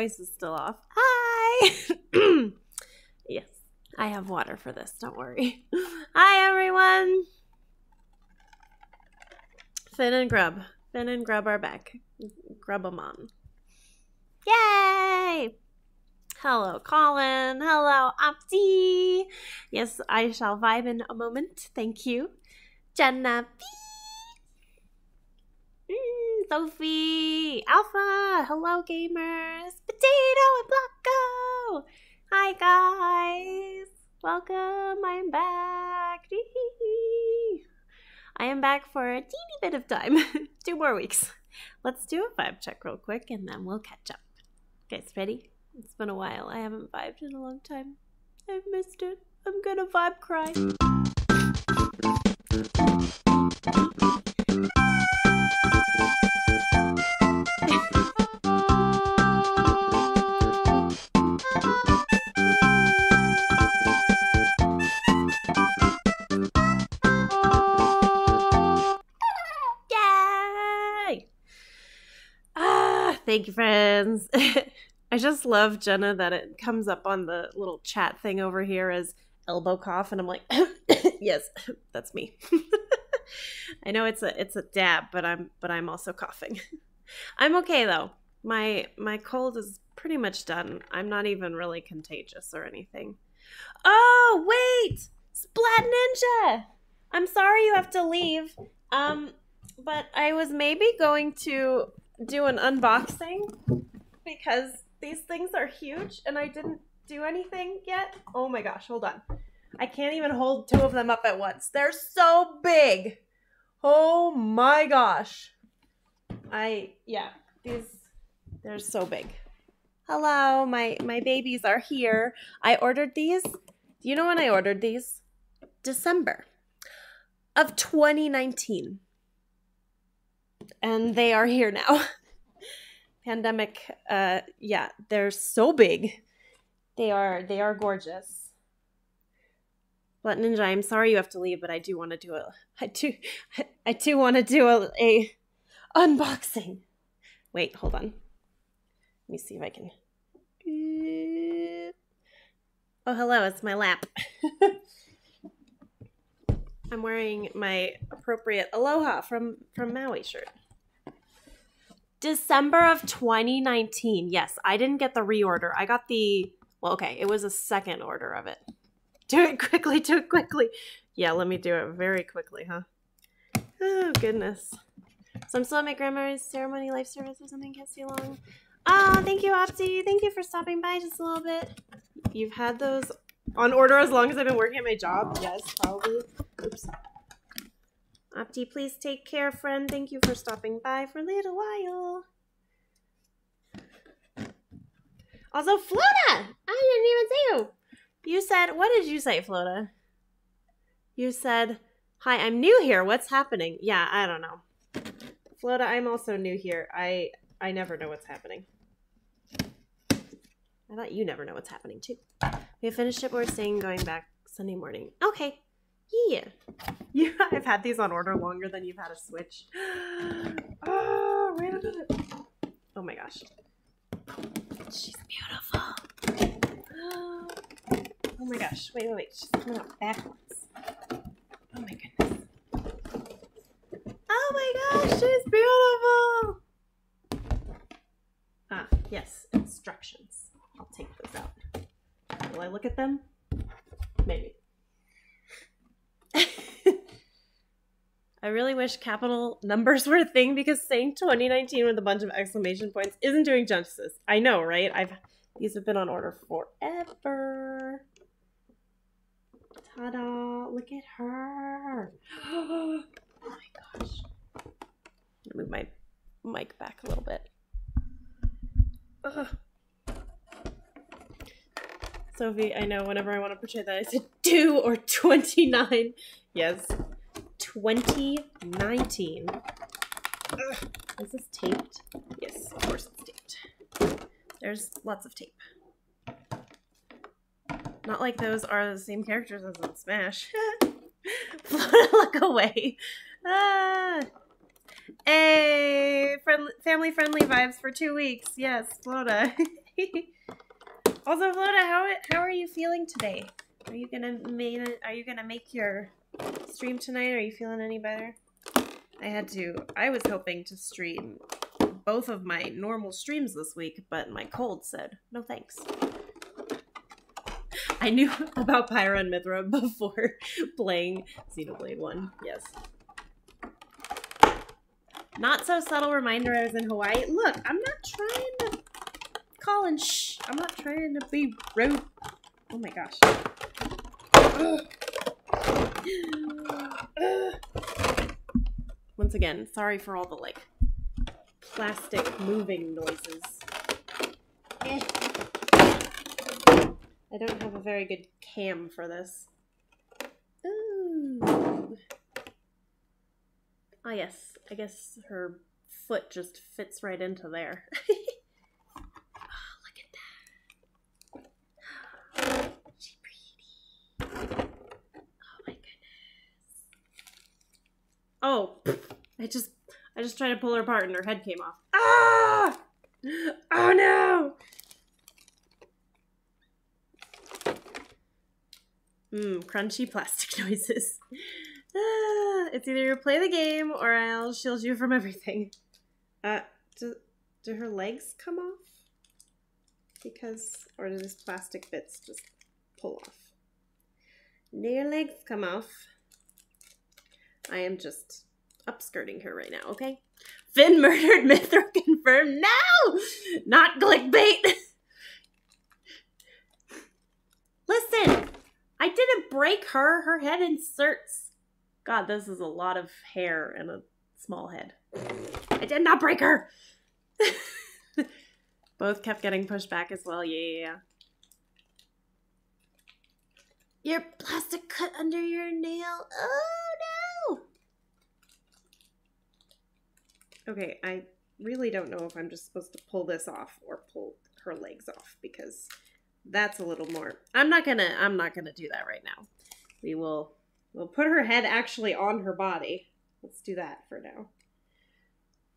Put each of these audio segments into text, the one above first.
Voice is still off. Hi! yes, I have water for this, don't worry. Hi everyone! Finn and Grub. Finn and Grub are back. Grub them on. Yay! Hello, Colin. Hello, Opti. Yes, I shall vibe in a moment. Thank you. Jenna B. Sophie. Alpha. Hello, gamers. Potato and Blocko. Hi, guys. Welcome. I'm back. I am back for a teeny bit of time. Two more weeks. Let's do a vibe check real quick and then we'll catch up. Guys, ready? It's been a while. I haven't vibed in a long time. I've missed it. I'm gonna vibe cry. Thank you, friends. I just love Jenna that it comes up on the little chat thing over here as elbow cough, and I'm like, yes, that's me. I know it's a it's a dab, but I'm but I'm also coughing. I'm okay though. My my cold is pretty much done. I'm not even really contagious or anything. Oh wait, Splat Ninja. I'm sorry you have to leave. Um, but I was maybe going to do an unboxing because these things are huge and I didn't do anything yet. Oh my gosh, hold on. I can't even hold two of them up at once. They're so big. Oh my gosh. I yeah, these they're so big. Hello, my my babies are here. I ordered these. Do you know when I ordered these? December of 2019. And they are here now. Pandemic uh yeah, they're so big. They are they are gorgeous. But Ninja, I'm sorry you have to leave, but I do want to do a I do I do want to do a, a unboxing. Wait, hold on. Let me see if I can. Oh, hello, it's my lap. I'm wearing my appropriate Aloha from from Maui shirt. December of 2019. Yes, I didn't get the reorder. I got the well, okay, it was a second order of it. Do it quickly, do it quickly. Yeah, let me do it very quickly, huh? Oh, goodness. So I'm still at my grandma's ceremony life service or something. Can't see long. Oh, ah, thank you, Opti. Thank you for stopping by just a little bit. You've had those on order as long as I've been working at my job. Yes, probably. Oops. Opti, please take care, friend. Thank you for stopping by for a little while. Also, Flota! I didn't even see you. You said, what did you say, Flota? You said, hi, I'm new here. What's happening? Yeah, I don't know. Flota, I'm also new here. I I never know what's happening. I thought you never know what's happening too. We finished it. We're staying going back Sunday morning. Okay. Yeah. You I've had these on order longer than you've had a switch. Oh, wait a minute. Oh my gosh. She's beautiful. Oh my gosh. Wait, wait, wait. She's coming out backwards. Oh my goodness. Oh my gosh, she's beautiful. Ah, yes, instructions. I'll take those out. Will I look at them? Maybe. I really wish capital numbers were a thing because saying 2019 with a bunch of exclamation points isn't doing justice. I know, right? I've these have been on order forever. Ta-da! Look at her. Oh my gosh. Move my mic back a little bit. Ugh. Sophie, I know whenever I want to portray that, I said 2 or 29. Yes, 2019. Ugh. Is this taped? Yes, of course it's taped. There's lots of tape. Not like those are the same characters as in Smash. Look away. Ah. Hey, friend, family friendly vibes for two weeks. Yes, Flota. also, Flota, how how are you feeling today? Are you gonna main, Are you gonna make your stream tonight? Are you feeling any better? I had to. I was hoping to stream both of my normal streams this week, but my cold said no thanks. I knew about Pyra and Mythra before playing Xenoblade 1. Yes. Not so subtle reminder I was in Hawaii. Look, I'm not trying to call and shh. I'm not trying to be rude. Oh my gosh. Once again, sorry for all the like plastic moving noises. I don't have a very good cam for this. Ooh. Oh yes, I guess her foot just fits right into there. oh, look at that. She pretty. Oh my goodness. Oh, I just I just tried to pull her apart and her head came off. Ah! Oh no! Mmm, crunchy plastic noises. Ah, it's either you play the game or I'll shield you from everything. Uh, do, do her legs come off? Because, or do these plastic bits just pull off? Do your legs come off? I am just upskirting her right now, okay? Finn murdered Mythra confirmed. No! Not clickbait! Listen! I didn't break her. Her head inserts. God, this is a lot of hair and a small head. I did not break her! Both kept getting pushed back as well. Yeah, yeah, yeah. Your plastic cut under your nail. Oh no! Okay, I really don't know if I'm just supposed to pull this off or pull her legs off because that's a little more. I'm not gonna. I'm not gonna do that right now. We will. We'll put her head actually on her body. Let's do that for now.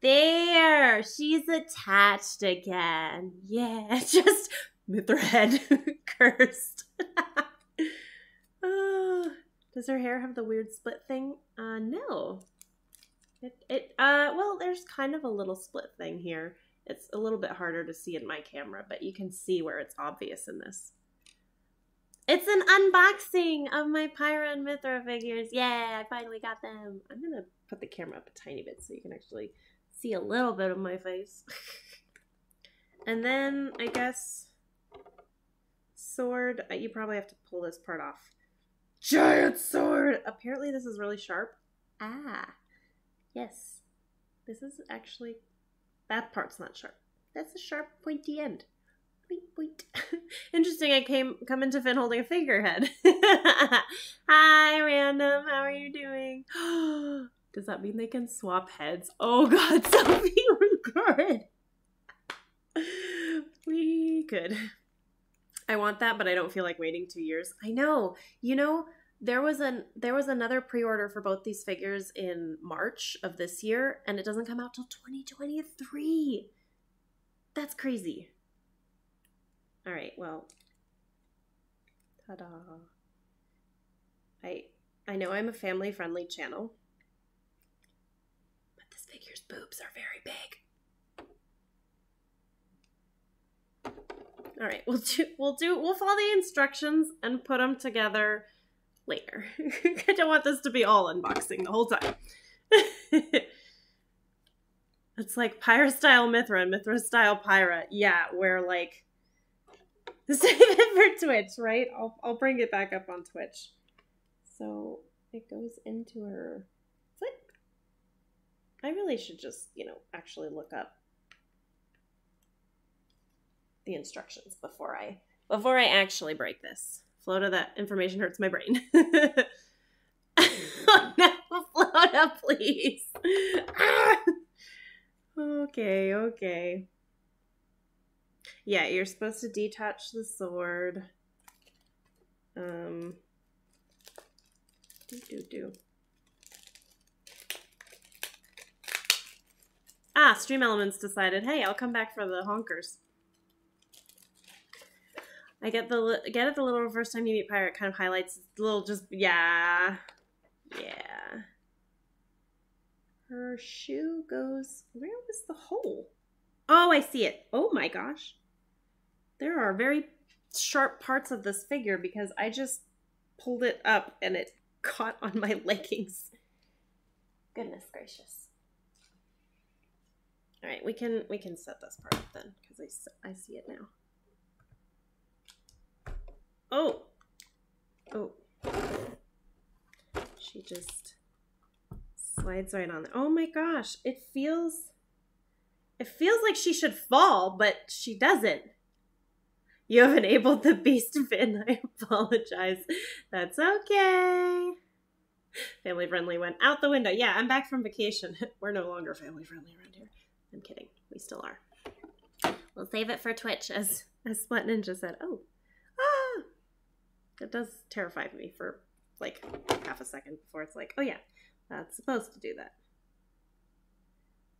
There, she's attached again. Yeah, just with her head cursed. uh, does her hair have the weird split thing? Uh, no. It, it, uh, well, there's kind of a little split thing here. It's a little bit harder to see in my camera, but you can see where it's obvious in this. It's an unboxing of my Pyra and Mythra figures. Yeah, I finally got them. I'm going to put the camera up a tiny bit so you can actually see a little bit of my face. and then, I guess, sword. Uh, you probably have to pull this part off. Giant sword! Apparently this is really sharp. Ah, yes. This is actually that part's not sharp. That's a sharp, pointy end. Point, point. Interesting. I came come into Finn holding a figurehead. Hi, random. How are you doing? Does that mean they can swap heads? Oh God, Sophie, we could. We could. I want that, but I don't feel like waiting two years. I know. You know, there was an there was another pre-order for both these figures in March of this year and it doesn't come out till 2023. That's crazy. All right, well. Ta-da. I I know I'm a family-friendly channel. But this figure's boobs are very big. All right, we'll do we'll do we'll follow the instructions and put them together later. I don't want this to be all unboxing the whole time. it's like Pyra style Mythra and Mythra style Pyra. Yeah, where like save it for Twitch, right? I'll I'll bring it back up on Twitch. So it goes into her foot. I really should just, you know, actually look up the instructions before I before I actually break this. Flota, that information hurts my brain. no, Flota, please. Okay, okay. Yeah, you're supposed to detach the sword. Um. Do do do. Ah, Stream Elements decided, hey, I'll come back for the honkers. I get the get it the little first time you meet pirate kind of highlights the little just yeah yeah. Her shoe goes where was the hole? Oh, I see it. Oh my gosh. There are very sharp parts of this figure because I just pulled it up and it caught on my leggings. Goodness gracious. All right, we can we can set this part up then because I, I see it now. Oh, oh, she just slides right on there. Oh my gosh, it feels it feels like she should fall, but she doesn't. You have enabled the beast Finn. I apologize. That's okay. Family friendly went out the window. Yeah, I'm back from vacation. We're no longer family friendly around here. I'm kidding. We still are. We'll save it for Twitch, as as Splat Ninja said. Oh, it does terrify me for like half a second before it's like, oh yeah, that's supposed to do that.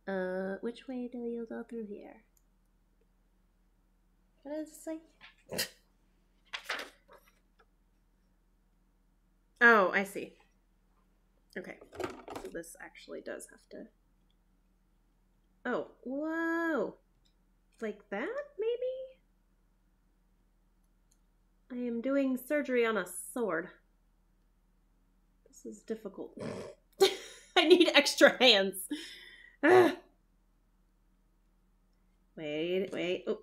Uh, which way do you go through here? What does it say? oh, I see. Okay, so this actually does have to. Oh, whoa! Like that, maybe? I am doing surgery on a sword. This is difficult. I need extra hands. Wait, wait. Oh.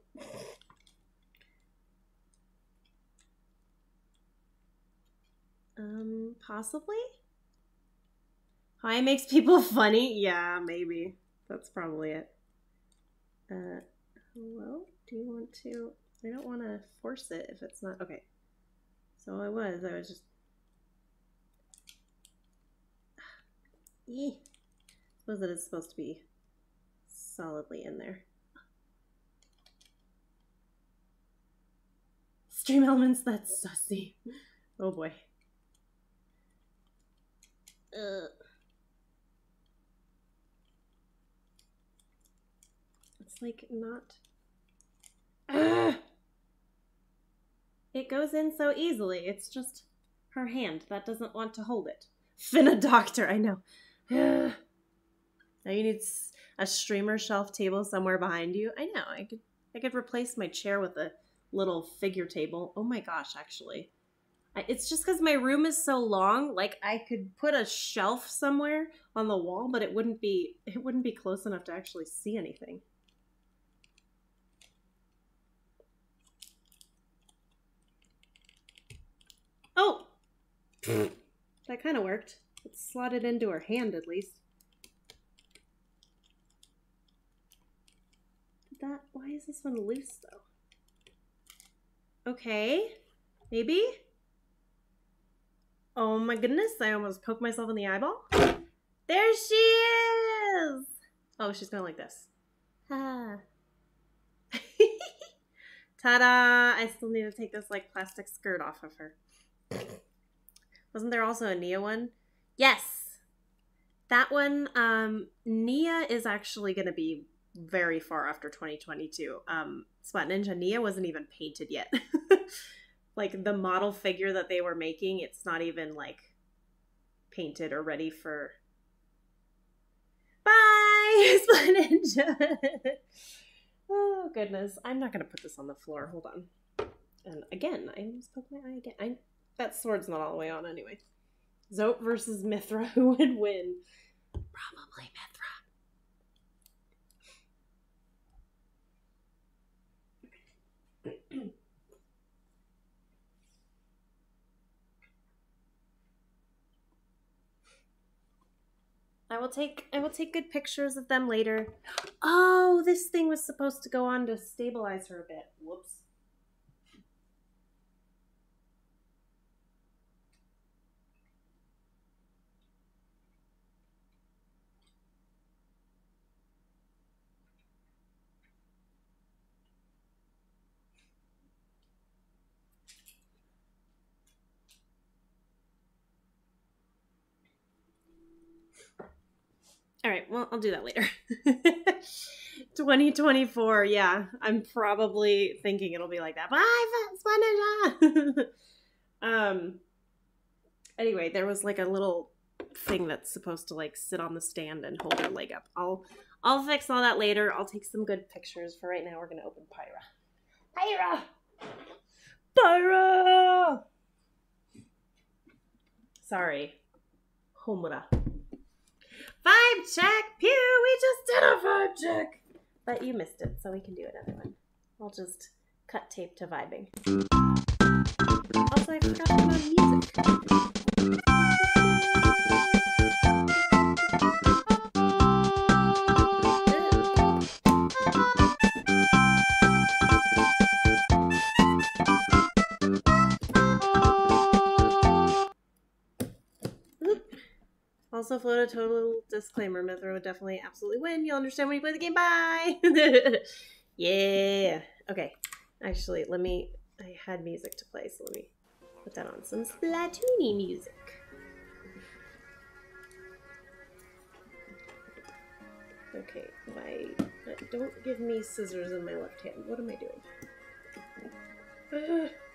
Um, possibly? Hi makes people funny? Yeah, maybe. That's probably it. Uh, hello? Do you want to... I don't want to force it if it's not... Okay. So I was. I was just... Eeh. suppose that it's supposed to be solidly in there. Stream elements, that's sussy. Oh boy. Ugh. It's like not. It goes in so easily. It's just her hand that doesn't want to hold it. Finna doctor, I know. now you need a streamer shelf table somewhere behind you. I know. I could I could replace my chair with a little figure table. Oh my gosh, actually. It's just because my room is so long. Like I could put a shelf somewhere on the wall, but it wouldn't be it wouldn't be close enough to actually see anything. Oh, that kind of worked. It slotted into her hand at least. That why is this one loose though? Okay, maybe. Oh my goodness, I almost poked myself in the eyeball. There she is! Oh, she's going like this. Ah. Ta-da! I still need to take this like plastic skirt off of her. Wasn't there also a Nia one? Yes! That one, um, Nia is actually going to be very far after 2022. Um, Splat Ninja Nia wasn't even painted yet. like the model figure that they were making, it's not even like painted or ready for. Bye, Splat Ninja. oh goodness, I'm not gonna put this on the floor. Hold on. And again, I almost poked my eye again. I that sword's not all the way on anyway. Zope versus Mythra, who would win? Probably Mythra. I will take I will take good pictures of them later. Oh, this thing was supposed to go on to stabilize her a bit. Whoops. Well, I'll do that later. 2024, yeah. I'm probably thinking it'll be like that. Bye, Spanish. um anyway, there was like a little thing that's supposed to like sit on the stand and hold her leg up. I'll I'll fix all that later. I'll take some good pictures. For right now, we're gonna open Pyra. Pyra! Pyra! Sorry. Homura. Vibe check! Pew! We just did a vibe check! But you missed it, so we can do another one. I'll just cut tape to vibing. Also, I forgot on music. Also, float a total disclaimer. Mythra would definitely absolutely win. You'll understand when you play the game. Bye! yeah. Okay. Actually, let me. I had music to play, so let me put that on. Some Splatoony music. Okay, why? uh, Don't give me scissors in my left hand. What am I doing? Ugh.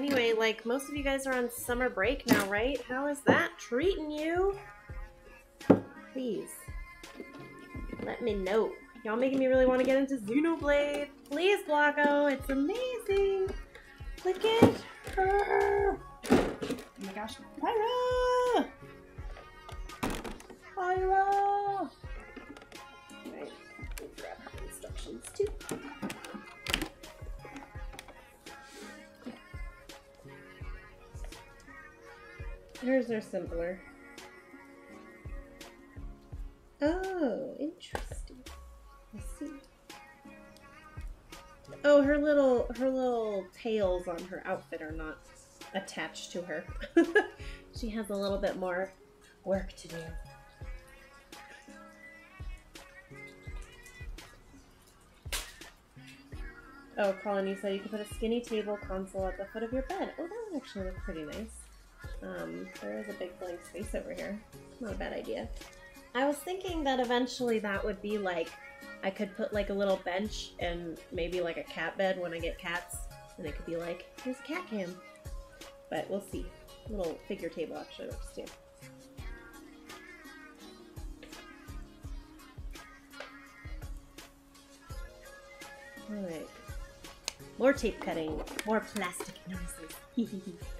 Anyway, like most of you guys are on summer break now, right? How is that treating you? Please let me know. Y'all making me really want to get into Xenoblade. Please, Blocko, it's amazing. Look at her. Oh my gosh, Pyra! Pyra! Alright, grab her instructions too. Hers are simpler. Oh, interesting. I see. Oh, her little her little tails on her outfit are not attached to her. she has a little bit more work to do. Oh, Colin, you said you could put a skinny table console at the foot of your bed. Oh, that would actually look pretty nice. Um, there is a big blank space over here. Not a bad idea. I was thinking that eventually that would be like I could put like a little bench and maybe like a cat bed when I get cats, and it could be like here's a cat cam. But we'll see. little figure table actually works too. All right. More tape cutting, more plastic noises.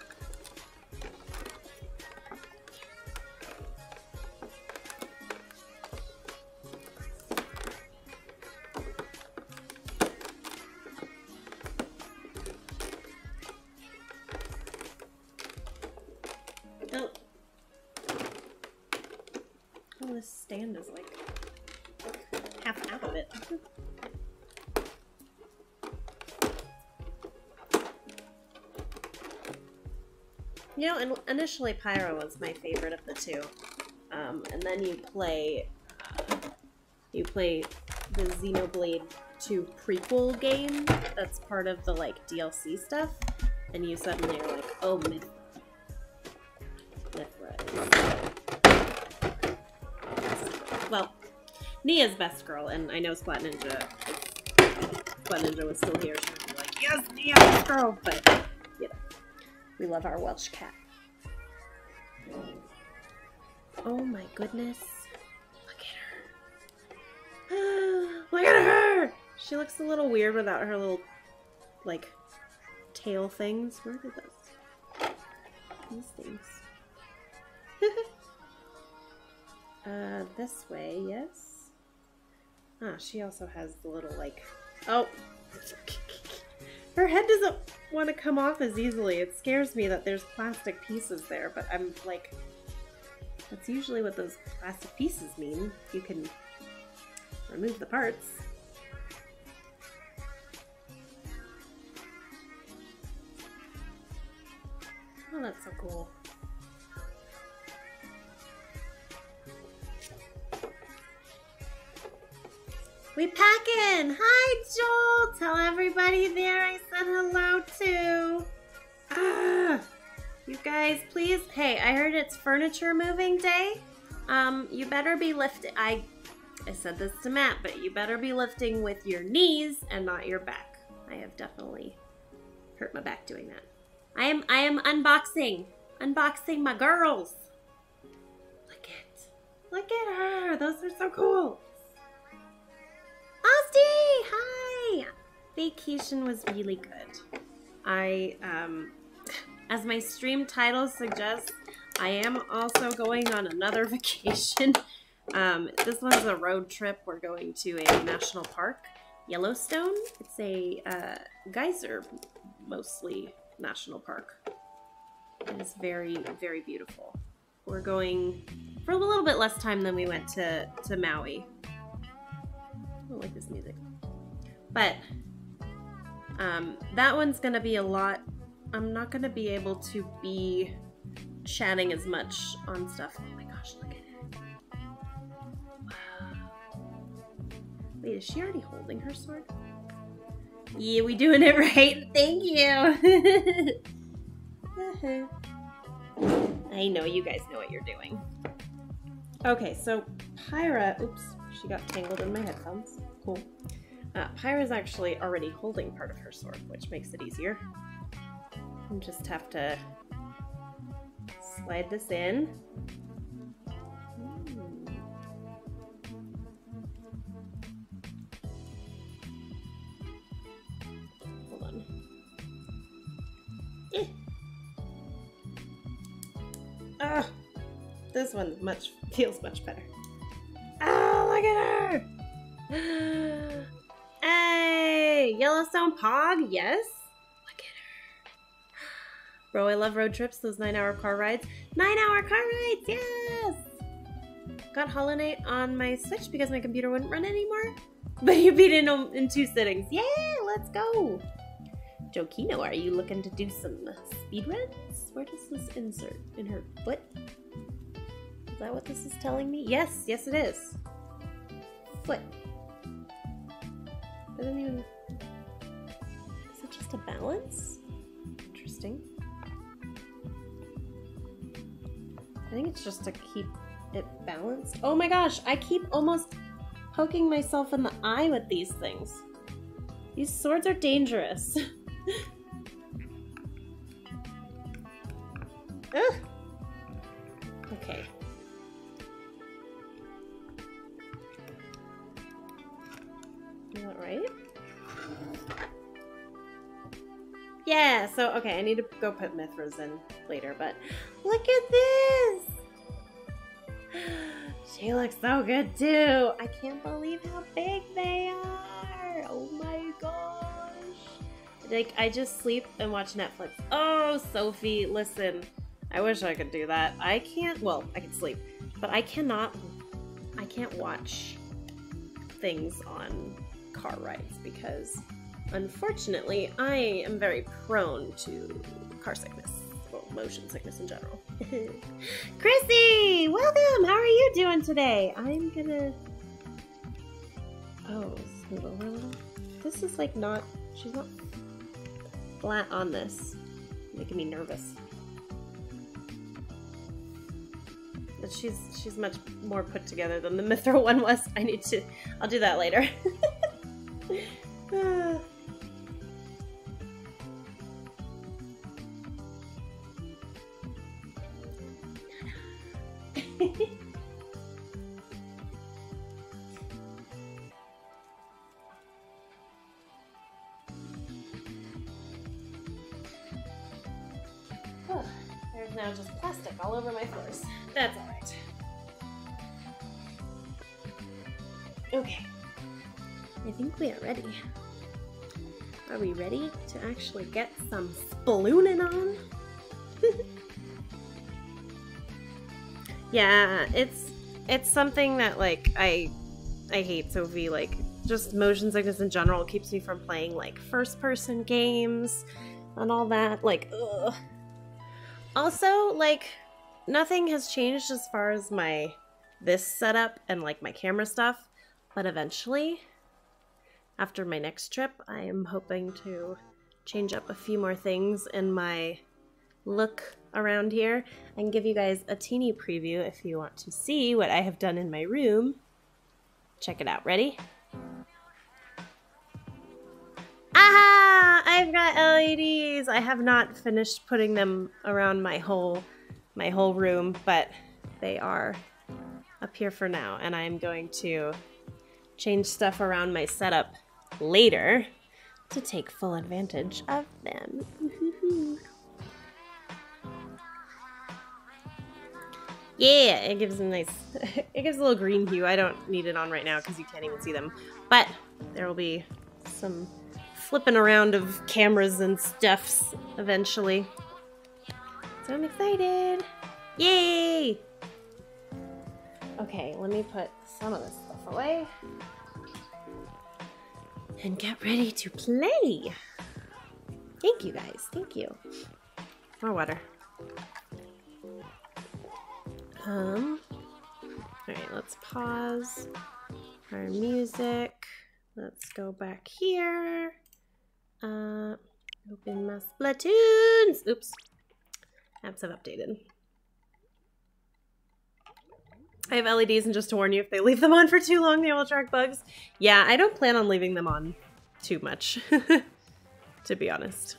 initially Pyra was my favorite of the two, um, and then you play, uh, you play the Xenoblade 2 prequel game. That's part of the like DLC stuff, and you suddenly are like, oh, Myth Mythra is well, Nia's best girl, and I know Splat Ninja. Splat Ninja was still here, she like, "Yes, Nia, best girl." But you know, we love our Welsh cat. Oh my goodness! Look at her! Look at her! She looks a little weird without her little, like, tail things. Where did those? These things. uh, this way, yes. Ah, she also has the little, like... Oh! Her head doesn't want to come off as easily. It scares me that there's plastic pieces there, but I'm, like... That's usually what those plastic pieces mean. You can remove the parts. Oh, that's so cool. We packing! Hi, Joel! Tell everybody there I said hello to! Ah! You guys, please. Hey, I heard it's furniture moving day. Um, you better be lifting. I, I said this to Matt, but you better be lifting with your knees and not your back. I have definitely hurt my back doing that. I am. I am unboxing. Unboxing my girls. Look at, look at her. Those are so cool. Asti, hi. Vacation was really good. I, um, as my stream title suggests, I am also going on another vacation. Um, this one's a road trip. We're going to a national park, Yellowstone. It's a uh, geyser, mostly national park. It is very, very beautiful. We're going for a little bit less time than we went to, to Maui. I don't like this music. But um, that one's going to be a lot. I'm not to be able to be chatting as much on stuff. Oh my gosh, look at it. Wait, is she already holding her sword? Yeah, we doing it right. Thank you. I know you guys know what you're doing. Okay, so Pyra, oops, she got tangled in my headphones. Cool. Uh, Pyra's actually already holding part of her sword, which makes it easier. I just have to slide this in. Hold on. Eh. Ah, this one much feels much better. Oh, look at her! hey, Yellowstone Pog, yes. Bro, I love road trips, those nine hour car rides. Nine hour car rides, yes! Got Hollow Knight on my Switch because my computer wouldn't run anymore. But you beat it in, in two sittings. Yeah, let's go! Jokino, are you looking to do some speed runs? Where does this insert? In her foot? Is that what this is telling me? Yes, yes it is. Foot. I don't even... Is it just a balance? Interesting. I think it's just to keep it balanced. Oh my gosh, I keep almost poking myself in the eye with these things. These swords are dangerous. Ugh. Okay. That Yeah, so, okay, I need to go put Mythra's in later, but look at this! She looks so good too! I can't believe how big they are! Oh my gosh! Like, I just sleep and watch Netflix. Oh, Sophie, listen. I wish I could do that. I can't, well, I can sleep, but I cannot, I can't watch things on car rides because unfortunately I am very prone to car sickness, well, motion sickness in general. Chrissy, welcome! How are you doing today? I'm gonna, oh, move over a little. This is like not, she's not flat on this, making me nervous. But she's she's much more put together than the Mithril one was. I need to I'll do that later. Ah. There's now just plastic all over my floors. That's alright. Okay. I think we are ready. Are we ready to actually get some Splatooning on? yeah, it's it's something that like I I hate Sophie like just motion sickness in general keeps me from playing like first person games and all that like ugh. Also, like nothing has changed as far as my this setup and like my camera stuff, but eventually after my next trip, I am hoping to change up a few more things in my look around here and give you guys a teeny preview if you want to see what I have done in my room. Check it out. Ready? Aha! I've got LEDs. I have not finished putting them around my whole my whole room, but they are up here for now and I'm going to change stuff around my setup later to take full advantage of them. Yeah, it gives a nice, it gives a little green hue. I don't need it on right now because you can't even see them, but there will be some flipping around of cameras and stuffs eventually. So I'm excited. Yay! Okay, let me put some of this stuff away and get ready to play. Thank you guys. Thank you. More water. Um. All right, let's pause our music. Let's go back here. Uh, open my Splatoons. Oops. Apps have updated. I have LEDs and just to warn you, if they leave them on for too long, they will attract bugs. Yeah, I don't plan on leaving them on too much, to be honest.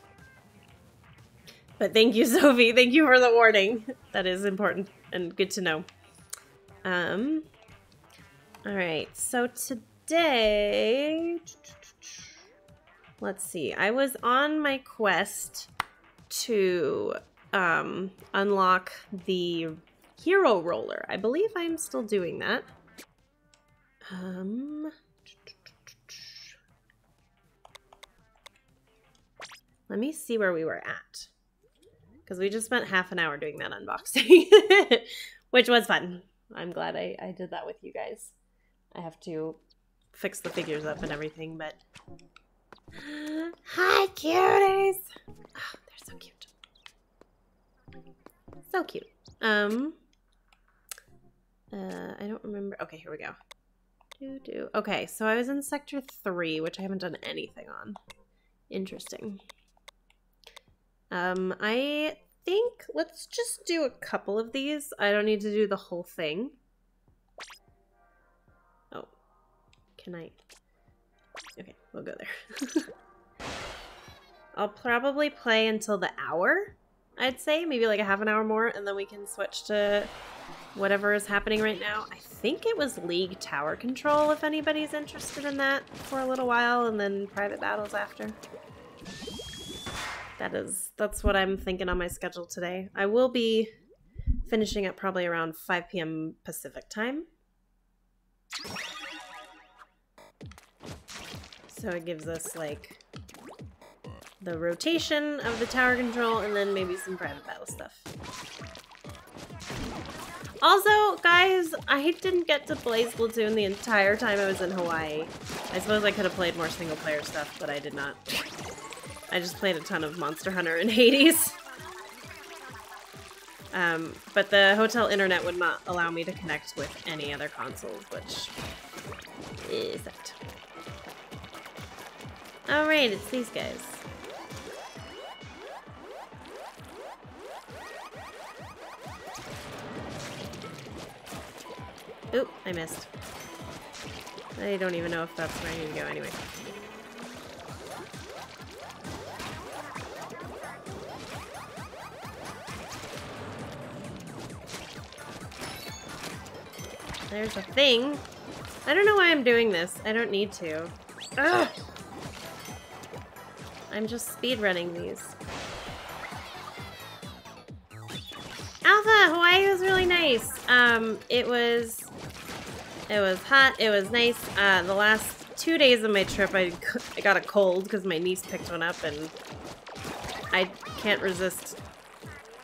But thank you, Sophie. Thank you for the warning. That is important and good to know. Um, all right, so today, let's see. I was on my quest to um, unlock the hero roller. I believe I'm still doing that. Um, let me see where we were at. Because we just spent half an hour doing that unboxing, which was fun. I'm glad I, I did that with you guys. I have to fix the figures up and everything, but... Hi, cuties! Oh, they're so cute. So cute. Um, uh, I don't remember. Okay, here we go. Do do. Okay, so I was in sector three, which I haven't done anything on. Interesting. Um, I think let's just do a couple of these. I don't need to do the whole thing. Oh, can I? Okay, we'll go there. I'll probably play until the hour, I'd say. Maybe like a half an hour more, and then we can switch to whatever is happening right now. I think it was League Tower Control, if anybody's interested in that for a little while, and then private battles after. That is, that's what I'm thinking on my schedule today. I will be finishing up probably around 5 p.m. Pacific time. So it gives us like the rotation of the tower control and then maybe some private battle stuff. Also, guys, I didn't get to play Splatoon the entire time I was in Hawaii. I suppose I could have played more single player stuff, but I did not. I just played a ton of Monster Hunter and Hades. Um, but the hotel internet would not allow me to connect with any other consoles, which is that. Alright, it's these guys. Oop, I missed. I don't even know if that's where I need to go anyway. There's a thing. I don't know why I'm doing this. I don't need to. Ugh! I'm just speed running these. Alpha! Hawaii was really nice. Um, it was it was hot. It was nice. Uh, the last two days of my trip, I, I got a cold because my niece picked one up, and I can't resist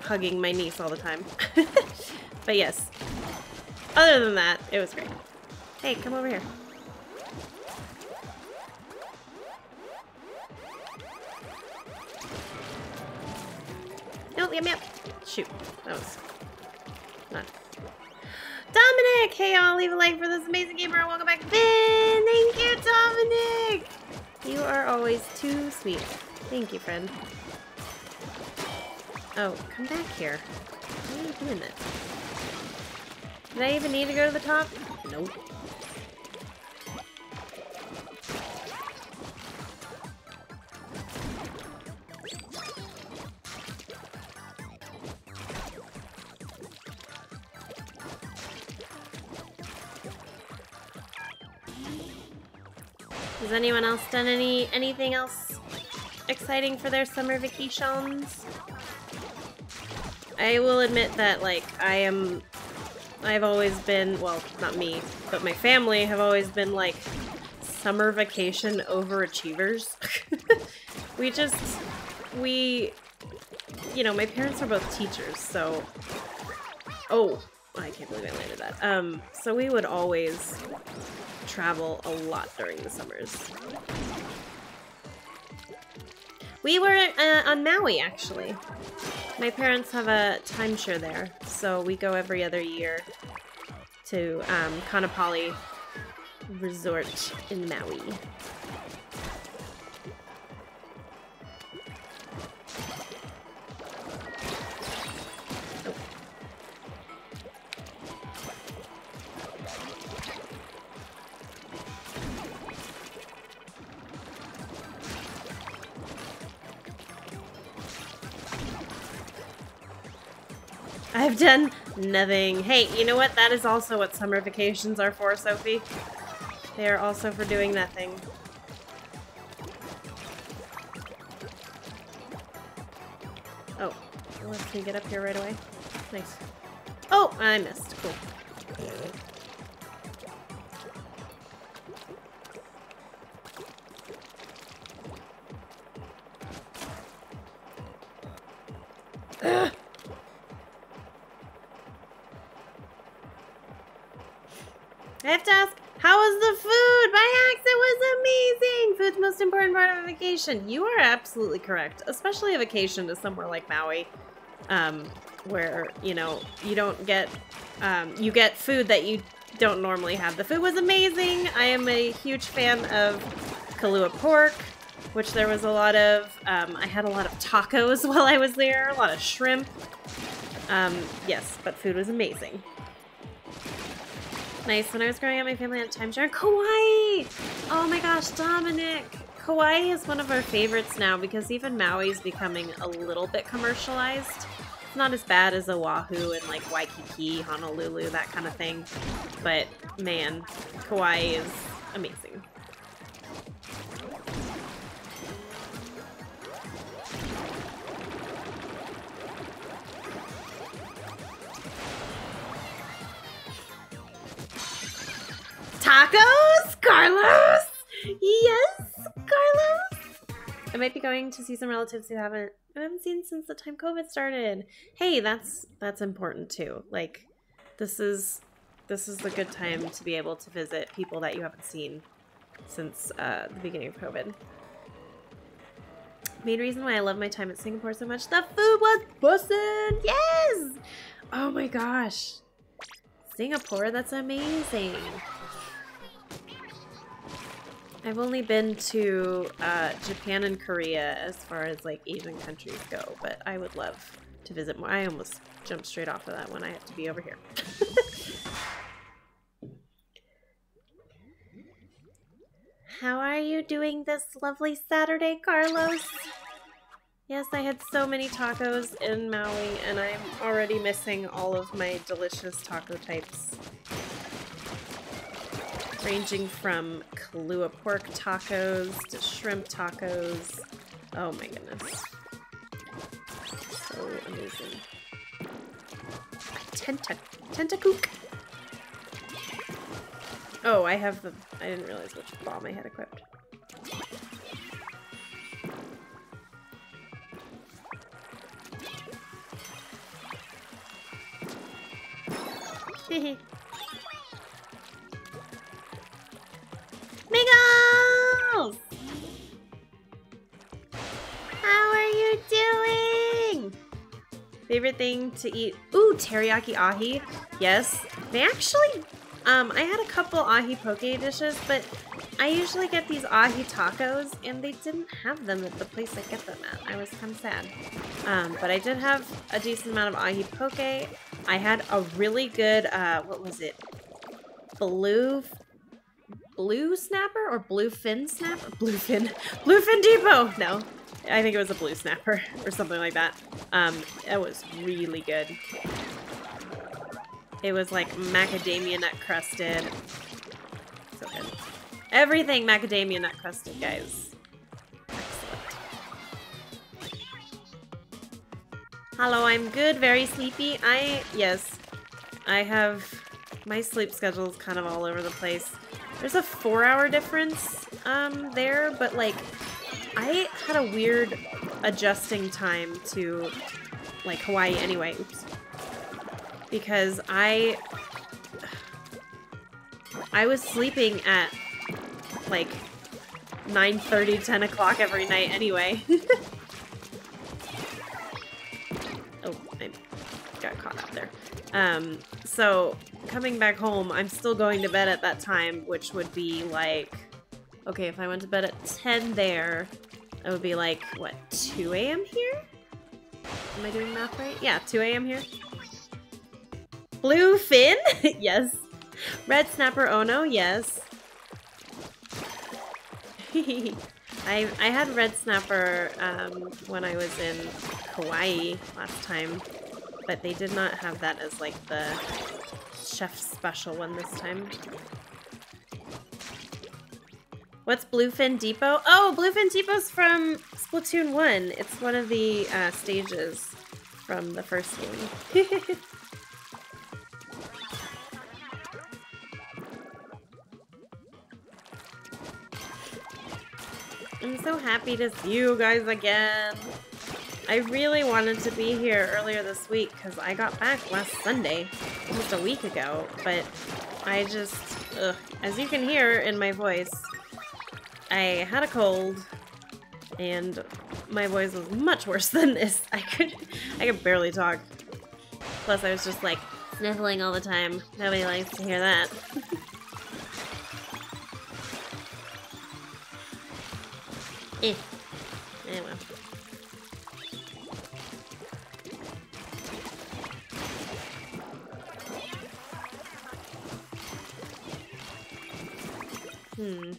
hugging my niece all the time. but yes, other than that, it was great. Hey, come over here. Nope, yep, yep. Shoot, that was not Dominic! Hey y'all, leave a like for this amazing gamer welcome back Ben! Thank you, Dominic! You are always too sweet. Thank you, friend. Oh, come back here. Why are you doing this? Did I even need to go to the top? Nope. Has anyone else done any anything else exciting for their summer vacations? I will admit that like I am I've always been well, not me, but my family have always been like summer vacation overachievers. we just we you know, my parents are both teachers, so oh, I can't believe I landed that. Um, so we would always travel a lot during the summers. We were uh, on Maui, actually. My parents have a timeshare there, so we go every other year to um, Kaanapali Resort in Maui. I've done nothing. Hey, you know what? That is also what summer vacations are for, Sophie. They are also for doing nothing. Oh, let me get up here right away. Nice. Oh, I missed. Cool. Ugh. I have to ask, how was the food? My accent was amazing! Food's the most important part of a vacation. You are absolutely correct, especially a vacation to somewhere like Maui, um, where, you know, you don't get, um, you get food that you don't normally have. The food was amazing. I am a huge fan of Kalua pork, which there was a lot of. Um, I had a lot of tacos while I was there, a lot of shrimp. Um, yes, but food was amazing. Nice. When I was growing up, my family had timeshare. Kauai! Oh my gosh, Dominic! Kauai is one of our favorites now because even Maui is becoming a little bit commercialized. It's not as bad as Oahu and like Waikiki, Honolulu, that kind of thing. But man, Kauai is amazing. Tacos? Carlos? Yes, Carlos? I might be going to see some relatives who haven't I haven't seen since the time COVID started. Hey, that's that's important too. Like this is this is a good time to be able to visit people that you haven't seen since uh, the beginning of COVID. Main reason why I love my time at Singapore so much, the food was bussin'! Yes! Oh my gosh. Singapore, that's amazing. I've only been to uh, Japan and Korea as far as like Asian countries go, but I would love to visit more. I almost jumped straight off of that when I have to be over here. How are you doing this lovely Saturday, Carlos? Yes, I had so many tacos in Maui, and I'm already missing all of my delicious taco types ranging from Kalua pork tacos to shrimp tacos. Oh my goodness. So amazing. Tenta Tentakook. Oh, I have the I didn't realize which bomb I had equipped. Hehe. Miggles! How are you doing? Favorite thing to eat? Ooh, teriyaki ahi. Yes. They actually, Um, I had a couple ahi poke dishes, but I usually get these ahi tacos, and they didn't have them at the place I get them at. I was kind of sad. Um, but I did have a decent amount of ahi poke. I had a really good, uh, what was it? Blue, blue snapper or blue fin snap? Blue fin, blue fin depot. No, I think it was a blue snapper or something like that. Um, it was really good. It was like macadamia nut crusted. So good. Everything macadamia nut crusted, guys. Excellent. Hello, I'm good, very sleepy. I, yes, I have, my sleep schedule is kind of all over the place. There's a four hour difference um, there, but like, I had a weird adjusting time to like Hawaii anyway. Oops because I I was sleeping at like 9.30, 10 o'clock every night anyway. oh, I got caught out there. Um, so coming back home, I'm still going to bed at that time, which would be like, okay, if I went to bed at 10 there, it would be like, what, 2 a.m. here? Am I doing math right? Yeah, 2 a.m. here. Blue fin? yes. Red snapper Ono? Yes. I, I had red snapper um, when I was in Hawaii last time, but they did not have that as like the chef special one this time. What's Bluefin Depot? Oh, Bluefin Depot's from Splatoon 1. It's one of the uh, stages from the first game. I'm so happy to see you guys again. I really wanted to be here earlier this week because I got back last Sunday, almost a week ago, but I just, ugh. as you can hear in my voice, I had a cold and my voice was much worse than this. I could, I could barely talk. Plus I was just like sniffling all the time. Nobody likes to hear that. Eh. Anyway. Hmm.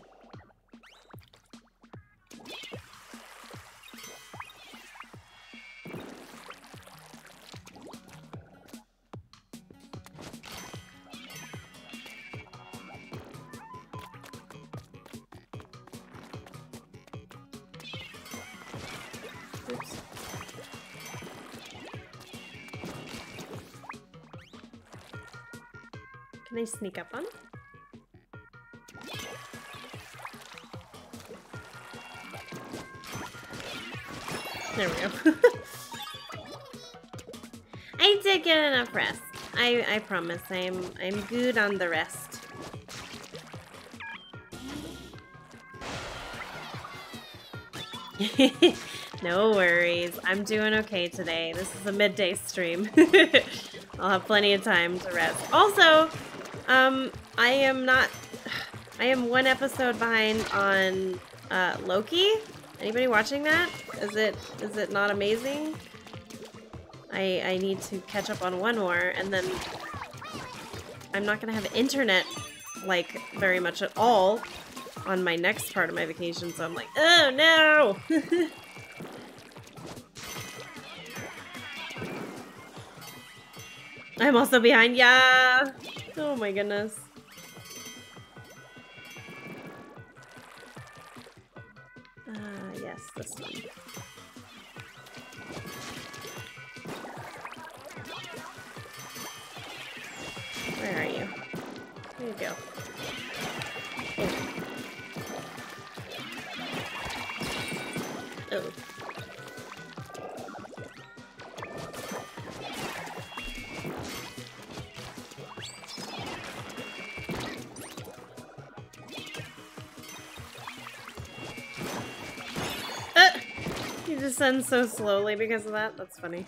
Can I sneak up on? There we go. I did get enough rest. I I promise. I'm I'm good on the rest. no worries. I'm doing okay today. This is a midday stream. I'll have plenty of time to rest. Also, um, I am not... I am one episode behind on uh, Loki. Anybody watching that? Is it is it not amazing? I I need to catch up on one more, and then I'm not gonna have internet like very much at all on my next part of my vacation. So I'm like, oh no. I'm also behind. Yeah. Oh my goodness. Yes. Where are you? There you go. Oh. it descends so slowly because of that. That's funny.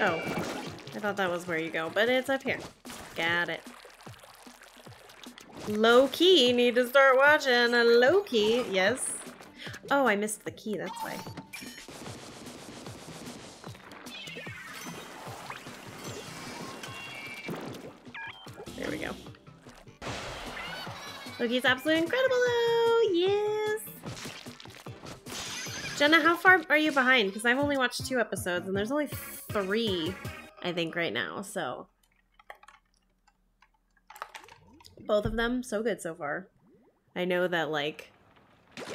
Oh, I thought that was where you go, but it's up here. Got it. Low key, need to start watching a low key. Yes. Oh, I missed the key, that's why. Loki's absolutely incredible though! Yes! Jenna, how far are you behind? Because I've only watched two episodes and there's only three, I think, right now, so. Both of them, so good so far. I know that, like,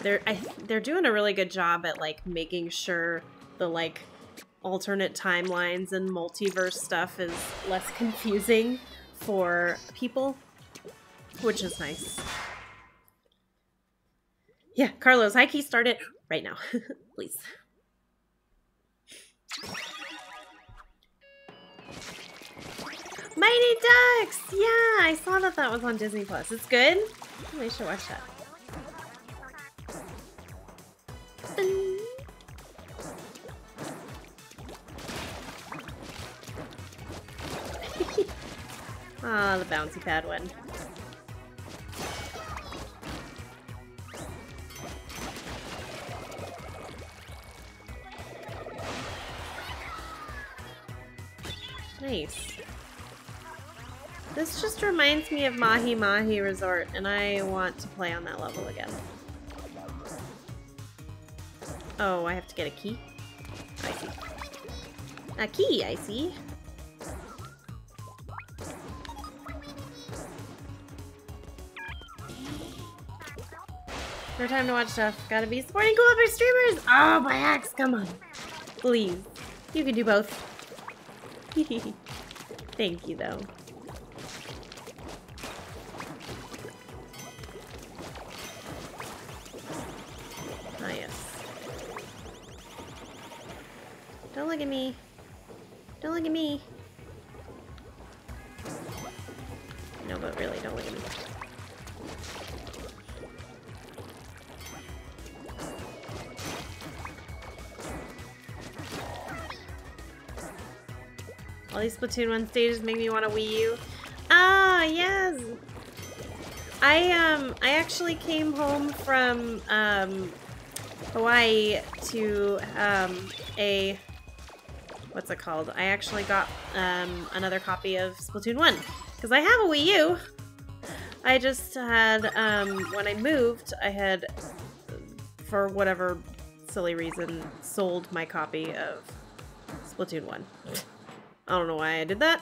they're I, they're doing a really good job at, like, making sure the, like, alternate timelines and multiverse stuff is less confusing for people which is nice. Yeah, Carlos, high key start it right now, please. Mighty Ducks! Yeah, I saw that that was on Disney Plus. It's good? I should watch that. Ah, oh, the bouncy pad one. Nice. This just reminds me of Mahi Mahi Resort, and I want to play on that level again. Oh, I have to get a key? I see. A key, I see. No time to watch stuff. Gotta be supporting cool other streamers! Oh, my axe, come on. Please. You can do both. Thank you, though. Ah, yes. Don't look at me. Don't look at me. No, but really, don't look at me. All these Splatoon 1 stages make me want a Wii U. Ah, yes! I, um, I actually came home from, um, Hawaii to, um, a, what's it called? I actually got, um, another copy of Splatoon 1. Because I have a Wii U! I just had, um, when I moved, I had, for whatever silly reason, sold my copy of Splatoon 1. I don't know why I did that.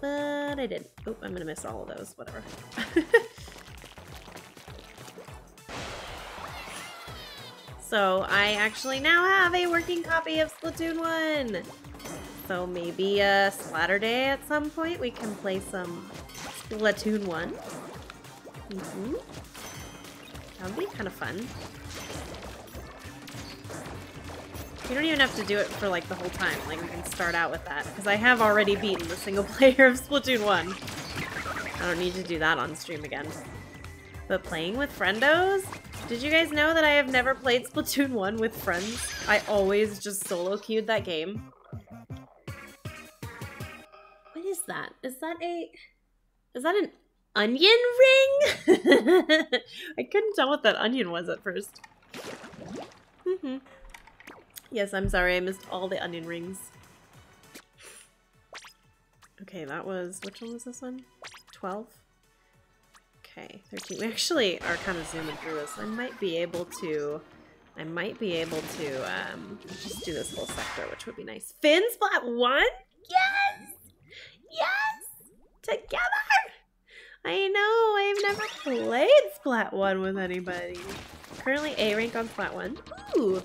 But I did. Oh, I'm gonna miss all of those. Whatever. so I actually now have a working copy of Splatoon 1. So maybe a Splatter Day at some point we can play some Splatoon 1. Mm -hmm. That would be kind of fun. You don't even have to do it for like the whole time. Like we can start out with that because I have already beaten the single player of Splatoon 1. I don't need to do that on stream again. But playing with friendos? Did you guys know that I have never played Splatoon 1 with friends? I always just solo queued that game. What is that? Is that a... Is that an onion ring? I couldn't tell what that onion was at first. Mm-hmm. Yes, I'm sorry, I missed all the onion rings. Okay, that was, which one was this one? 12? Okay, 13. We actually are kind of zooming through this. I might be able to, I might be able to um, just do this whole sector, which would be nice. Finn Splat 1? Yes! Yes! Together! I know, I've never played Splat 1 with anybody. Currently A rank on Splat 1. Ooh!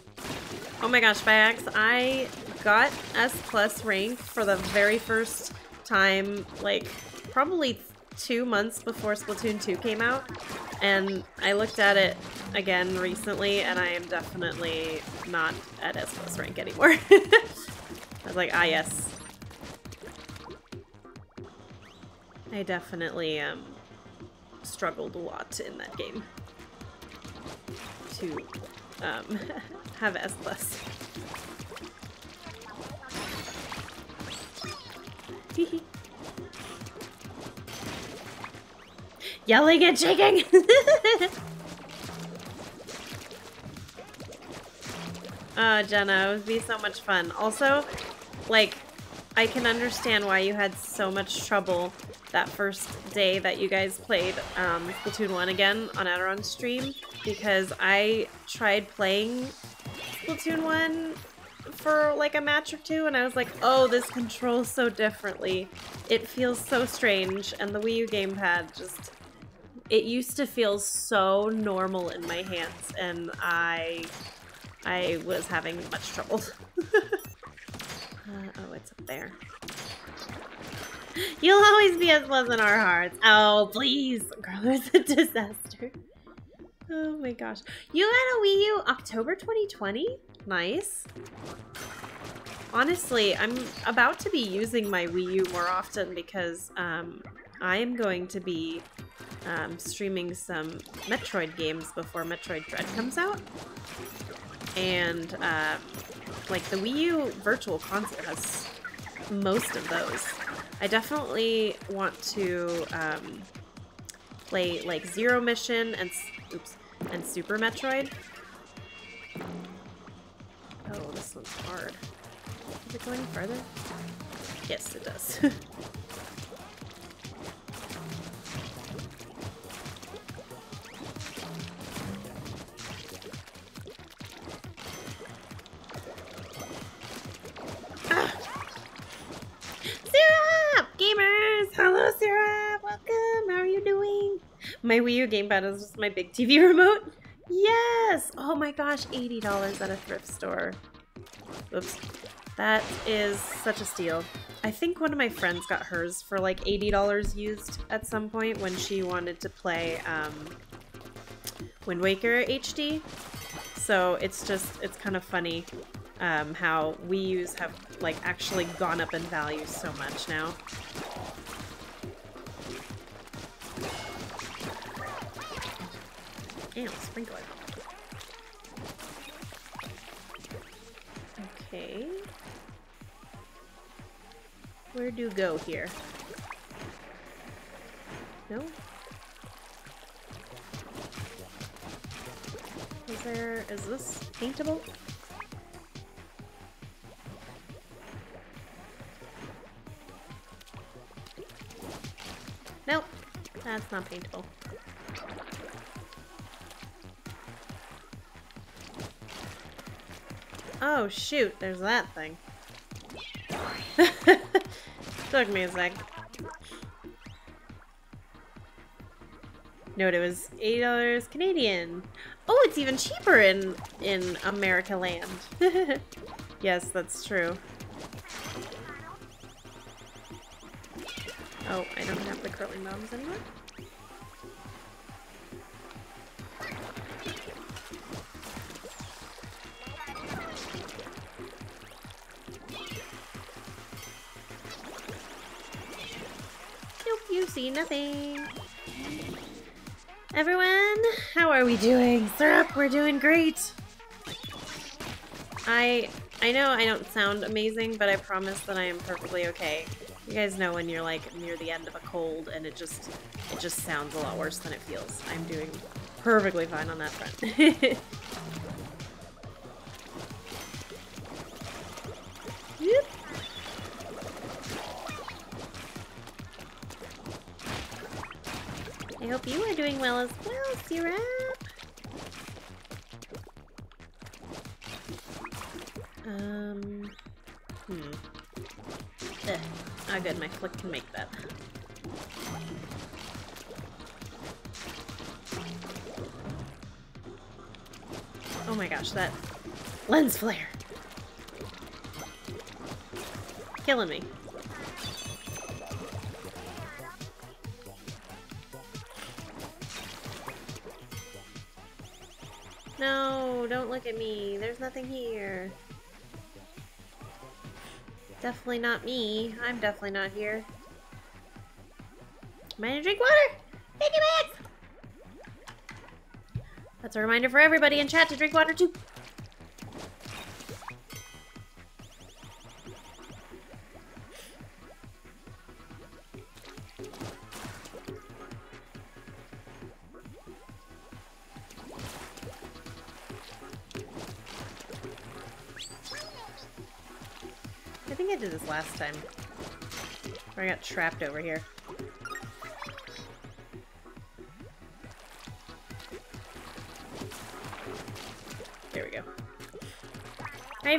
Oh my gosh, Bax, I got S plus rank for the very first time, like, probably two months before Splatoon 2 came out. And I looked at it again recently, and I am definitely not at S plus rank anymore. I was like, ah, yes. I definitely um, struggled a lot in that game to um, have S plus. Yelling and shaking! oh, Jenna, it would be so much fun. Also, like, I can understand why you had so much trouble that first day that you guys played um, Splatoon 1 again on Adoron stream because I tried playing Splatoon 1 for like a match or two and I was like, oh, this controls so differently. It feels so strange and the Wii U gamepad just... It used to feel so normal in my hands and I... I was having much trouble. uh, oh, it's up there. You'll always be as close in our hearts. Oh, please. Girl, it's a disaster. Oh my gosh. You got a Wii U October 2020? Nice. Honestly, I'm about to be using my Wii U more often because um, I am going to be um, streaming some Metroid games before Metroid Dread comes out. And uh, like the Wii U Virtual Console has most of those. I definitely want to um, play like Zero Mission and oops and Super Metroid. Oh, this one's hard. Is it going further? Yes, it does. gamers! Hello, Sarah! Welcome! How are you doing? My Wii U gamepad is just my big TV remote. Yes! Oh my gosh, $80 at a thrift store. Oops. That is such a steal. I think one of my friends got hers for like $80 used at some point when she wanted to play um, Wind Waker HD. So it's just, it's kind of funny um, how Wii U's have like actually gone up in value so much now. Ew, sprinkler. Okay. Where do go here? No? Is there, is this paintable? Nope, that's not paintable. Oh shoot, there's that thing. Took me a sec. Note it was eight dollars Canadian. Oh, it's even cheaper in in America land. yes, that's true. Oh, I don't have the curling bombs anymore. Nope, you see nothing. Everyone, how are we doing? Syrup, we're doing great. I I know I don't sound amazing, but I promise that I am perfectly okay. You guys know when you're like near the end of a cold and it just it just sounds a lot worse than it feels. I'm doing perfectly fine on that front. yep. I hope you are doing well as well, Syrup. Um, hmm. Ugh. Ah, good, my flick can make that. Oh my gosh, that lens flare. Killing me. No, don't look at me. There's nothing here. Definitely not me. I'm definitely not here. I gonna drink water? Piggy bags! That's a reminder for everybody in chat to drink water too. I did this last time. I got trapped over here. There we go.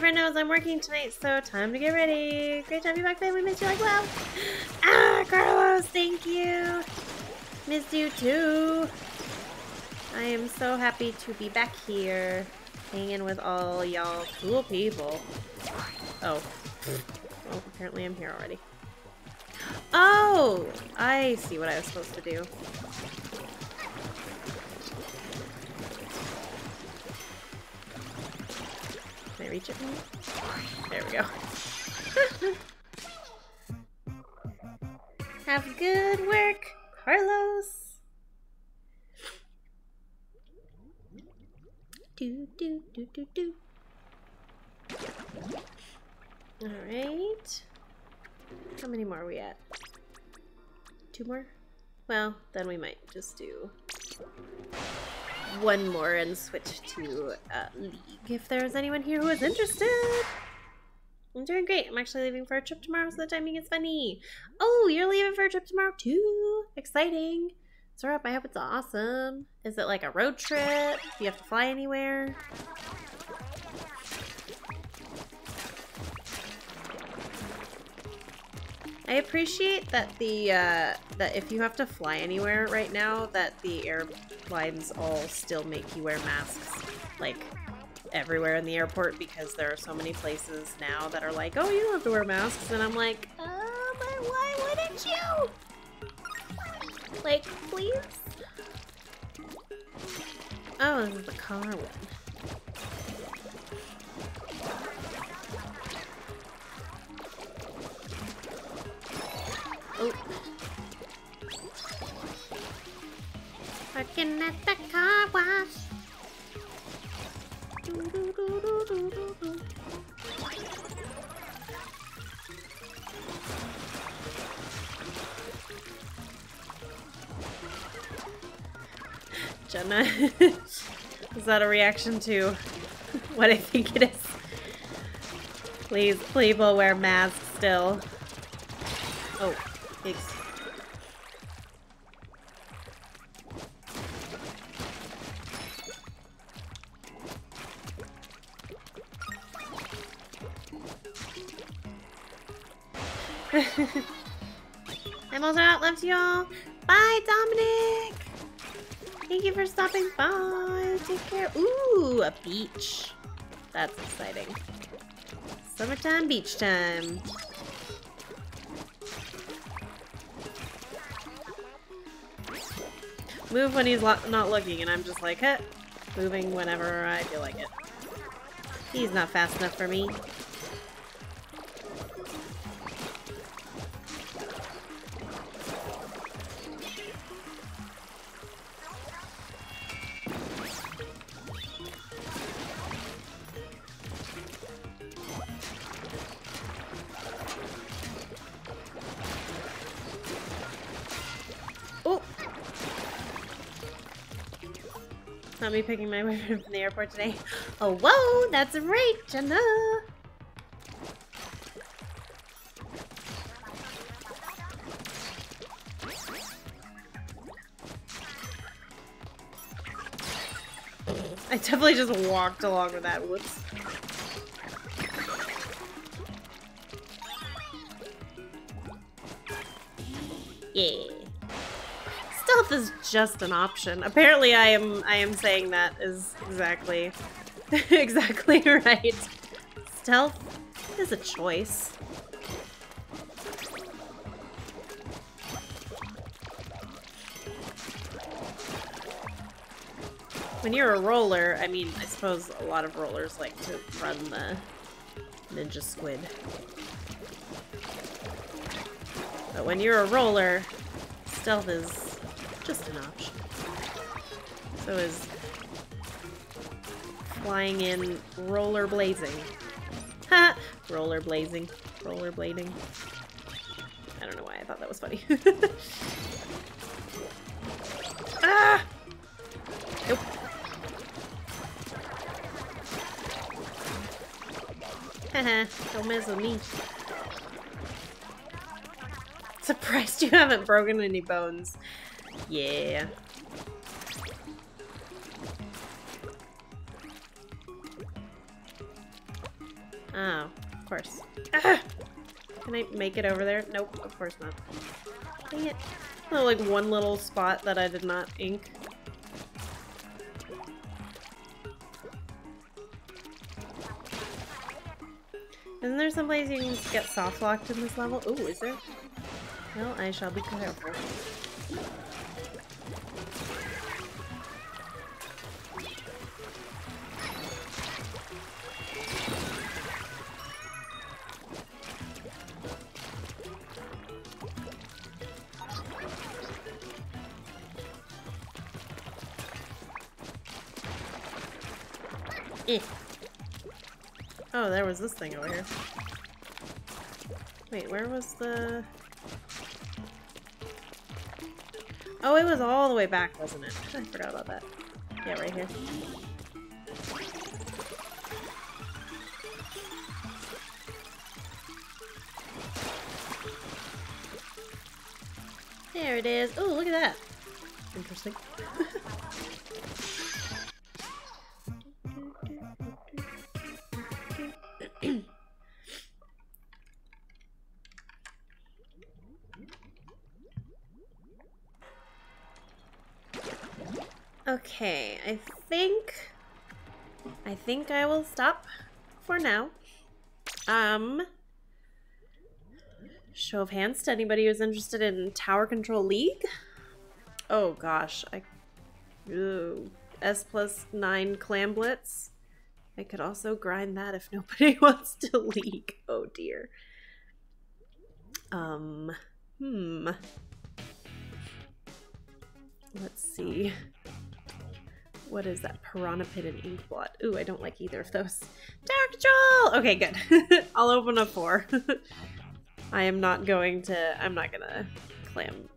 Friend knows I'm working tonight, so time to get ready. Great to have you back, babe. We missed you like well. Ah, Carlos, thank you. Missed you too. I am so happy to be back here, hanging with all y'all cool people. Oh. Well, apparently I'm here already. Oh! I see what I was supposed to do. Can I reach it now? There we go. Have good work, Carlos! Do, do, do, do, do. Alright. How many more are we at? Two more? Well, then we might just do one more and switch to uh, League if there's anyone here who is interested. I'm doing great. I'm actually leaving for a trip tomorrow, so the timing is funny. Oh, you're leaving for a trip tomorrow too? Exciting. Sorry, I hope it's awesome. Is it like a road trip? Do you have to fly anywhere? I appreciate that the uh, that if you have to fly anywhere right now, that the airlines all still make you wear masks, like everywhere in the airport, because there are so many places now that are like, oh, you don't have to wear masks, and I'm like, uh, but why wouldn't you? Like, please? Oh, this is the car one. Oh. Working at the car wash. Do, do, do. Jenna, is that a reaction to what I think it is? Please, people wear masks still. Oh. Thanks. I'm also out. Love y'all. Bye, Dominic. Thank you for stopping by. Take care. Ooh, a beach. That's exciting. Summertime beach time. Move when he's not looking, and I'm just like, huh, moving whenever I feel like it. He's not fast enough for me. Not me picking my way from the airport today. Oh, whoa! That's right, Jenna! I definitely just walked along with that. Whoops. Yeah. Stealth is just an option. Apparently I am I am saying that is exactly exactly right. Stealth is a choice. When you're a roller, I mean, I suppose a lot of rollers like to run the ninja squid. But when you're a roller, stealth is just an option. So is flying in roller blazing. Ha! roller blazing. Roller blading. I don't know why I thought that was funny. ah! Nope. Haha, don't mess with me. Surprised you haven't broken any bones. Yeah. Oh, of course. Ah! Can I make it over there? Nope, of course not. Dang it. Oh, like one little spot that I did not ink. Isn't there some place you can get soft locked in this level? Oh, is there? Well, I shall be careful. Eh. Oh, there was this thing over here. Wait, where was the... Oh, it was all the way back, wasn't it? I forgot about that. Yeah, right here. There it is. Oh, look at that. Interesting. Okay, I think... I think I will stop for now. Um... Show of hands to anybody who's interested in Tower Control League. Oh gosh, I... Ooh. S plus 9 Clam Blitz. I could also grind that if nobody wants to league. Oh dear. Um, hmm. Let's see. What is that? Piranha Pit and Inkblot. Ooh, I don't like either of those. Tower Control! Okay, good. I'll open a four. I am not going to... I'm not gonna clam...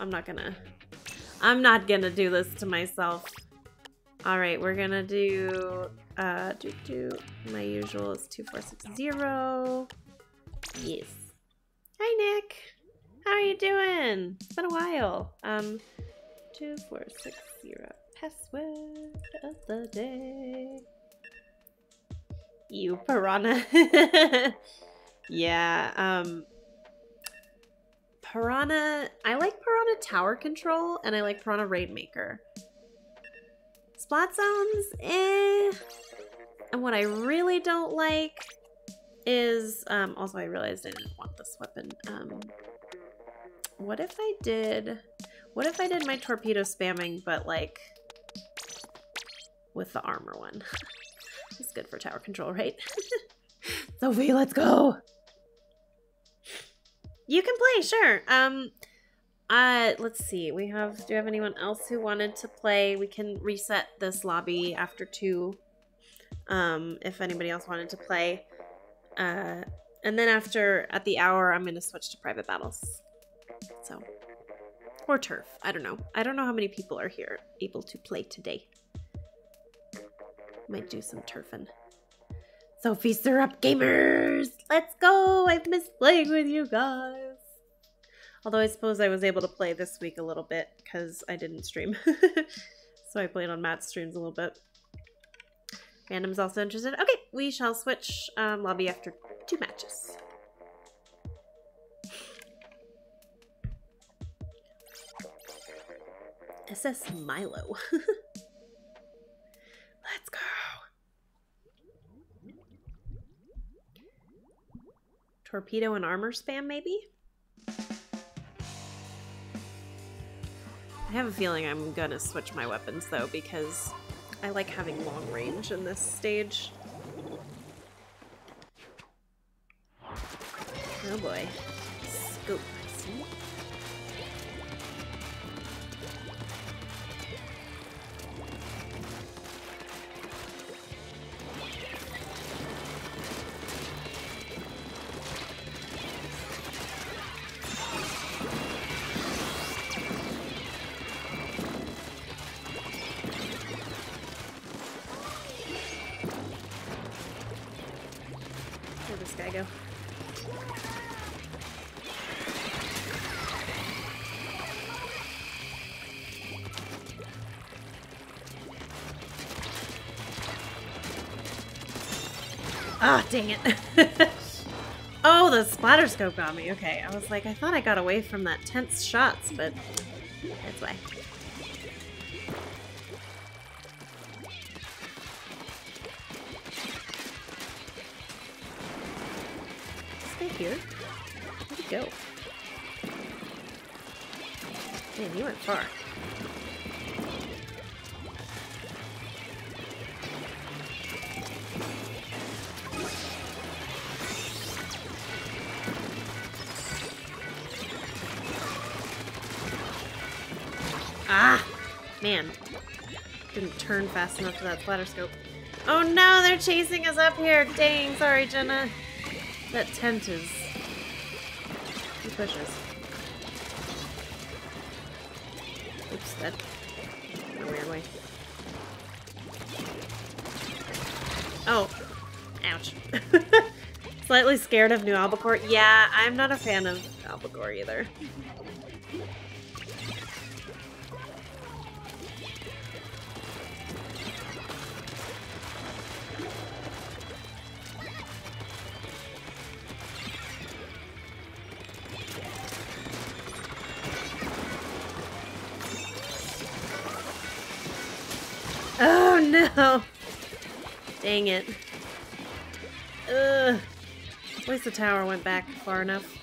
I'm not gonna... I'm not gonna do this to myself. Alright, we're gonna do... Uh, do, do... My usual is 2460. Yes. Hi, Nick! How are you doing? It's been a while. Um, 2460 password of the day. You piranha. yeah, um Piranha I like Piranha Tower Control and I like Piranha Rainmaker. Splat zones, eh. And what I really don't like is um also I realized I didn't want this weapon. Um what if I did what if I did my torpedo spamming but like with the armor one. it's good for tower control, right? Sophie, let's go! You can play, sure. Um, uh, let's see. We have, do you have anyone else who wanted to play? We can reset this lobby after two, um, if anybody else wanted to play. Uh, and then after, at the hour, I'm going to switch to private battles. So, or turf. I don't know. I don't know how many people are here able to play today. Might do some turfing. Sophie Syrup Gamers! Let's go! I've missed playing with you guys. Although I suppose I was able to play this week a little bit because I didn't stream. so I played on Matt's streams a little bit. Random's also interested. Okay, we shall switch um, lobby after two matches. SS Milo. Torpedo and armor spam, maybe? I have a feeling I'm gonna switch my weapons though because I like having long range in this stage. Oh boy. Scope. Dang it. oh, the splatter scope got me. Okay, I was like, I thought I got away from that tense shots, but that's why. Fast enough for that splatter scope. Oh no, they're chasing us up here! Dang, sorry, Jenna. That tent is... Pushes. Oops, that... A weird way. Oh. Ouch. Slightly scared of New Albacore. Yeah, I'm not a fan of Albacore either. Tower went back far enough.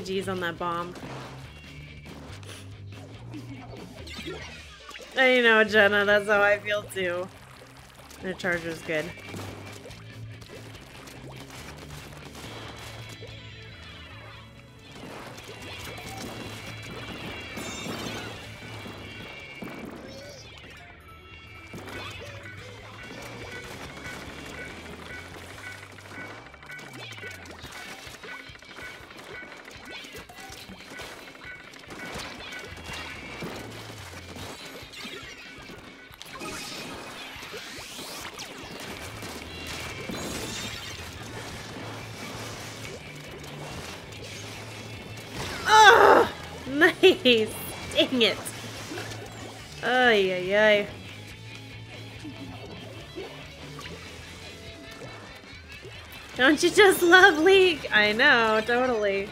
GG's on that bomb. I know, Jenna, that's how I feel too. The charger's good. Nice! Dang it! Ay, ay, ay. Don't you just love League? I know, totally.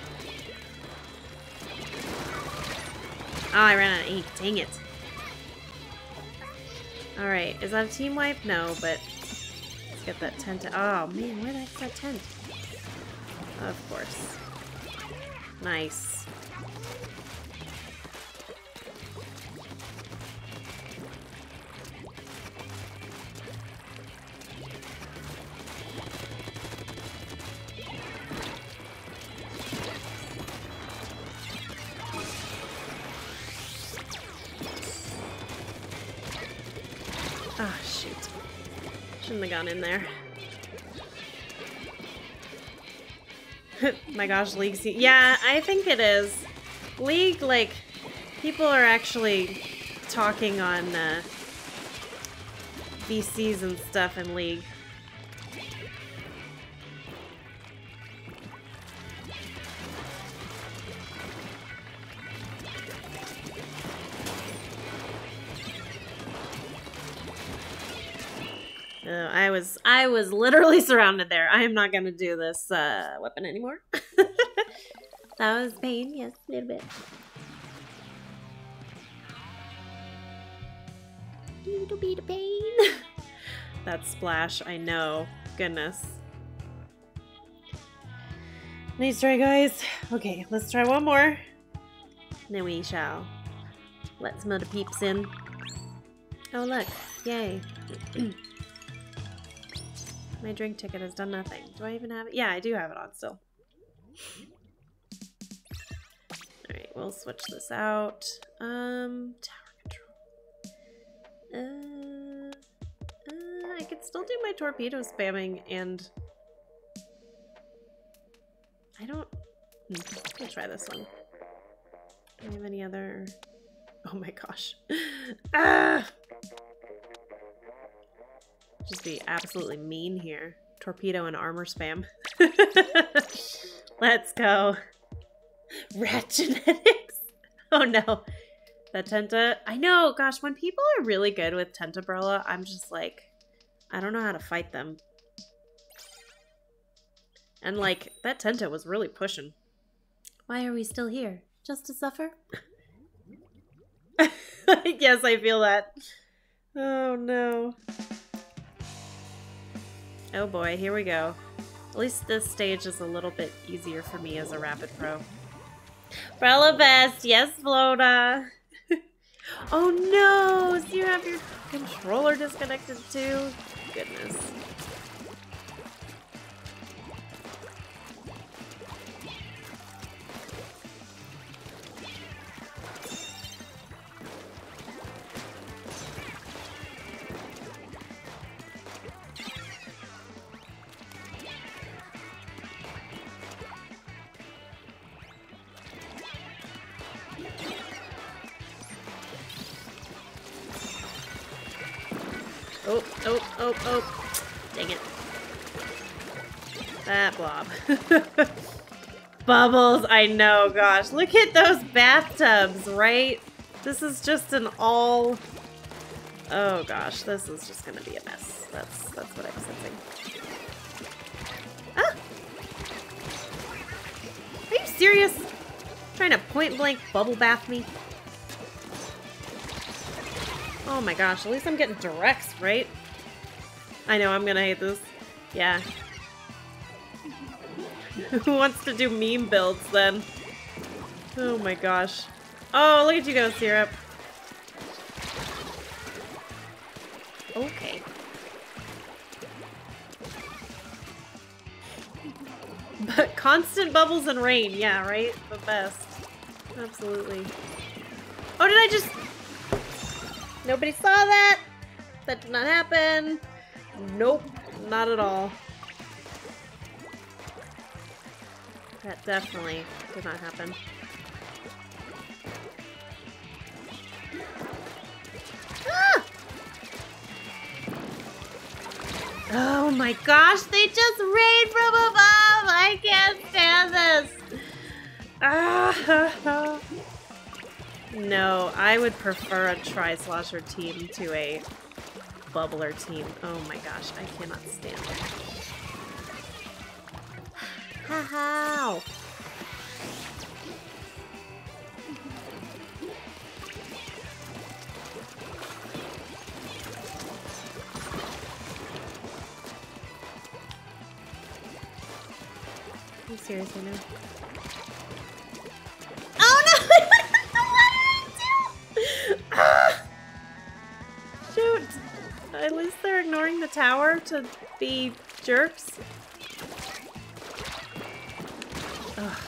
Oh, I ran out of ink. Dang it. Alright, is that a team wipe? No, but let's get that tent. Oh, man, where the heck's that tent? Of course. Nice. Gone in there. My gosh, League se Yeah, I think it is. League, like, people are actually talking on uh, VCs and stuff in League. Literally surrounded there. I am not gonna do this uh, weapon anymore. that was pain, yes, a little bit. Little bit of pain. that splash, I know. Goodness. Nice try, guys. Okay, let's try one more. Then we shall let some other peeps in. Oh, look. Yay. My drink ticket has done nothing. Do I even have it? Yeah, I do have it on still. Alright, we'll switch this out. Um, tower control. Uh, uh, I could still do my torpedo spamming and... I don't... Hmm, I'll try this one. Do I have any other... Oh my gosh. ah! Just be absolutely mean here. Torpedo and armor spam. Let's go. Rat genetics. Oh no. That Tenta. I know, gosh, when people are really good with Tentabrella, I'm just like, I don't know how to fight them. And like, that Tenta was really pushing. Why are we still here? Just to suffer? yes, I feel that. Oh no. Oh boy, here we go. At least this stage is a little bit easier for me as a Rapid Pro. Brella Best, yes, Flota. oh no, so you have your controller disconnected too? Goodness. Oh, oh, oh. Dang it. That blob. Bubbles, I know, gosh. Look at those bathtubs, right? This is just an all... Oh gosh, this is just gonna be a mess. That's that's what I'm sensing. Ah! Are you serious? Trying to point blank bubble bath me? Oh my gosh, at least I'm getting directs, right? I know, I'm gonna hate this. Yeah. Who wants to do meme builds then? Oh my gosh. Oh, look at you go, Syrup. Okay. But constant bubbles and rain, yeah, right? The best. Absolutely. Oh, did I just... Nobody saw that? That did not happen. Nope, not at all. That definitely did not happen. Ah! Oh my gosh, they just rain from above! I can't stand this! Ah! No, I would prefer a Tri-Slosher team to a Bubbler team. Oh my gosh, I cannot stand it. How? You seriously no? Oh tower to be jerks. Ugh.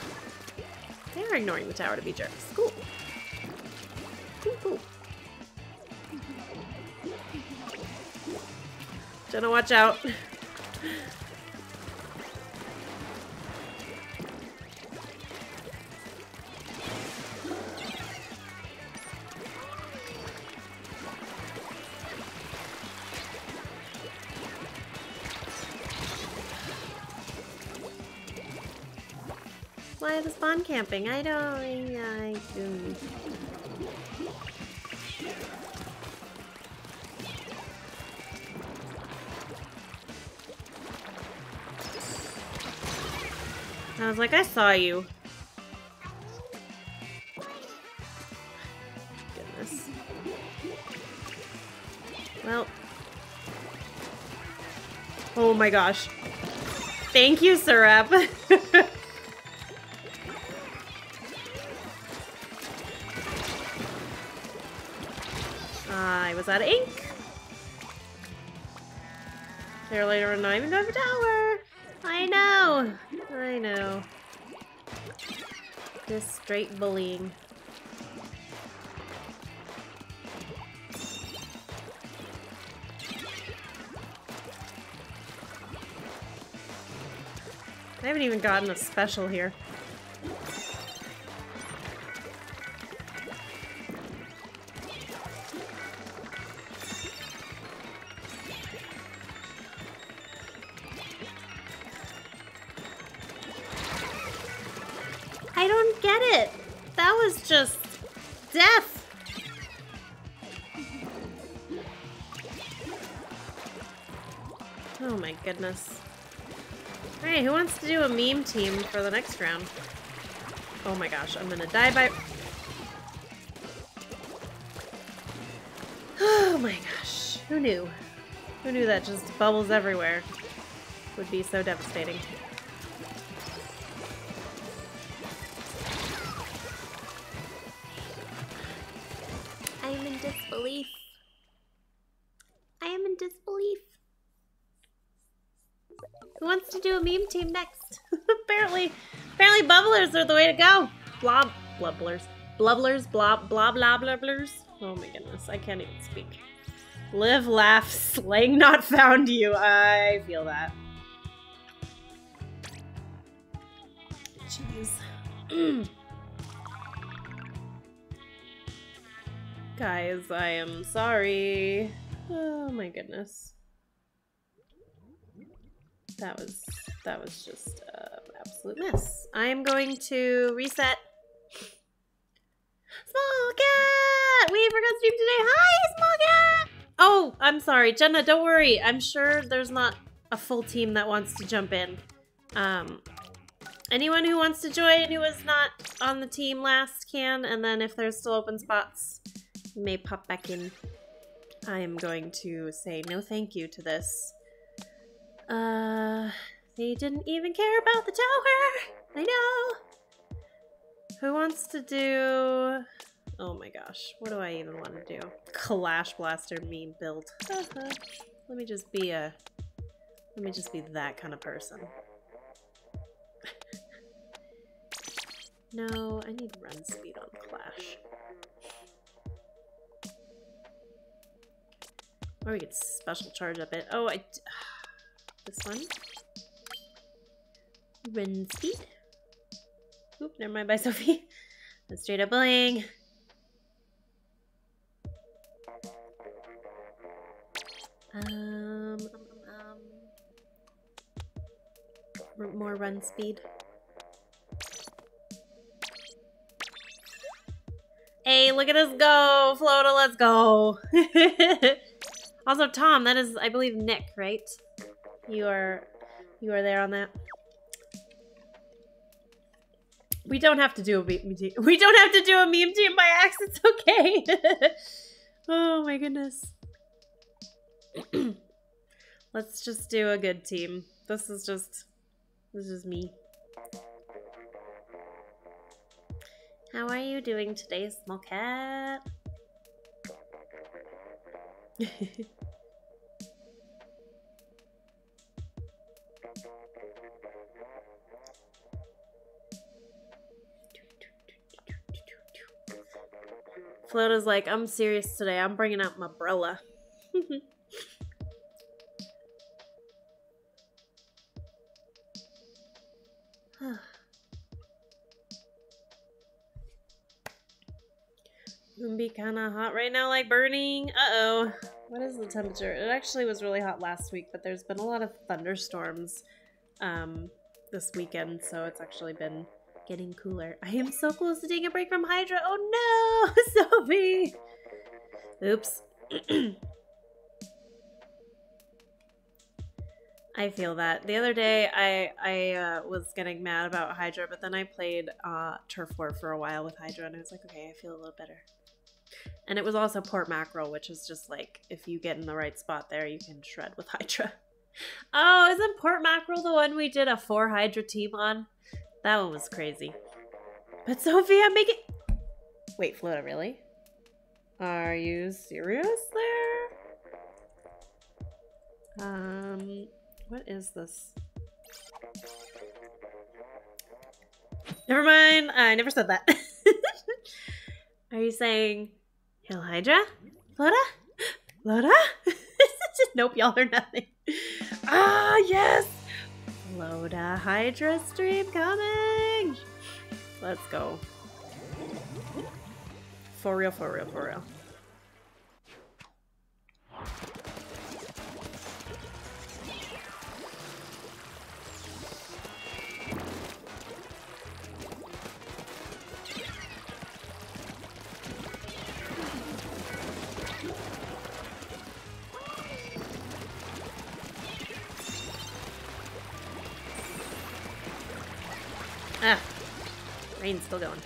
They're ignoring the tower to be jerks. Cool. Cool, cool. Jenna, watch out. Spawn camping? I don't. I, do. I was like, I saw you. Goodness. Well. Oh my gosh. Thank you, Syrup. here later and I even have a tower! I know! I know. Just straight bullying. I haven't even gotten a special here. Team for the next round? Oh my gosh, I'm gonna die by... Oh my gosh, who knew? Who knew that just bubbles everywhere would be so devastating? I am in disbelief. I am in disbelief. Who wants to do a meme team next? Bubblers are the way to go. Blob, blubblers, blubblers, blob, blah, blah, blubblers. Oh my goodness, I can't even speak. Live, laugh, slang not found you. I feel that. Jeez. Guys, I am sorry. Oh my goodness. That was that was just an absolute mess. I am going to reset. Small cat! We forgot to stream today. Hi, small cat! Oh, I'm sorry. Jenna, don't worry. I'm sure there's not a full team that wants to jump in. Um, anyone who wants to join who was not on the team last can, and then if there's still open spots, may pop back in. I am going to say no thank you to this. Uh, they didn't even care about the tower. I know. Who wants to do... Oh my gosh, what do I even want to do? Clash Blaster meme build. Uh-huh. let me just be a... Let me just be that kind of person. no, I need run speed on Clash. Or we could special charge up it. Oh, I... This one. Speed. Oop, never mind, by Sophie. That's straight up bullying. Um, um, um, more run speed. Hey, look at us go! Flota, let's go! also, Tom, that is, I believe, Nick, right? You are, you are there on that? We don't have to do a meme team. We don't have to do a meme team by accident. It's okay. oh my goodness. Let's just do a good team. This is just, this is me. How are you doing today, small cat? Flota's like, I'm serious today. I'm bringing out my umbrella. Gonna be kind of hot right now, like burning. Uh-oh. What is the temperature? It actually was really hot last week, but there's been a lot of thunderstorms um, this weekend, so it's actually been getting cooler. I am so close to taking a break from Hydra. Oh no, Sophie. Oops. I feel that. The other day, I I uh, was getting mad about Hydra, but then I played uh, Turf War for a while with Hydra, and I was like, okay, I feel a little better. And it was also Port Mackerel, which is just like, if you get in the right spot there, you can shred with Hydra. Oh, isn't Port Mackerel the one we did a four Hydra team on? That one was crazy. But Sophia, make it... Wait, Flota, really? Are you serious there? Um, what is this? Never mind. I never said that. Are you saying Hill Hydra? Flota? Flota? nope, y'all are nothing. Ah, yes! Loda Hydra stream coming! Let's go. For real, for real, for real. Rain's still going.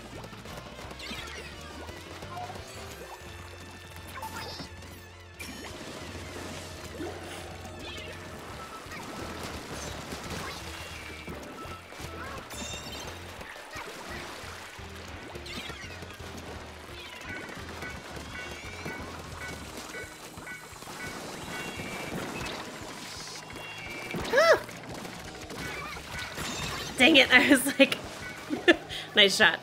Dang it, I was like, nice shot.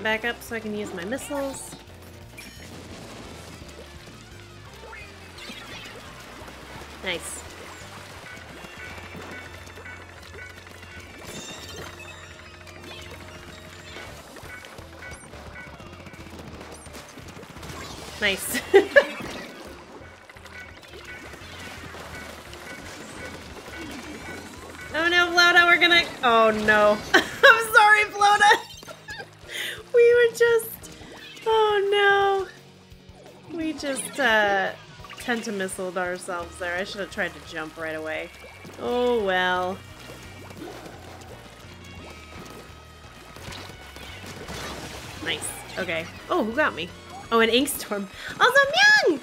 Nice. Back up so I can use my missiles. Nice. Nice. oh no, Flota, we're gonna. Oh no. Pentamissiled ourselves there. I should have tried to jump right away. Oh well. Nice. Okay. Oh, who got me? Oh, an ink Inkstorm. Also, Myung!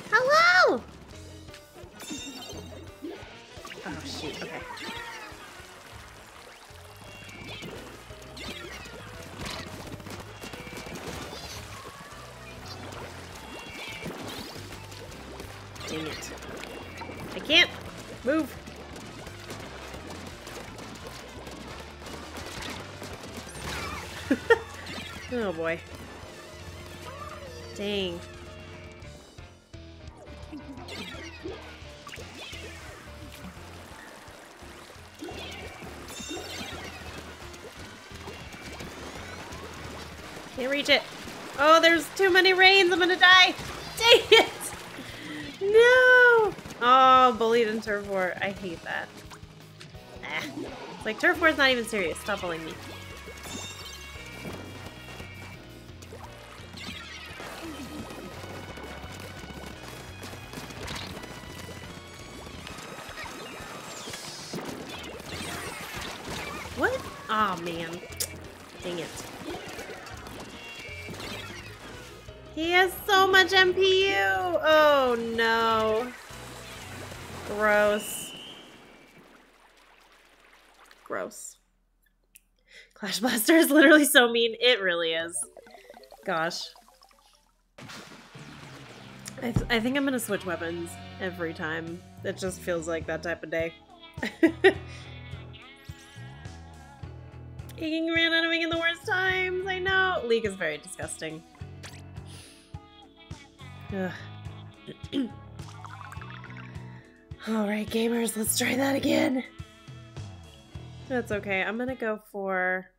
Too many rains. I'm gonna die. Dang it. No! Oh, bullied in turf war. I hate that. Ah. Like turf war is not even serious. Stop bullying me. So mean. It really is. Gosh. I, th I think I'm gonna switch weapons every time. It just feels like that type of day. Eking ran out of me in the worst times. I know. League is very disgusting. Alright, gamers, let's try that again. That's okay. I'm gonna go for...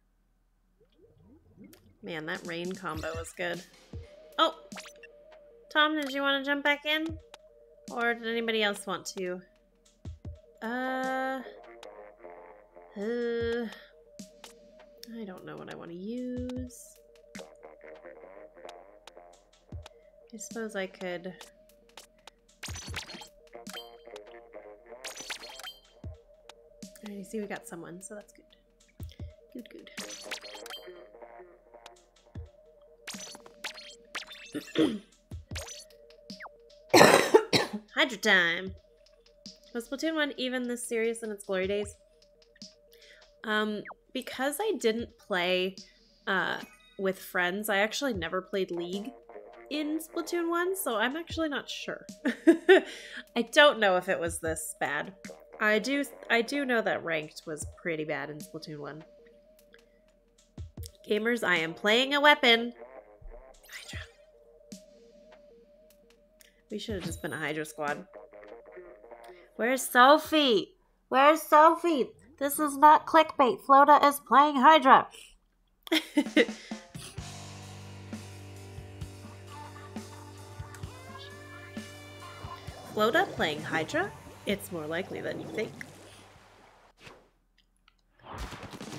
Man, that rain combo was good. Oh! Tom, did you want to jump back in? Or did anybody else want to? Uh... Uh... I don't know what I want to use. I suppose I could... You see we got someone, so that's good. Good, good. Hydra time! Was Splatoon 1 even this serious in its glory days? Um, because I didn't play uh, with friends, I actually never played League in Splatoon 1, so I'm actually not sure. I don't know if it was this bad. I do I do know that ranked was pretty bad in Splatoon 1. Gamers, I am playing a weapon. Hydra. We should have just been a Hydra squad. Where's Sophie? Where's Sophie? This is not clickbait. Flota is playing Hydra. Flota playing Hydra? It's more likely than you think.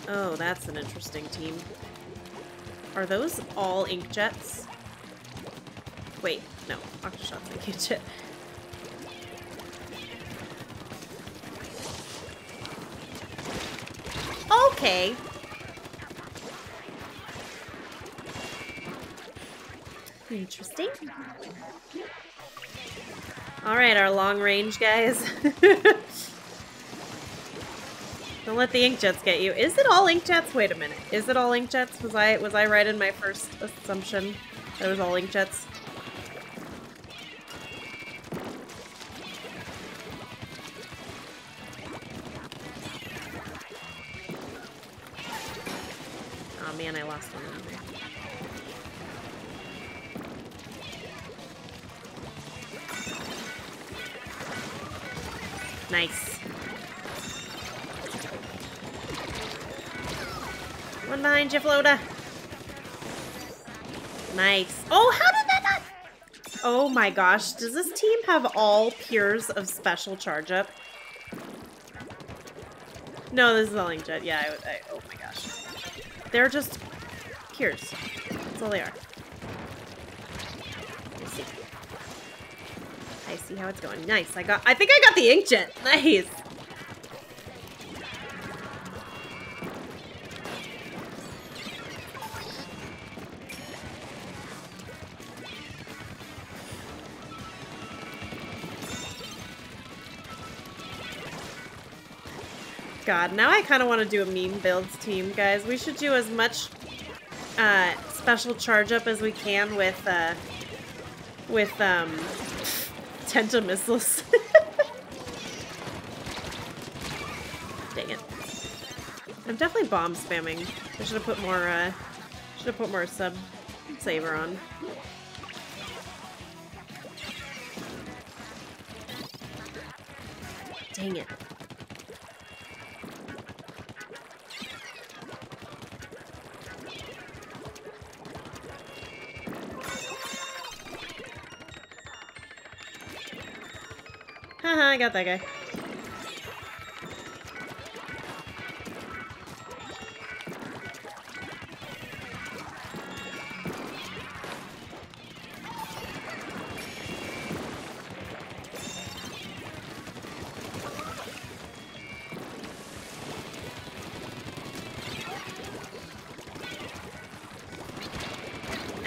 Oh, that's an interesting team. Are those all inkjets? Wait, no. Octoshot's inkjet. Okay. Interesting. Alright, our long range guys. Don't let the inkjets get you. Is it all inkjets? Wait a minute. Is it all inkjets? Was I was I right in my first assumption that it was all inkjets? My gosh. Does this team have all pures of special charge up? No, this is all inkjet. Yeah, I, I, oh my gosh. They're just pures. That's all they are. I see how it's going. Nice. I got. I think I got the inkjet. Nice. God, now I kind of want to do a meme builds team, guys. We should do as much uh, special charge up as we can with uh, with um, Tenta missiles. Dang it. I'm definitely bomb spamming. I should have put more, uh, should have put more sub saver on. Dang it. Got that guy.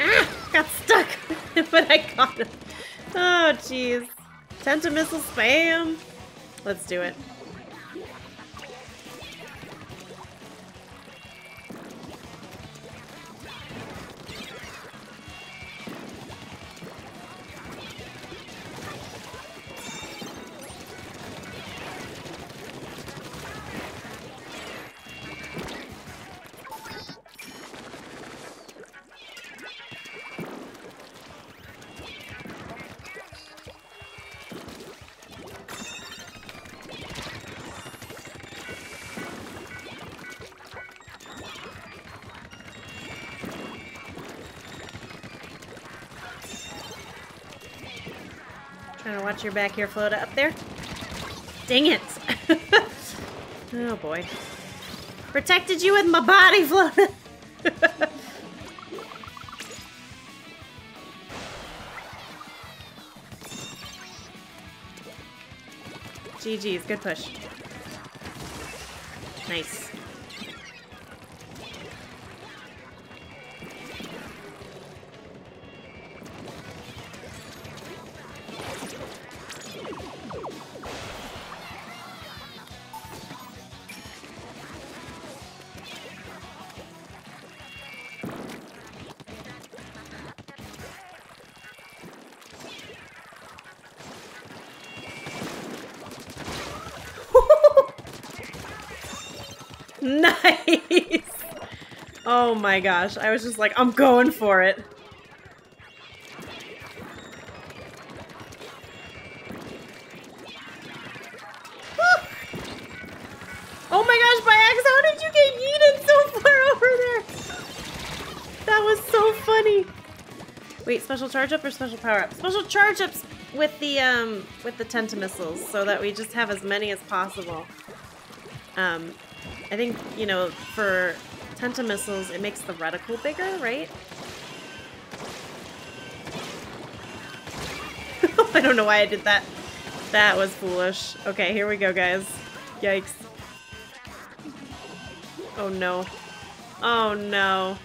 Ah! Got stuck! but I got him. Oh, jeez. Tenta missile spam! Let's do it. Your back here, Flota. Up there? Dang it! oh boy. Protected you with my body, Flota! GG's, good push. Nice! Oh my gosh, I was just like, I'm going for it. Oh my gosh, Biax, how did you get yeeted so far over there? That was so funny. Wait, special charge up or special power up? Special charge ups with the um with the tentamissiles so that we just have as many as possible. Um I think, you know, for tentamissiles it makes the reticle bigger, right? I don't know why I did that. That was foolish. Okay, here we go, guys. Yikes. Oh no. Oh no.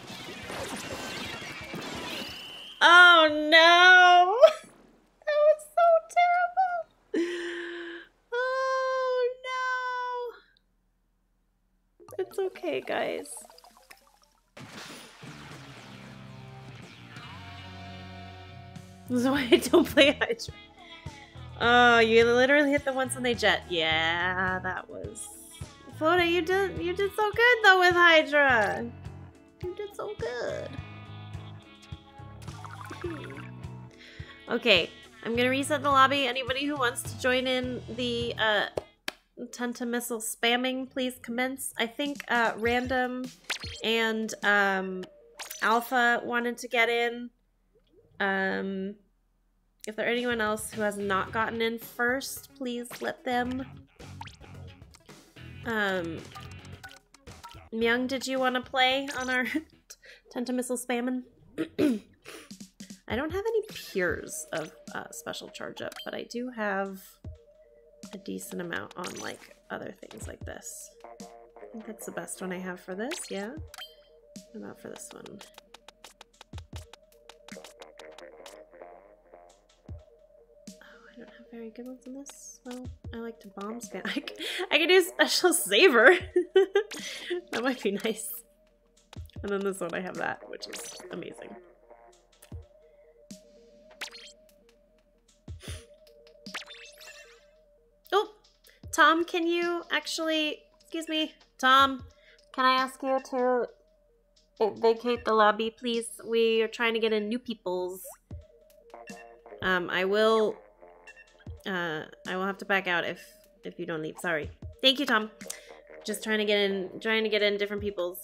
I don't play Hydra. Oh, you literally hit the ones when they jet. Yeah, that was Flota, you did you did so good though with Hydra. You did so good. okay, I'm gonna reset the lobby. Anybody who wants to join in the uh, Tentamissile spamming, please commence. I think uh, Random and um, Alpha wanted to get in. Um, if there anyone else who has not gotten in first, please let them. Um, Myung, did you want to play on our Tentamissile spamming? I don't have any pures of uh, special charge up, but I do have a decent amount on like other things like this. I think that's the best one I have for this, yeah? What about for this one? Very good ones in this. Well, I like to bomb spam. I, I can do special saver. that might be nice. And then this one, I have that, which is amazing. Oh, Tom, can you actually, excuse me, Tom, can I ask you to vacate the lobby, please? We are trying to get in new peoples. Um, I will uh, I will have to back out if if you don't leave. Sorry. Thank you, Tom. Just trying to get in, trying to get in different people's.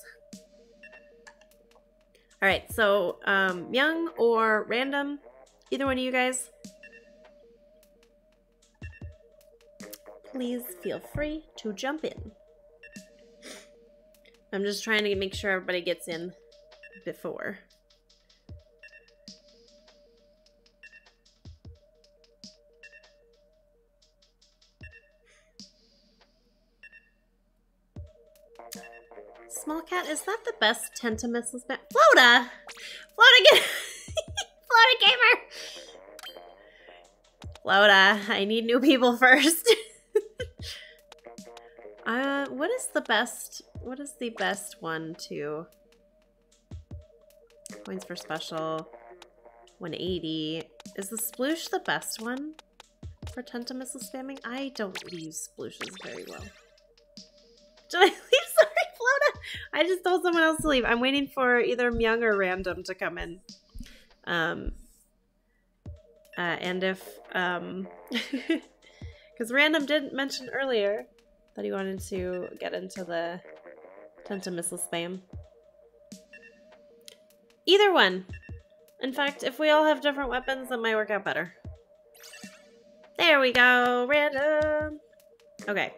All right, so um, young or random, either one of you guys. Please feel free to jump in. I'm just trying to make sure everybody gets in before. Small cat, is that the best Tentamissiles back? Flota! Flota, get Flota gamer! Flota, I need new people first. uh, what is the best, what is the best one to... Points for special, 180. Is the sploosh the best one for Tentamissile spamming? I don't use splooshes very well. Did I leave I just told someone else to leave. I'm waiting for either Myung or Random to come in. Um, uh, and if, um, because Random didn't mention earlier that he wanted to get into the Tenta missile spam. Either one. In fact, if we all have different weapons, that might work out better. There we go, random. Okay,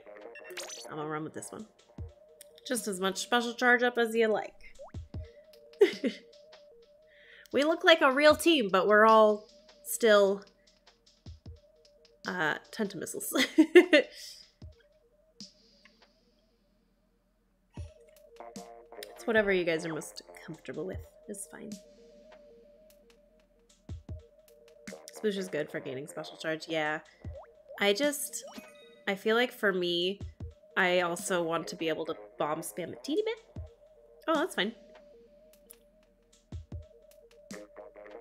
I'm gonna run with this one. Just as much special charge up as you like. we look like a real team, but we're all still uh, tentamissiles. it's whatever you guys are most comfortable with is fine. Sploosh is good for gaining special charge. Yeah. I just, I feel like for me, I also want to be able to bomb spam a teeny bit. Oh, that's fine.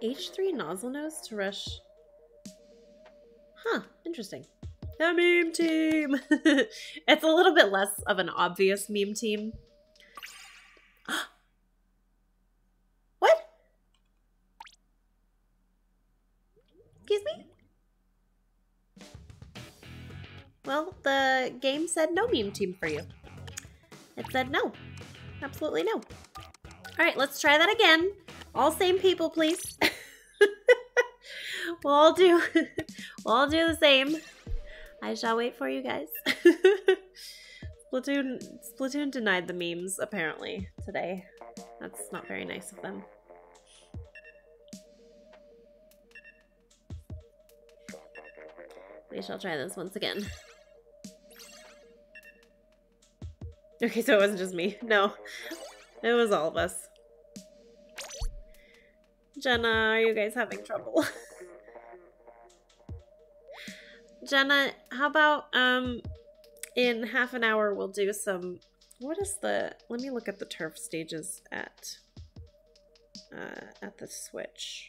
H3 nozzle nose to rush. Huh, interesting. The meme team. it's a little bit less of an obvious meme team. what? Excuse me? Well, the game said no meme team for you. It said no. Absolutely no. All right, let's try that again. All same people, please. we'll all do we'll all do the same. I shall wait for you guys. Splatoon Splatoon denied the memes apparently today. That's not very nice of them. We shall try this once again. Okay, so it wasn't just me. No, it was all of us. Jenna, are you guys having trouble? Jenna, how about um in half an hour we'll do some what is the let me look at the turf stages at uh at the switch.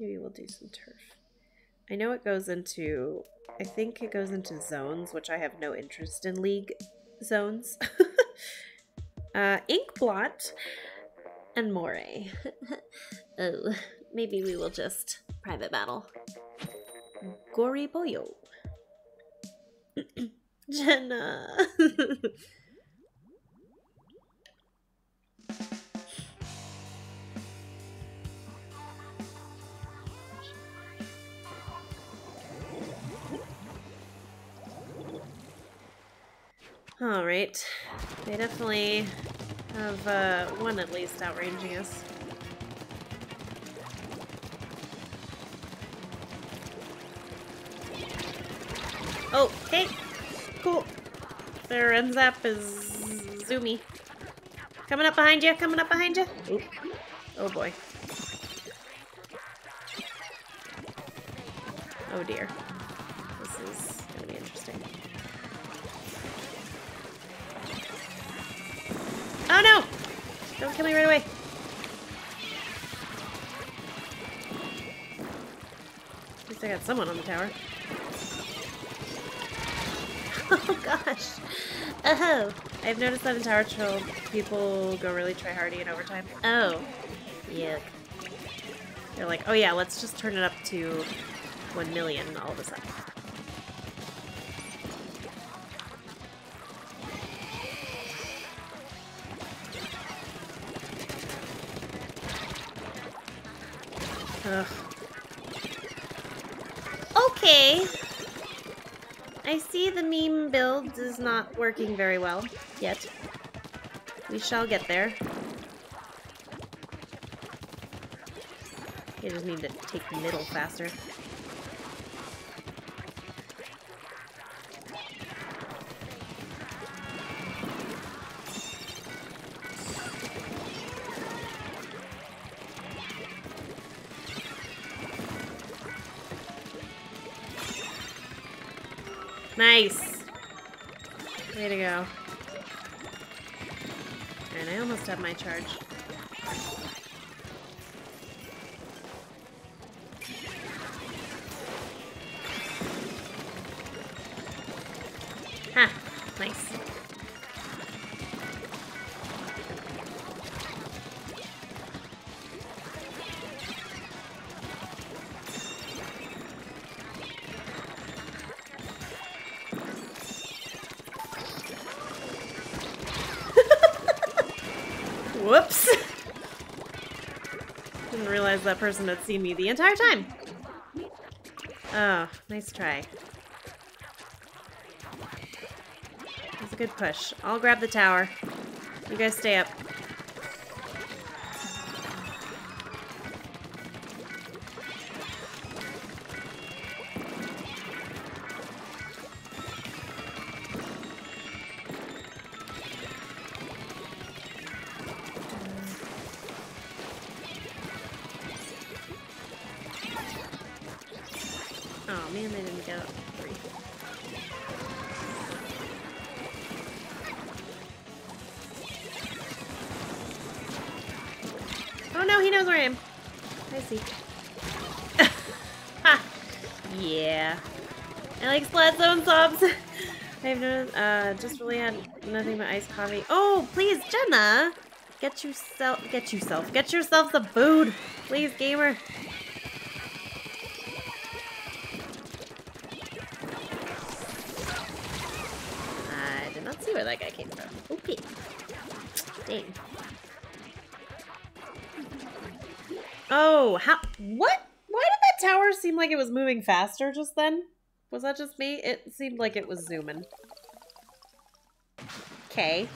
Maybe we'll do some turf. I know it goes into I think it goes into zones, which I have no interest in league zones. uh Inkblot and Moray. oh, maybe we will just private battle. Gory Boyo. Jenna. All right. They definitely have uh, one at least outranging us. Oh, hey! Cool. Their NZap is zoomy. Coming up behind you, coming up behind you. Oop. Oh boy. Oh dear. Oh no! Don't kill me right away. At least I got someone on the tower. Oh gosh. Oh, I've noticed that in Tower Control, people go really try hardy in overtime. Oh, yuck. They're like, oh yeah, let's just turn it up to 1 million all of a sudden. Ugh. Okay. I see the meme build is not working very well yet. We shall get there. You just need to take the middle faster. Have my charge. Didn't that person had seen me the entire time. Oh, nice try. That's a good push. I'll grab the tower. You guys stay up. Just really had nothing but iced coffee. Oh, please, Jenna! Get yourself, get yourself, get yourself some food! Please, gamer. I did not see where that guy came from. Okay. Dang. Oh, how, what? Why did that tower seem like it was moving faster just then? Was that just me? It seemed like it was zooming. Okay.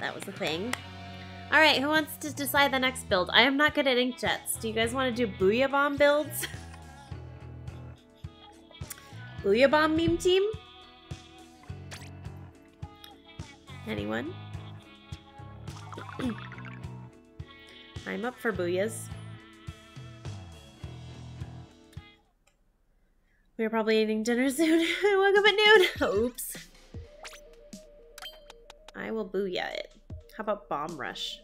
That was a thing. Alright, who wants to decide the next build? I am not good at inkjets. Do you guys want to do Booyah Bomb builds? Booyah Bomb meme team? Anyone? I'm up for booyahs. We're probably eating dinner soon. I woke up at noon. Oops. I will booyah it. How about bomb rush?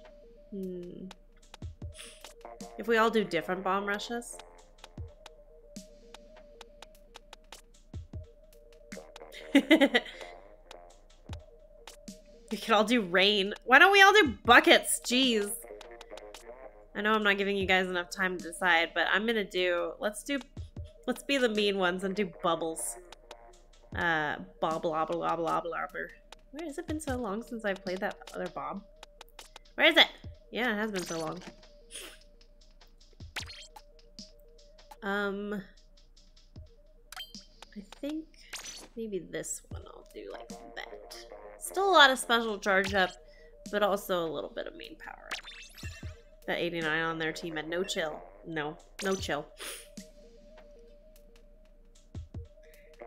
Hmm. If we all do different bomb rushes? we could all do rain. Why don't we all do buckets? Jeez. I know I'm not giving you guys enough time to decide, but I'm gonna do, let's do Let's be the mean ones and do bubbles. Uh, bob, blah, blah, blah, blah, blah, Where has it been so long since I've played that other bob? Where is it? Yeah, it has been so long. Um, I think maybe this one I'll do like that. Still a lot of special charge up, but also a little bit of main power up. That 89 on their team had no chill. No, no chill.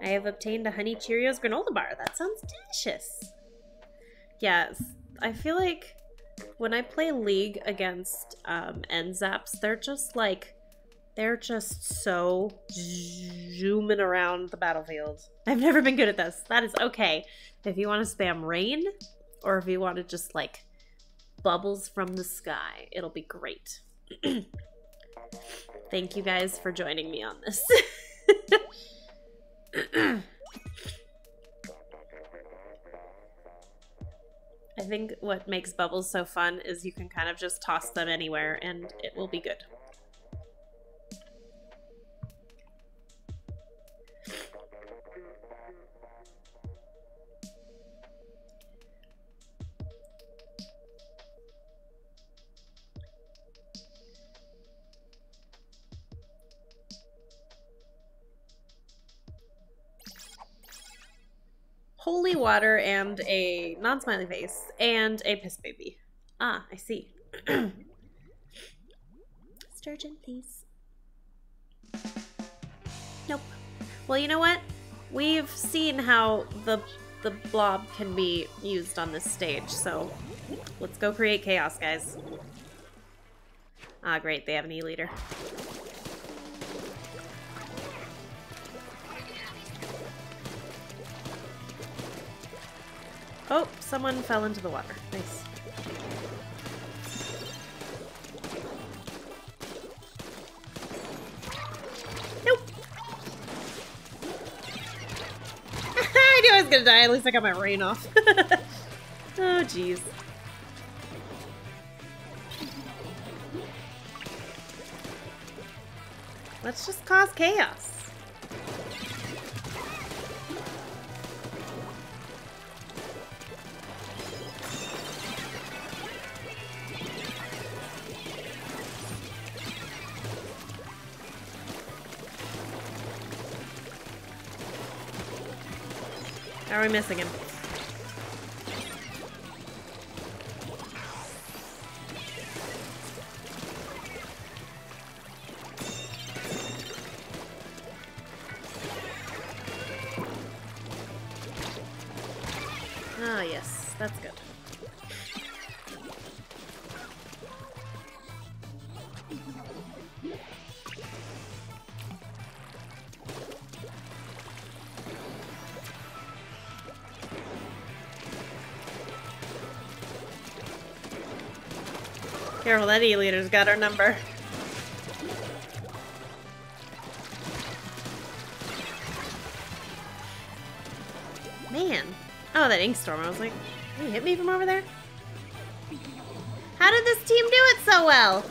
I have obtained a Honey Cheerios granola bar. That sounds delicious. Yes, I feel like when I play League against um, NZaps, they're just like, they're just so zooming around the battlefield. I've never been good at this. That is okay. If you want to spam rain, or if you want to just like bubbles from the sky, it'll be great. Thank you guys for joining me on this. I think what makes bubbles so fun is you can kind of just toss them anywhere and it will be good. Water and a non-smiley face and a piss baby. Ah, I see. Sturgeon, please. Nope. Well, you know what? We've seen how the the blob can be used on this stage, so let's go create chaos, guys. Ah, great, they have an E-liter. Oh, someone fell into the water. Nice. Nope. I knew I was gonna die. At least I got my rain off. oh, jeez. Let's just cause chaos. Are we missing him? Careful, that E-liter's got our number. Man. Oh, that ink storm. I was like, he hit me from over there? How did this team do it so well?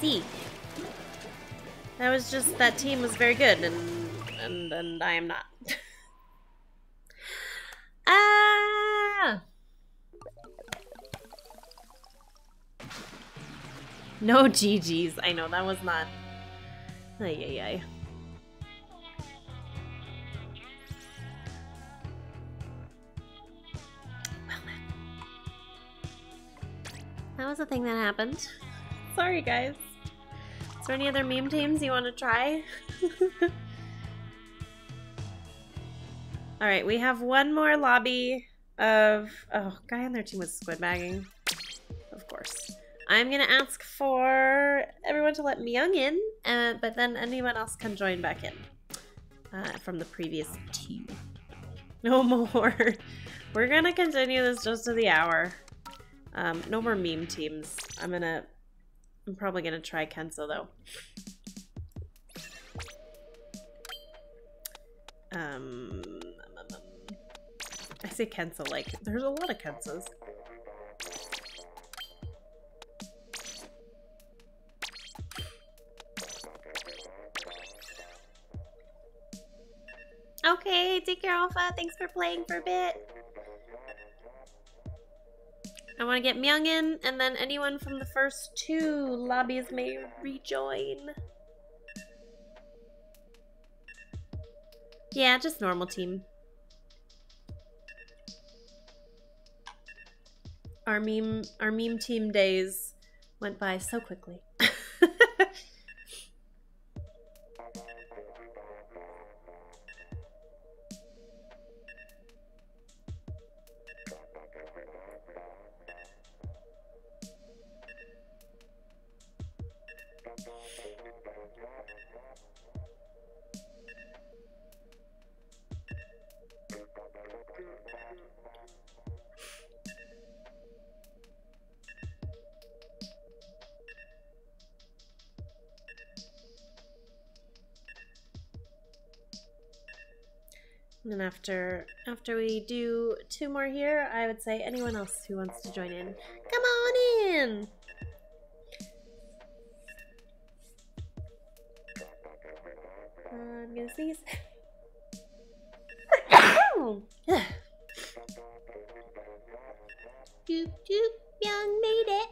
See. That was just that team was very good and and and I am not. ah. No GG's. I know that was not. Ay ay ay. That was a thing that happened. Sorry, guys. Is there any other meme teams you want to try? Alright, we have one more lobby of... Oh, guy on their team was squid bagging. Of course. I'm gonna ask for everyone to let Myung in, uh, but then anyone else can join back in uh, from the previous team. No more. We're gonna continue this just to the hour. Um, no more meme teams. I'm gonna... I'm probably gonna try Kensa, though. Um, I say Kensa, like, there's a lot of Kensas. Okay, take care, Alpha. Thanks for playing for a bit. I want to get Myung in, and then anyone from the first two lobbies may rejoin. Yeah, just normal team. Our meme, our meme team days went by so quickly. And after after we do two more here, I would say anyone else who wants to join in, come on in. Uh, I'm gonna sneeze. doop doop, young made it.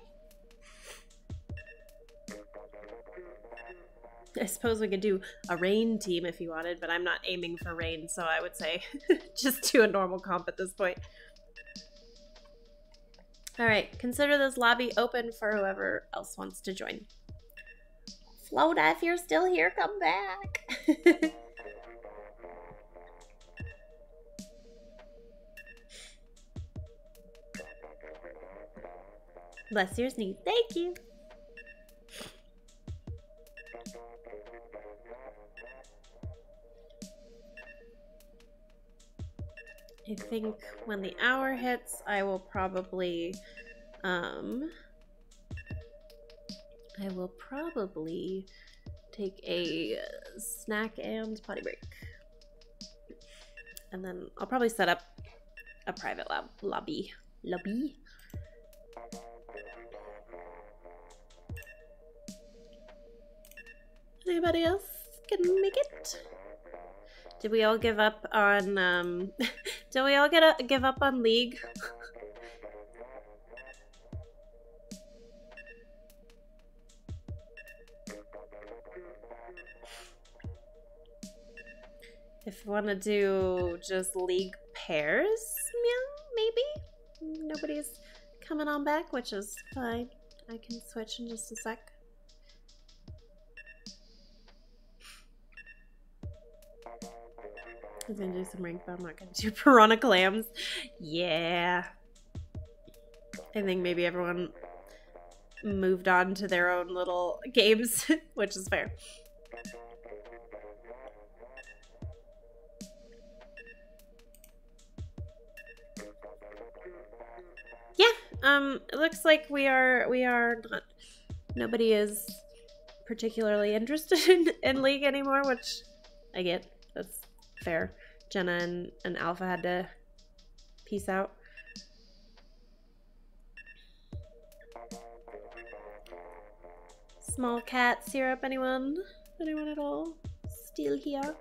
I suppose we could do a rain team if you wanted, but I'm not aiming for rain, so I would say just do a normal comp at this point. Alright, consider this lobby open for whoever else wants to join. Floda, if you're still here, come back. Bless your sneeze. Thank you. I think when the hour hits, I will probably, um, I will probably take a snack and potty break. And then I'll probably set up a private lab lobby. Lobby? Anybody else can make it? Did we all give up on, um, did we all get a, give up on League? if we want to do just League pairs, maybe? Nobody's coming on back, which is fine. I can switch in just a sec. I'm gonna do some rank, but I'm not gonna do piranha clams. Yeah. I think maybe everyone moved on to their own little games, which is fair. Yeah, um, it looks like we are we are not. Nobody is particularly interested in, in League anymore, which I get. That's fair. Jenna and, and Alpha had to peace out. Small cat syrup, anyone? Anyone at all? Still here?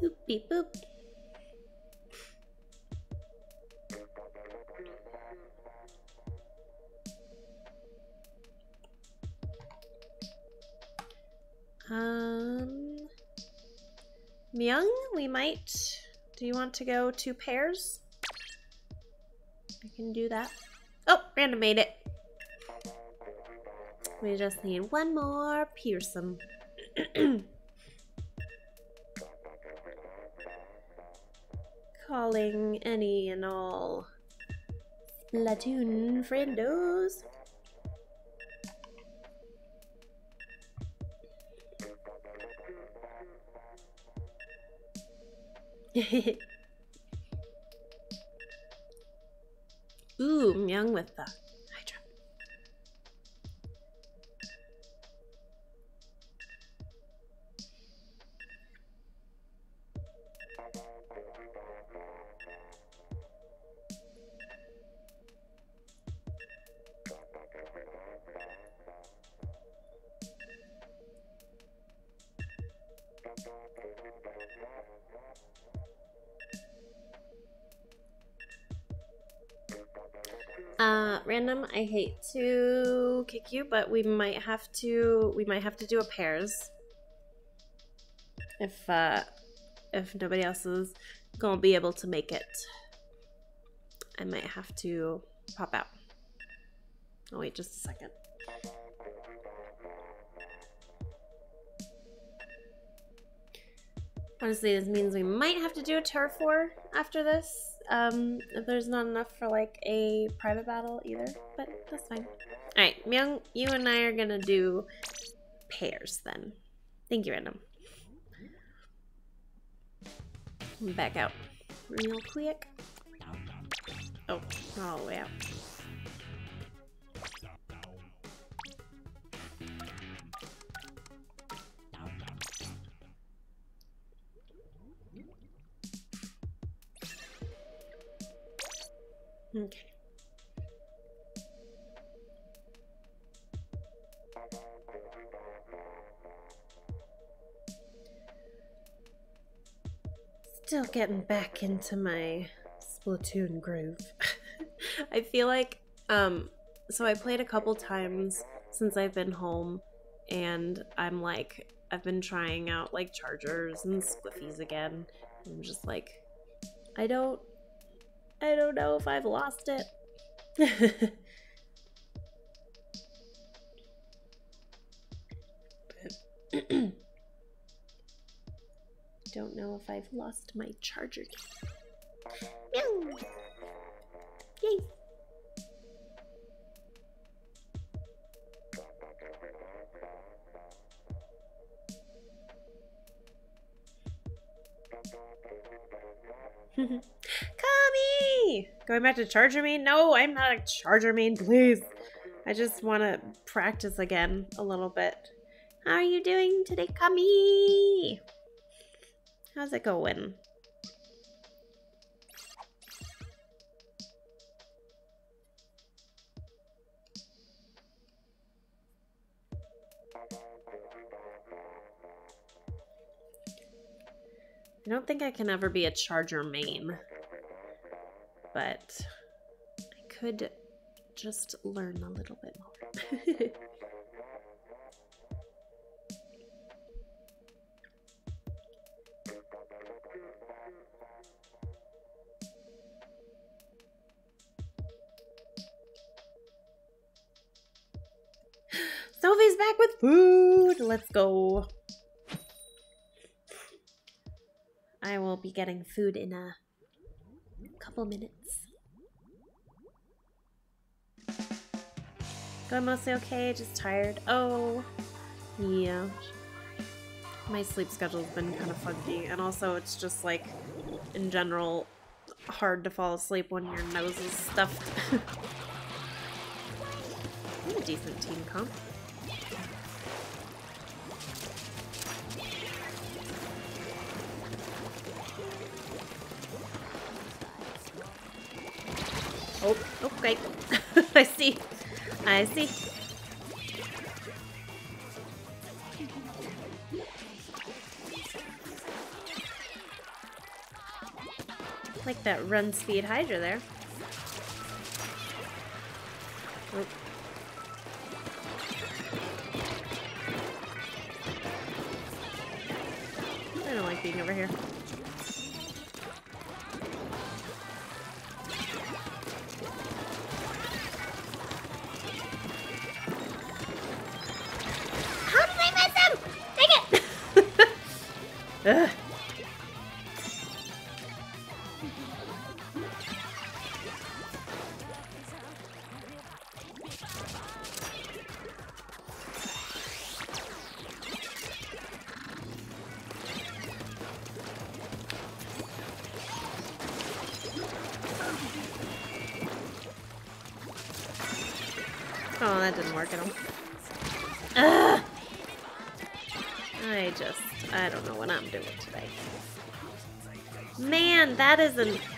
Boop beep boop. Um, Myung, we might. Do you want to go two pairs? I can do that. Oh, random made it. We just need one more Pearson. Calling any and all Splatoon friendos. Ooh, Myung with the to kick you, but we might have to we might have to do a pairs. If uh if nobody else is gonna be able to make it. I might have to pop out. Oh wait just a second. Honestly, this means we might have to do a turf war after this. Um, there's not enough for like a private battle either, but that's fine. All right, Myung, you and I are gonna do pairs then. Thank you, Random. Back out real quick. Oh, not all the way out. Okay. Still getting back into my Splatoon groove. I feel like, um, so I played a couple times since I've been home, and I'm like, I've been trying out like chargers and squiffies again. I'm just like, I don't I don't know if I've lost it. don't know if I've lost my charger. Meow. Yay. Going back to Charger Main? No, I'm not a Charger Main, please. I just want to practice again a little bit. How are you doing today, Kami? How's it going? I don't think I can ever be a charger main, but I could just learn a little bit more. Sophie's back with food. Let's go. I will be getting food in a couple minutes. Going mostly okay, just tired. Oh, yeah. my sleep schedule's been kind of funky, and also it's just like, in general, hard to fall asleep when your nose is stuffed. I'm a decent team comp. Oh, okay. I see. I see. Like that run speed Hydra there.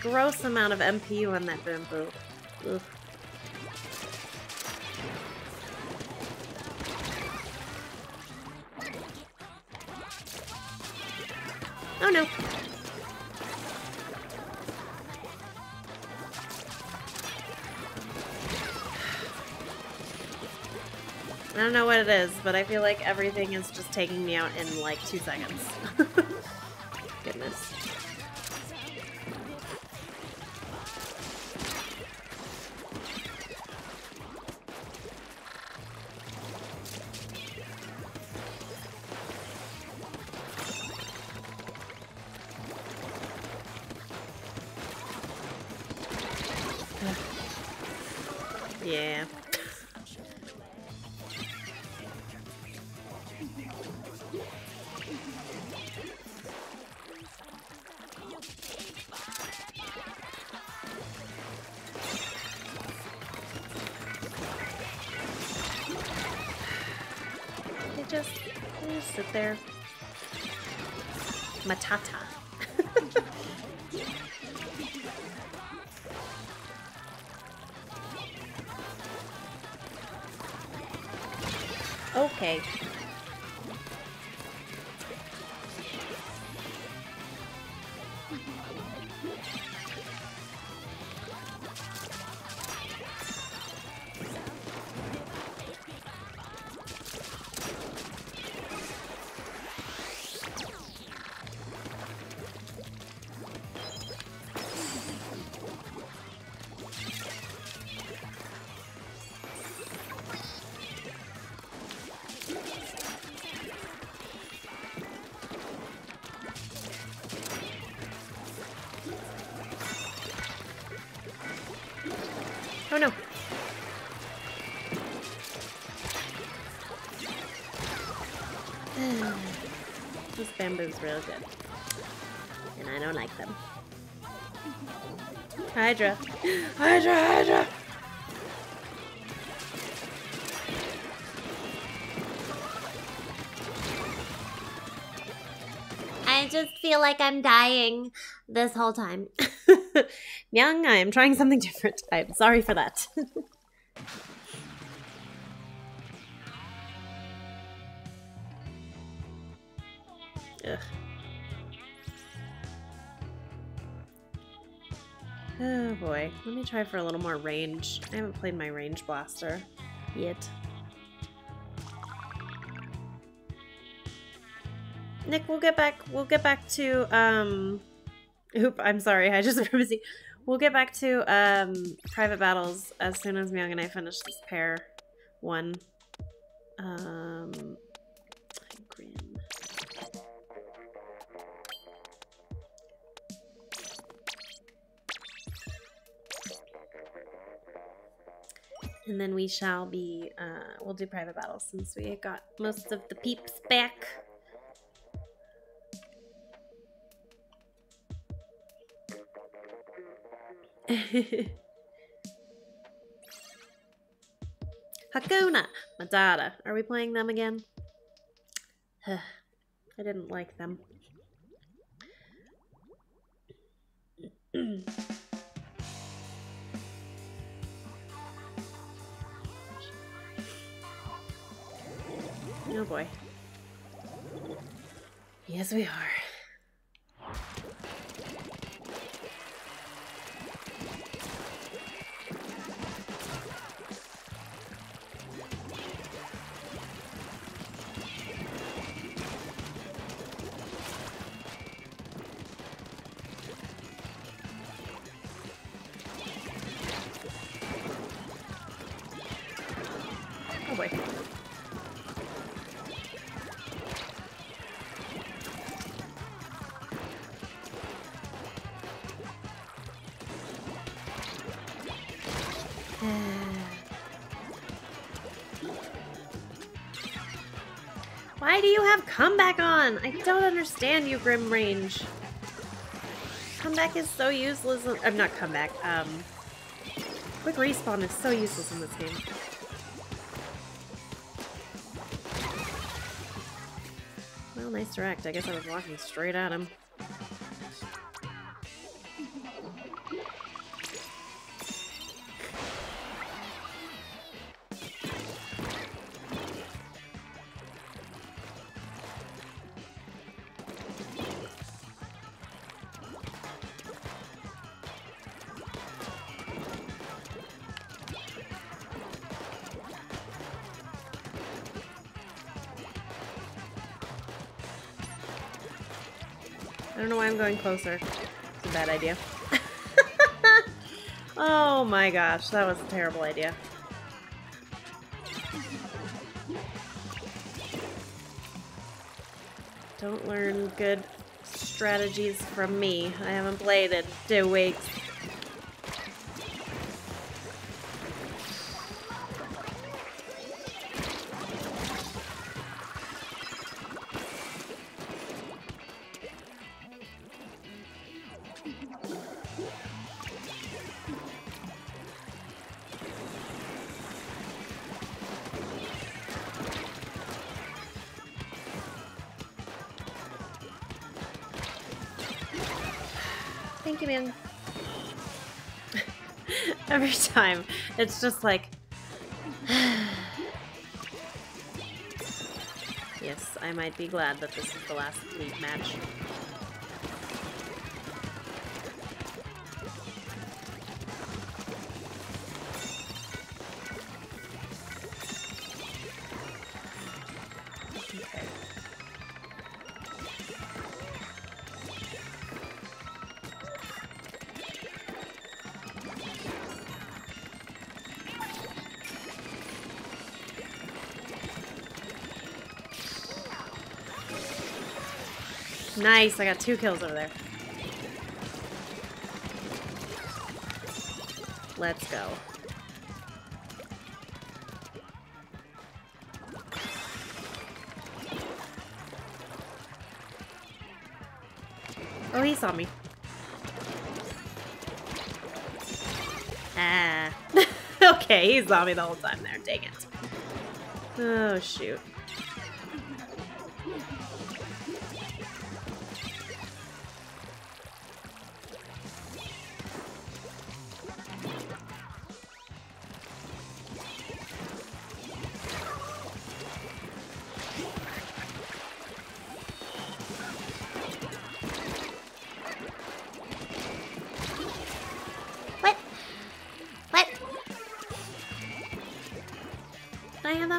Gross amount of MPU on that bamboo. Ugh. Oh no. I don't know what it is, but I feel like everything is just taking me out in like two seconds. bamboo's real good. And I don't like them. Hydra. Hydra, Hydra! I just feel like I'm dying this whole time. Young, I am trying something different. I'm sorry for that. Oh boy, let me try for a little more range. I haven't played my range blaster yet. Nick, we'll get back. We'll get back to um. Oop, I'm sorry. I just privacy. We'll get back to um private battles as soon as Myung and I finish this pair one. Um. And then we shall be, uh, we'll do private battles since we got most of the peeps back. Hakuna Matata. Are we playing them again? I didn't like them. oh boy. Yes, we are. Do back on? I don't understand you, Grim Range. Comeback is so useless. I'm not comeback. Um, quick respawn is so useless in this game. Well, nice direct. I guess I was walking straight at him. Closer. It's a bad idea. oh my gosh, that was a terrible idea. Don't learn good strategies from me. I haven't played in two weeks. It's just like. yes, I might be glad that this is the last league match. Nice, I got two kills over there. Let's go. Oh, he saw me. Ah. okay, he saw me the whole time there. Dang it. Oh, shoot.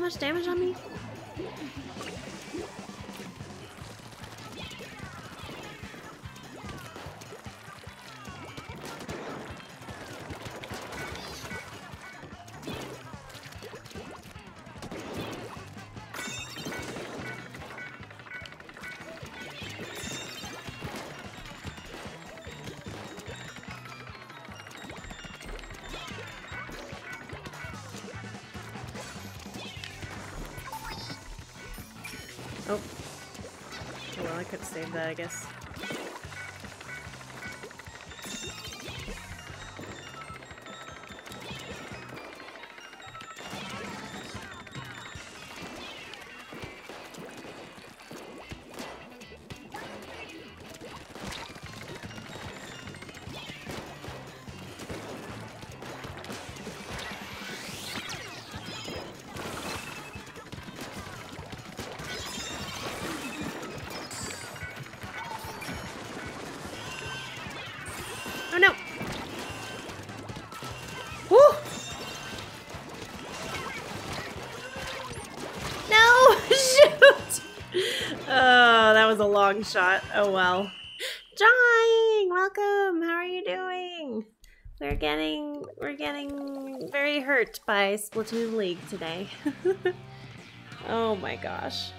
Much damage wrong shot. Oh well. Drawing! Welcome! How are you doing? We're getting we're getting very hurt by Splatoon League today. oh my gosh.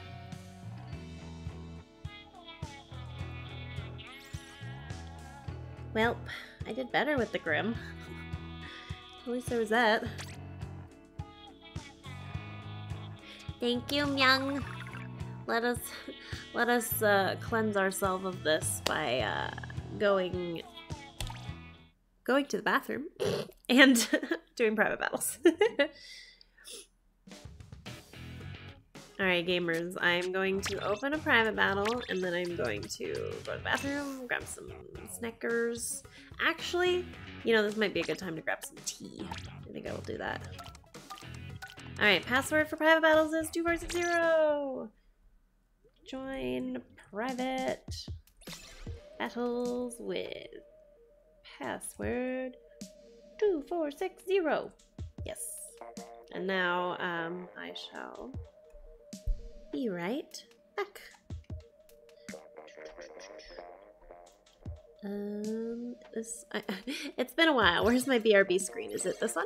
Well, I did better with the Grim. At least there was that. Thank you, Myung. Let us let us uh, cleanse ourselves of this by uh, going going to the bathroom and doing private battles. Alright, gamers, I'm going to open a private battle, and then I'm going to go to the bathroom, grab some Snickers. Actually, you know, this might be a good time to grab some tea. I think I will do that. Alright, password for private battles is 2460! Join private battles with password 2460. Yes. And now um, I shall be right back. Um, this, I, it's been a while. Where's my BRB screen? Is it this one?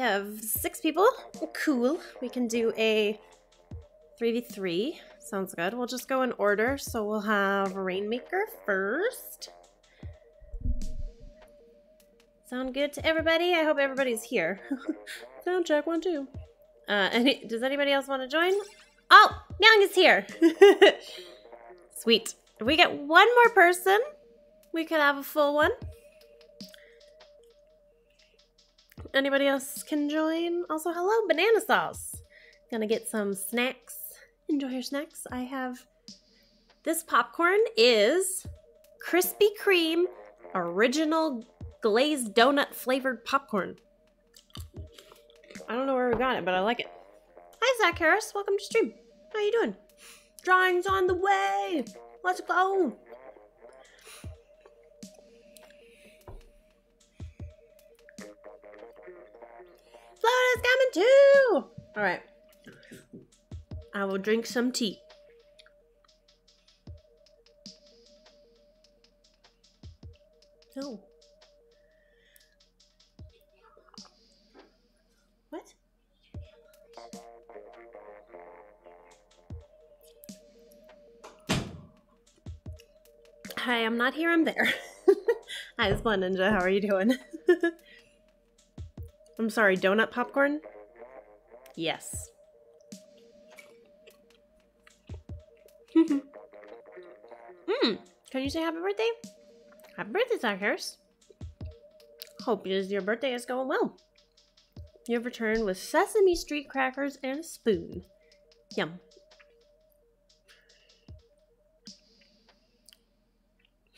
Have six people. Cool. We can do a 3v3. Sounds good. We'll just go in order. So we'll have Rainmaker first. Sound good to everybody? I hope everybody's here. Sound check one, two. Uh, any, does anybody else want to join? Oh, Myung is here. Sweet. If we get one more person, we could have a full one. Anybody else can join? Also, hello, banana sauce. Gonna get some snacks. Enjoy your snacks. I have this popcorn is Krispy Kreme original glazed donut flavored popcorn. I don't know where we got it, but I like it. Hi, Zach Harris. Welcome to stream. How you doing? Drawings on the way. Let's go. Florida's coming too. All right. I will drink some tea. Oh. What? Hi, I'm not here, I'm there. Hi, it's Splat Ninja, how are you doing? I'm sorry, donut popcorn? Yes. Hmm, can you say happy birthday? Happy birthday, Harris. Hope your birthday is going well. You have returned with Sesame Street crackers and a spoon. Yum.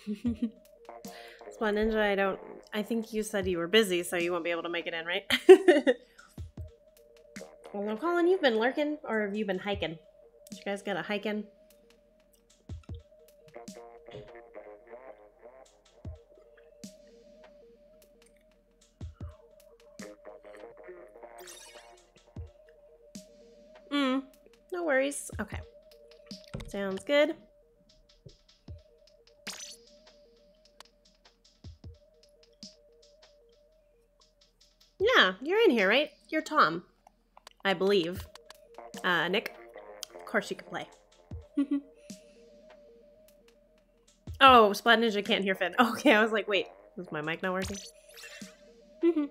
Spawn Ninja, I don't... I think you said you were busy, so you won't be able to make it in, right? well, no, Colin, you've been lurking, or have you been hiking? Did you guys get a hiking? Mm, no worries. Okay. Sounds good. Yeah, you're in here, right? You're Tom. I believe. Uh, Nick? Of course you can play. oh, Splat Ninja can't hear Finn. Okay, I was like, wait, is my mic not working?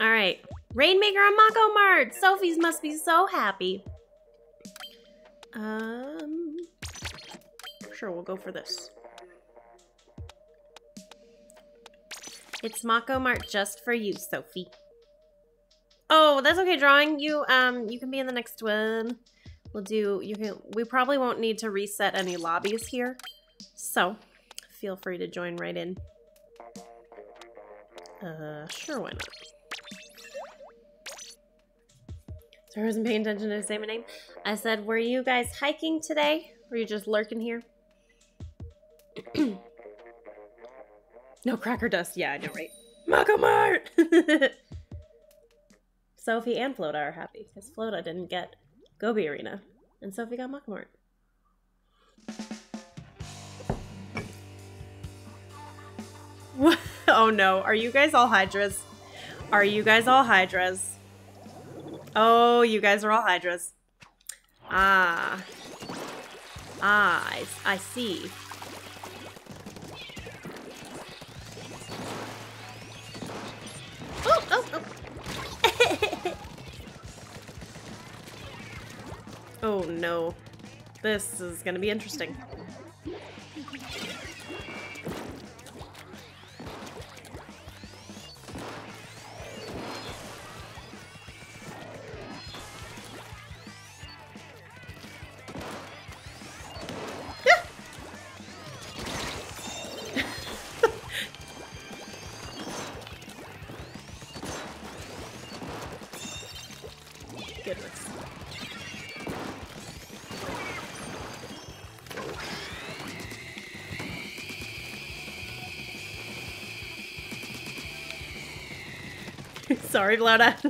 Alright. Rainmaker on Mako Mart! Sophie's must be so happy. Um, sure, we'll go for this. It's Mako Mart just for you, Sophie. Oh, that's okay, drawing. You um you can be in the next one. We'll do you can we probably won't need to reset any lobbies here. So feel free to join right in. Uh sure why not. So I wasn't paying attention to say my name. I said, were you guys hiking today? Were you just lurking here? no cracker dust. Yeah, I know, right? Mako! Sophie and Floda are happy because Floda didn't get Goby Arena and Sophie got Mako oh no, are you guys all Hydras? Are you guys all Hydras? Oh, you guys are all Hydras. Ah. Ah, I, I see. Oh no. This is gonna be interesting. Sorry, Laura.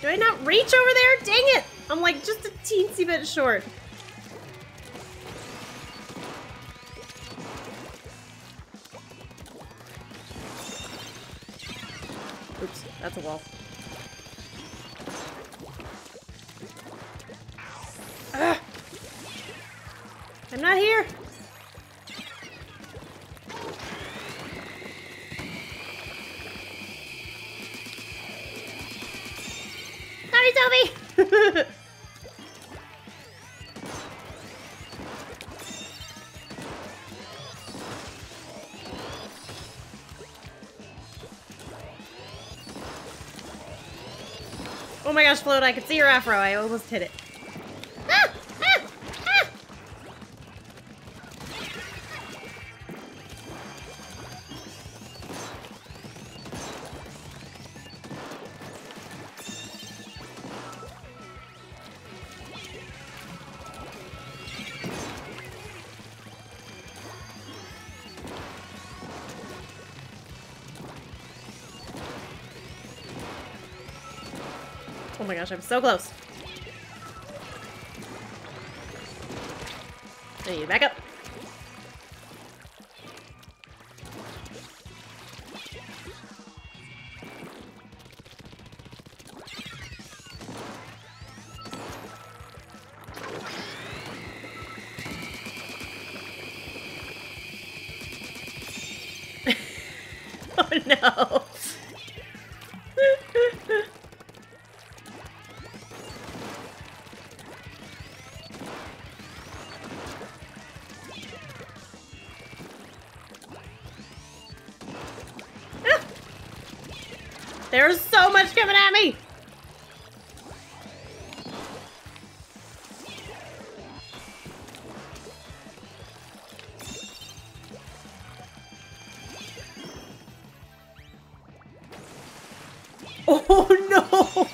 Do I not reach over there? Dang it! I'm like just a teensy bit short. My gosh, Float, I can see your afro. I almost hit it. Gosh, I'm so close. To back up. There's so much coming at me! Oh no!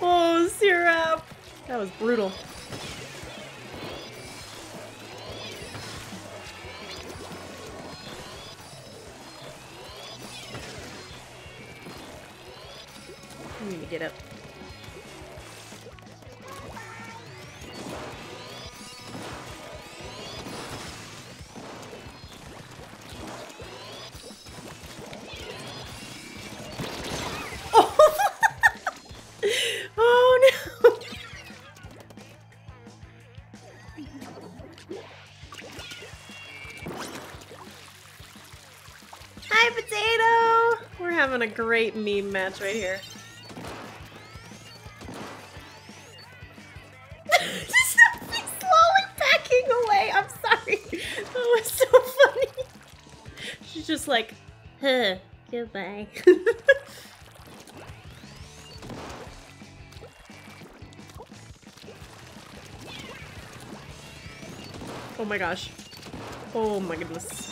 Oh, syrup! That was brutal. A great meme match right here. Just slowly backing away. I'm sorry. That was so funny. She's just like, huh, goodbye. oh my gosh. Oh my goodness.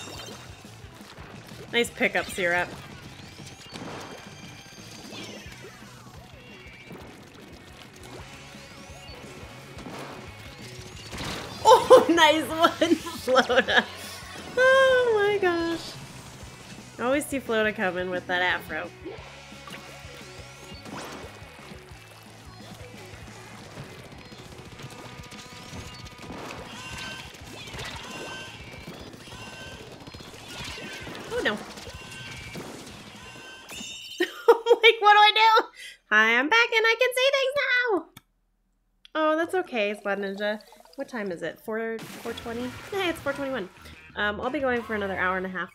Nice pickup, Syrup. Nice one, Flota. Oh my gosh. I always see Flota coming with that afro. Oh no. Like, what do I do? Hi, I'm back and I can see things now! Oh, that's okay, Splat Ninja. What time is it? 4 420? Hey, it's 421. Um, I'll be going for another hour and a half.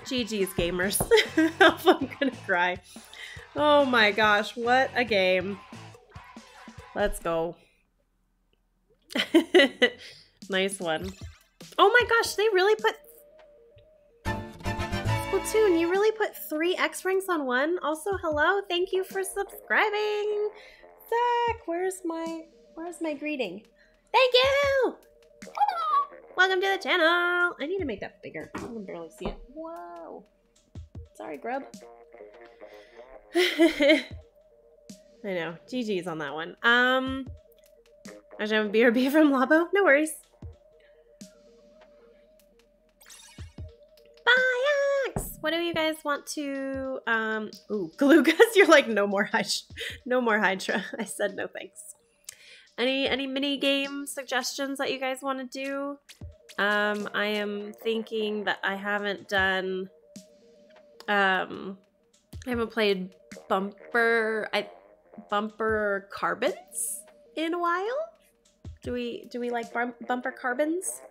GG's gamers. I'm gonna cry. Oh my gosh, what a game. Let's go. nice one. Oh my gosh, they really put Splatoon, you really put three X ranks on one? Also, hello, thank you for subscribing. Zach, where's my where's my greeting? Thank you! Welcome to the channel! I need to make that bigger. I can barely see it. Whoa. Sorry, grub. I know. GG's on that one. Um I should have a BRB from Labo. No worries. What do you guys want to? Um, ooh, Galugas, you're like no more Hydra, no more Hydra. I said no thanks. Any any mini game suggestions that you guys want to do? Um, I am thinking that I haven't done. Um, I haven't played bumper. I bumper carbons in a while. Do we do we like bumper carbons?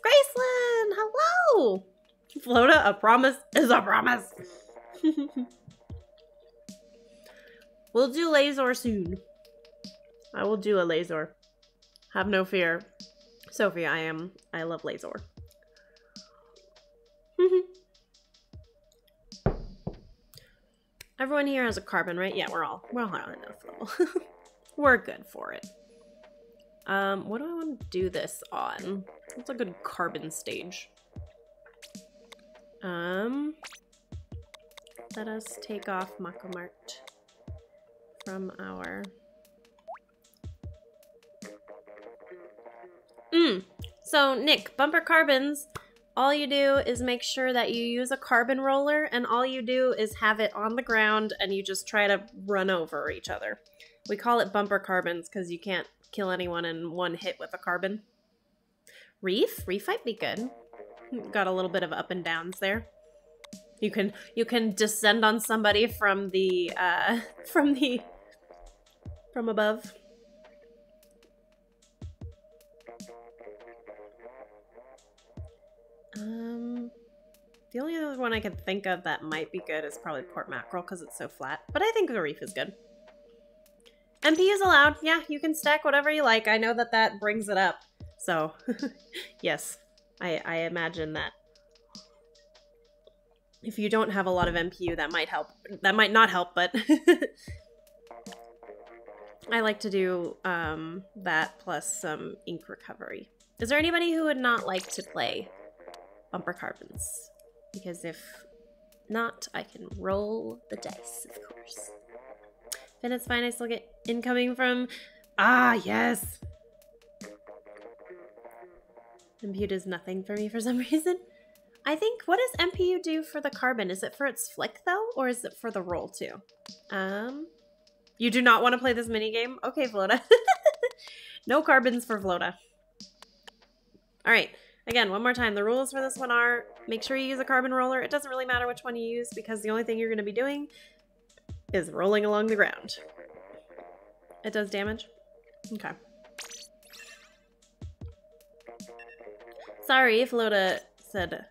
Graceland, hello. Flota, a promise is a promise. we'll do Lazor soon. I will do a Lazor. Have no fear. Sophie, I am. I love Lazor. Everyone here has a carbon, right? Yeah, we're all we're all on level. we're good for it. Um, what do I want to do this on? What's a good carbon stage? Um, let us take off Makomart from our... Mm. So, Nick, bumper carbons, all you do is make sure that you use a carbon roller, and all you do is have it on the ground, and you just try to run over each other. We call it bumper carbons because you can't kill anyone in one hit with a carbon. Reef? Reef might be good. Got a little bit of up and downs there. You can you can descend on somebody from the uh from the from above. Um the only other one I can think of that might be good is probably Port Mackerel because it's so flat. But I think the reef is good. MP is allowed. Yeah, you can stack whatever you like. I know that that brings it up. So, yes, I, I imagine that if you don't have a lot of MPU, that might help. That might not help, but I like to do um, that plus some ink recovery. Is there anybody who would not like to play bumper carbons? Because if not, I can roll the dice, of course. Then it's fine, I still get incoming from... Ah, yes! MPU does nothing for me for some reason. I think, what does MPU do for the carbon? Is it for its flick, though? Or is it for the roll, too? Um, you do not want to play this mini game? Okay, Flota. no carbons for Flota. Alright, again, one more time. The rules for this one are, make sure you use a carbon roller. It doesn't really matter which one you use, because the only thing you're going to be doing is rolling along the ground. It does damage? Okay. Sorry if Loda said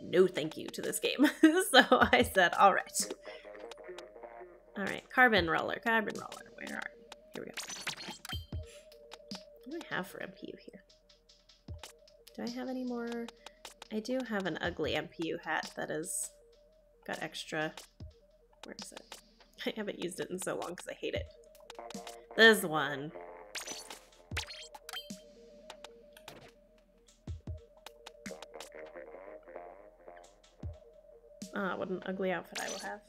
no thank you to this game. so I said, all right. All right, carbon roller, carbon roller. Where are you? Here we go. What do I have for MPU here? Do I have any more? I do have an ugly MPU hat that is got extra. Where is it? I haven't used it in so long because I hate it. This one. Ah, what an ugly outfit I will have.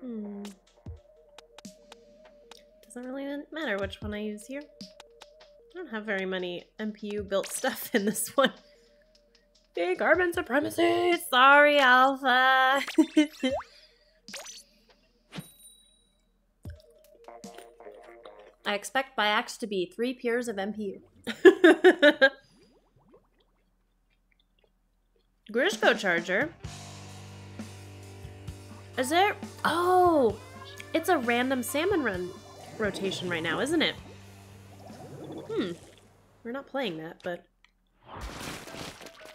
Hmm. Doesn't really matter which one I use here. I don't have very many MPU built stuff in this one. Big carbon supremacy! Sorry, Alpha! I expect Biax to be three pures of MPU. Grizzco Charger. Is there? Oh, it's a random salmon run rotation right now, isn't it? Hmm. We're not playing that, but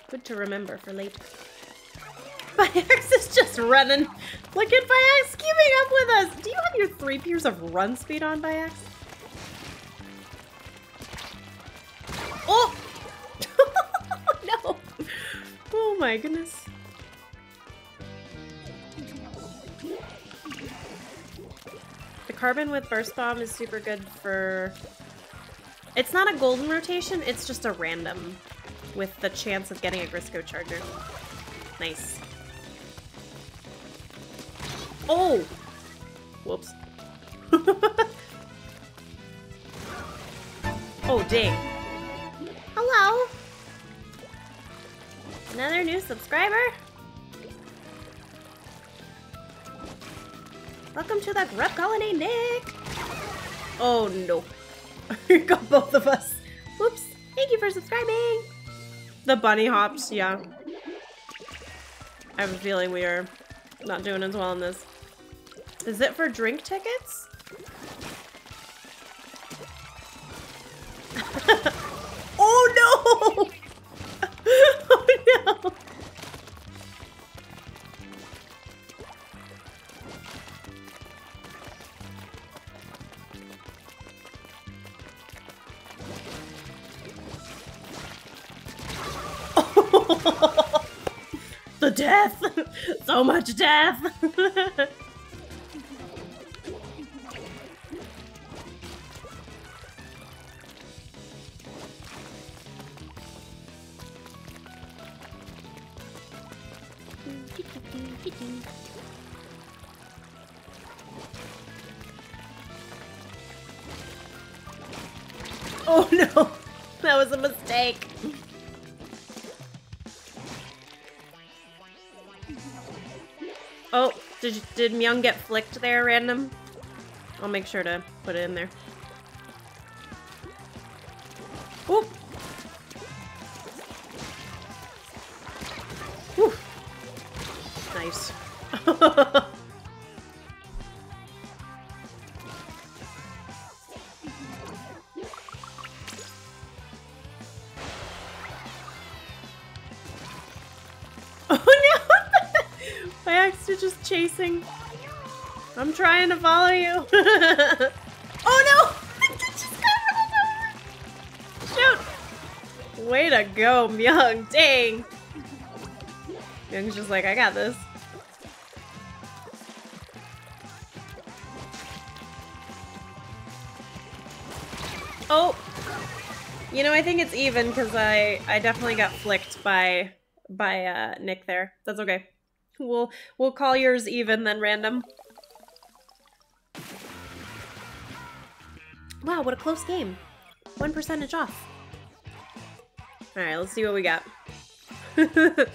good to remember for later. Biax is just running. Look at Biax keeping up with us. Do you have your three pures of run speed on Biax? Oh! Oh my goodness. The carbon with burst bomb is super good for... It's not a golden rotation, it's just a random with the chance of getting a Grizzco Charger. Nice. Oh! Whoops. Oh, dang. Hello. Another new subscriber? Welcome to the Grub Colony, Nick! Oh no. Got both of us. Whoops. Thank you for subscribing! The bunny hops, yeah. I have a feeling we are not doing as well in this. Is it for drink tickets? oh no! the death! so much death! did Myung get flicked there, random? I'll make sure to put it in there. Chasing. I'm trying to follow you. oh no! Shoot! Way to go, Myung. Dang. Myung's just like, I got this. Oh! You know, I think it's even because I, I definitely got flicked by by uh, Nick there. That's okay. We'll we'll call yours even then random. Wow, what a close game. One percentage off. Alright, let's see what we got.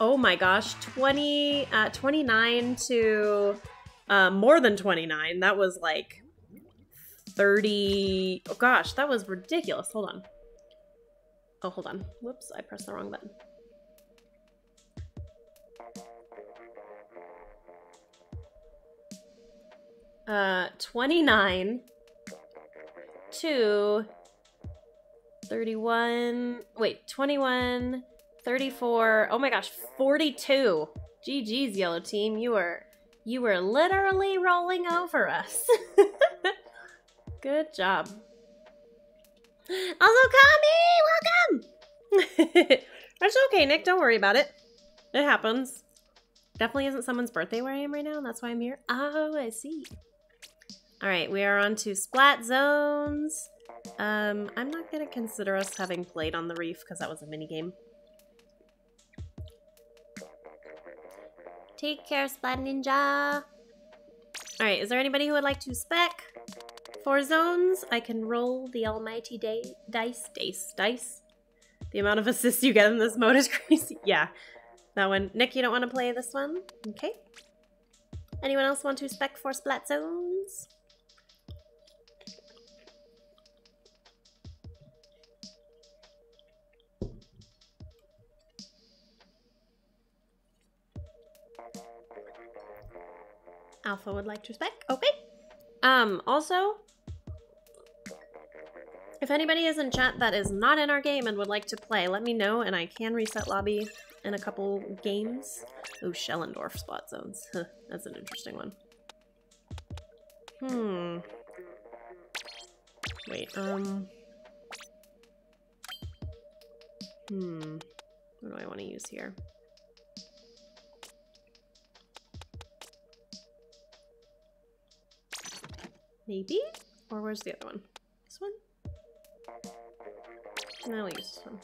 oh my gosh, 20, uh, 29 to uh, more than 29. That was like 30. Oh gosh, that was ridiculous. Hold on. Oh, hold on. Whoops, I pressed the wrong button. Uh, 29 to 31. Wait, 21, 34. Oh my gosh, 42. GG's, yellow team. You were you were literally rolling over us. Good job. Also, Kami, welcome. That's okay, Nick. Don't worry about it. It happens. Definitely isn't someone's birthday where I am right now. And that's why I'm here. Oh, I see. All right, we are on to splat zones. Um, I'm not going to consider us having played on the reef because that was a mini game. Take care, Splat Ninja. All right, is there anybody who would like to spec for zones? I can roll the almighty day dice, dice, dice. The amount of assists you get in this mode is crazy. yeah, that one. Nick, you don't want to play this one? Okay. Anyone else want to spec for splat zones? Alpha would like to spec. Okay. Um, also, if anybody is in chat that is not in our game and would like to play, let me know and I can reset lobby in a couple games. Oh, Shellendorf splat zones. Huh, that's an interesting one. Hmm. Wait, um... Hmm. What do I want to use here? Maybe? Or where's the other one? This one? No, I'll use this one.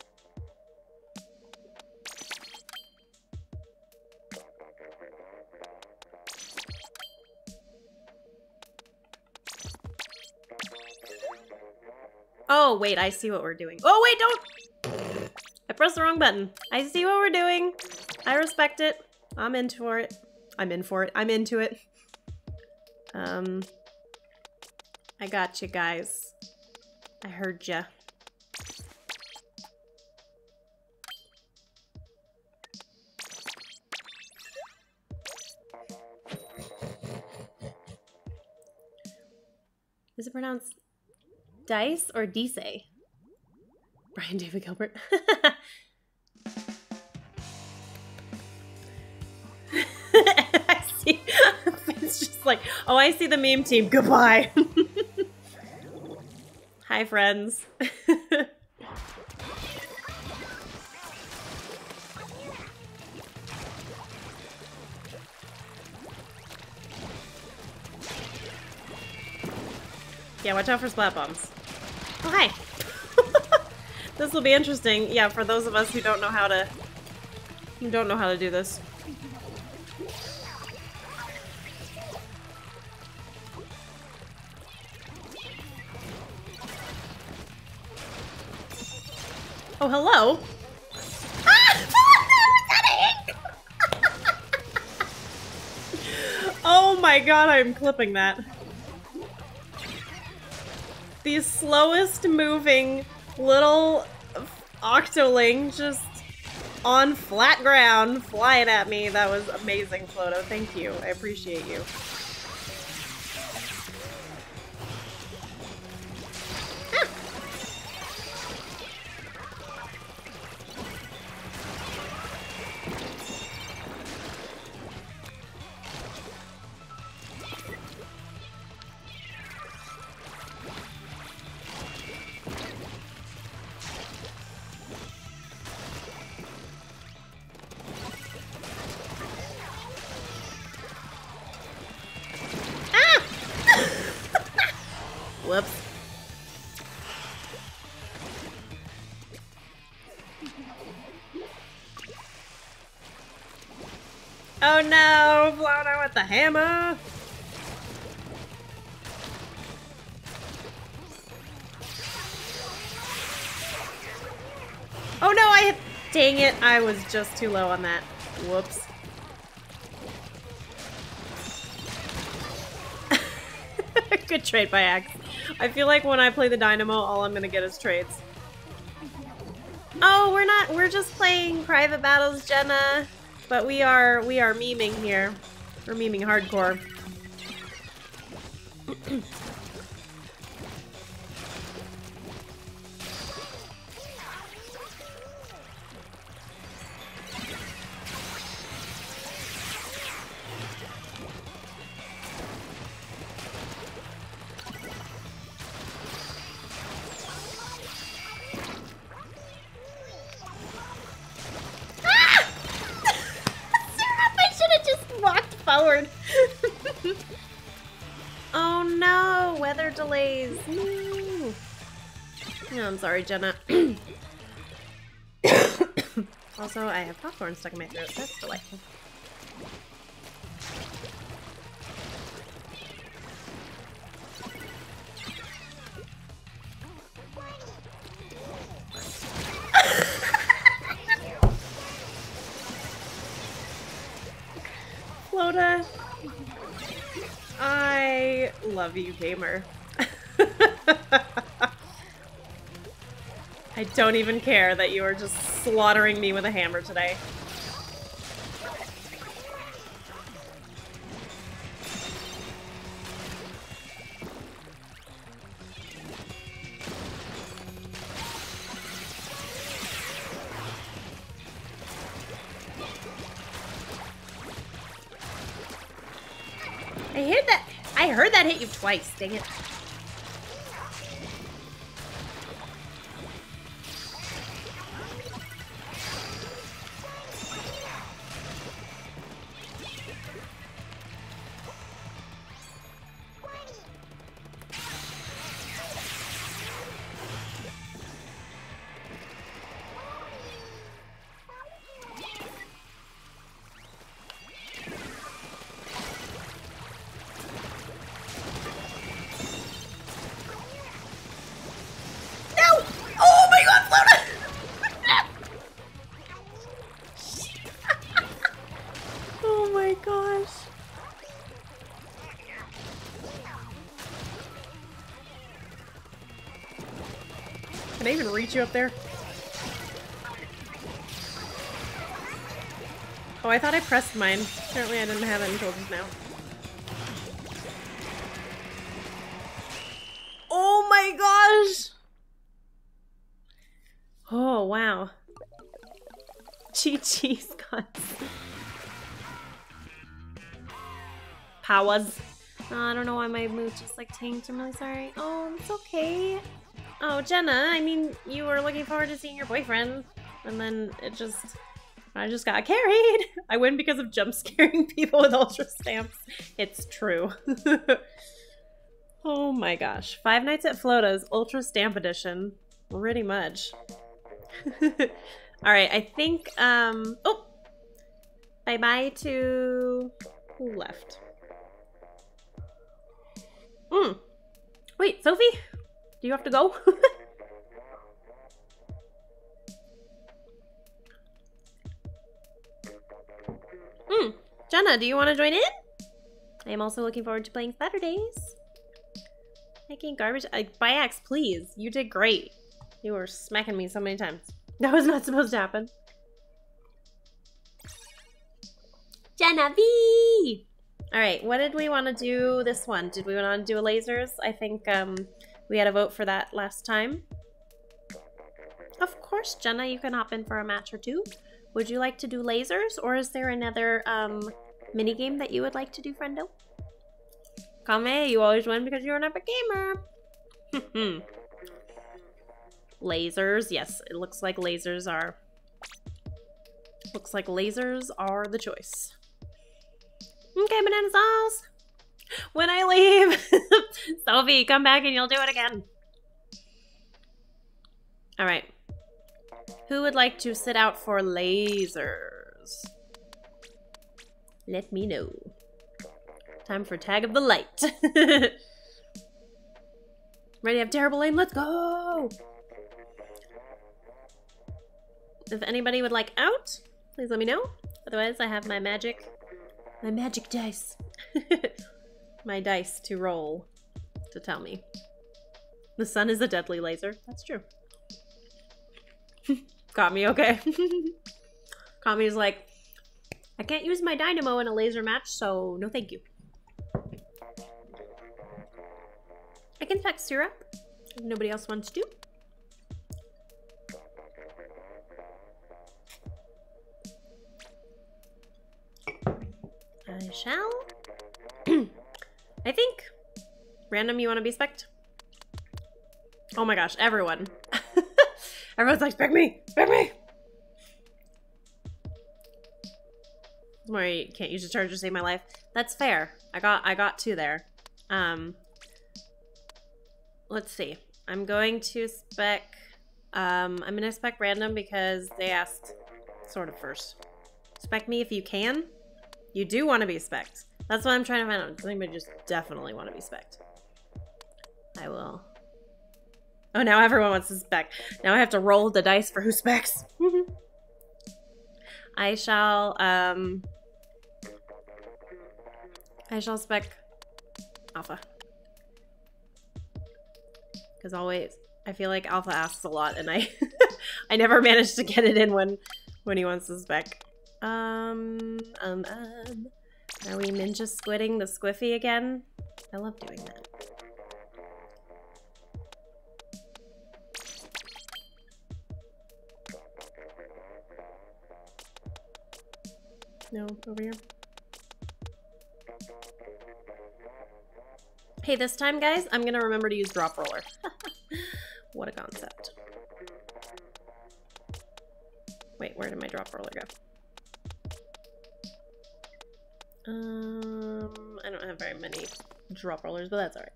Oh, wait, I see what we're doing. Oh, wait, don't! I pressed the wrong button. I see what we're doing. I respect it. I'm in for it. I'm in for it. I'm into it. Um, I got you guys. I heard ya. Is it pronounced dice or dice? Brian David Gilbert. It's just like, oh, I see the meme team. Goodbye. Hi, friends. yeah, watch out for splat bombs. Oh, hi. this will be interesting. Yeah, for those of us who don't know how to who don't know how to do this. Oh, hello. Ah, oh my god, I'm clipping that. The slowest moving little octoling just on flat ground flying at me. That was amazing, Flota. Thank you. I appreciate you. Hammer! Oh no, I hit- dang it, I was just too low on that. Whoops. Good trade by Axe. I feel like when I play the Dynamo, all I'm gonna get is trades. Oh, we're not- we're just playing private battles, Jenna. But we are- we are memeing here. We're memeing hardcore. Jenna. also, I have popcorn stuck in my throat. That's don't even care that you are just slaughtering me with a hammer today. I heard that. I heard that hit you twice. Dang it. You up there? Oh, I thought I pressed mine. Apparently I didn't have it until just now. Oh my gosh! Oh, wow. Chi-Chi Scots. Powers. Oh, I don't know why my mood just like tanked. I'm really sorry. Oh, it's okay. Oh, Jenna, I mean, you were looking forward to seeing your boyfriend, and then it just... I just got carried. I win because of jump scaring people with ultra stamps. It's true. oh my gosh. Five Nights at Flota's Ultra Stamp Edition. Pretty much. Alright, I think, um... Oh! Bye-bye to... Who left? Hmm. Wait, Sophie? Do you have to go? Hmm. Jenna, do you want to join in? I am also looking forward to playing Saturdays. Making garbage. Uh, Biax, please. You did great. You were smacking me so many times. That was not supposed to happen. Jenna V! Alright, what did we want to do this one? Did we want to do a lasers? I think um, we had a vote for that last time. Of course, Jenna, you can hop in for a match or two. Would you like to do lasers, or is there another um, mini game that you would like to do, friendo? Kame, you always win because you're an epic gamer. lasers, yes, it looks like lasers are... Looks like lasers are the choice. Okay, banana sauce. When I leave, Sophie, come back and you'll do it again. All right. Who would like to sit out for lasers? Let me know. Time for tag of the light. Ready to have terrible aim? Let's go! If anybody would like out, please let me know. Otherwise, I have my magic my magic dice. My dice to roll to tell me. The sun is a deadly laser. That's true. Got me, okay. Kami's like, I can't use my dynamo in a laser match, so no thank you. I can pack syrup if nobody else wants to. I shall. I think. Random, you want to be spect? Oh my gosh, everyone. Everyone's like, spec me! Spec me! You can't use a charge to save my life. That's fair. I got I got two there. Um let's see. I'm going to spec um I'm gonna spec random because they asked sort of first. Spec me if you can. You do want to be specked. That's what I'm trying to find out. Does anybody just definitely want to be specked? I will. Oh, now everyone wants to spec. Now I have to roll the dice for who specs. I shall, um... I shall spec Alpha. Because always, I feel like Alpha asks a lot and I I never manage to get it in when, when he wants to spec. Um, um, um. Are we ninja squidding the squiffy again? I love doing that. No, over here. Hey, this time, guys, I'm gonna remember to use drop roller. what a concept. Wait, where did my drop roller go? Um, I don't have very many drop rollers, but that's alright.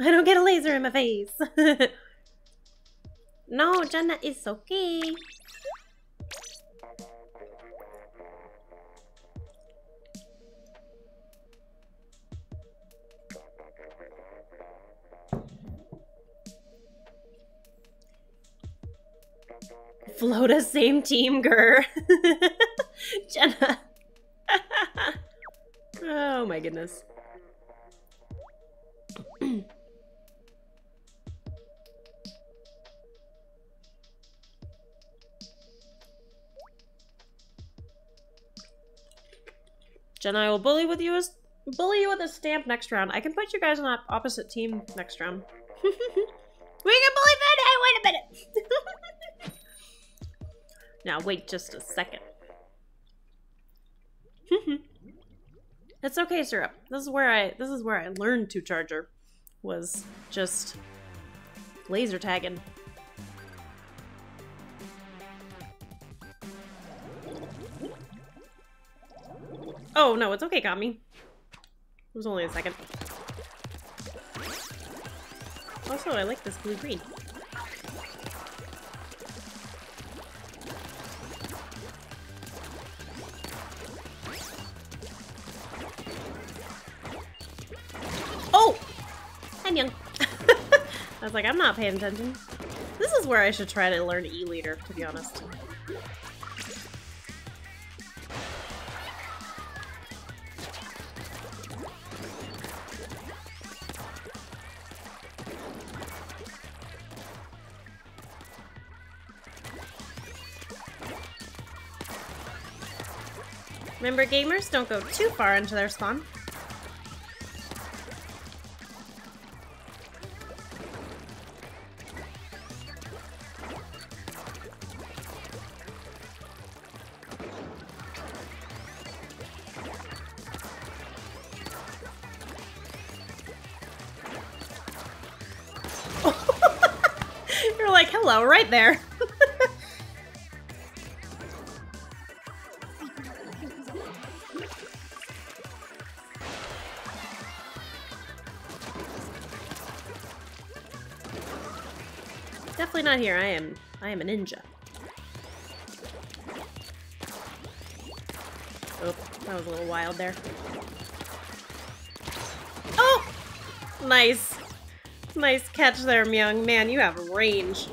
I don't get a laser in my face. no, Jenna, it's okay. Flota, same team, Gur. Jenna. Oh my goodness. Jenna, I will bully with you as bully you with a stamp next round. I can put you guys on the opposite team next round. we can bully Finn! Hey, wait a minute! now wait just a second. it's okay, Syrup. This is where I this is where I learned to charger. Was just laser tagging. Oh, no, it's okay, Kami. It was only a second. Also, I like this blue-green. Oh! Like, I'm not paying attention. This is where I should try to learn E-liter, to be honest. Remember, gamers, don't go too far into their spawn. Not here. I am I am a ninja. Oh, that was a little wild there. Oh! Nice. Nice catch there, Myung. Man, you have range.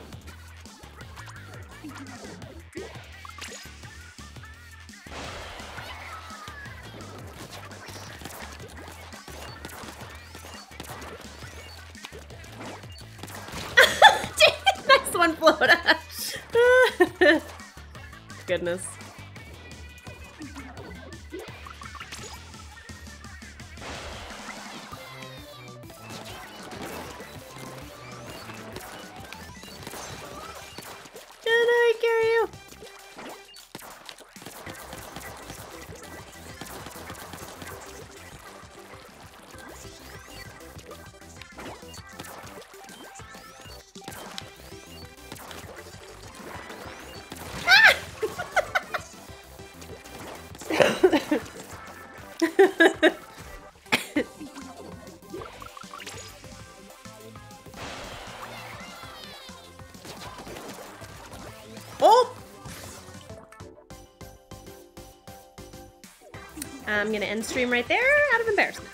I'm gonna end stream right there out of embarrassment.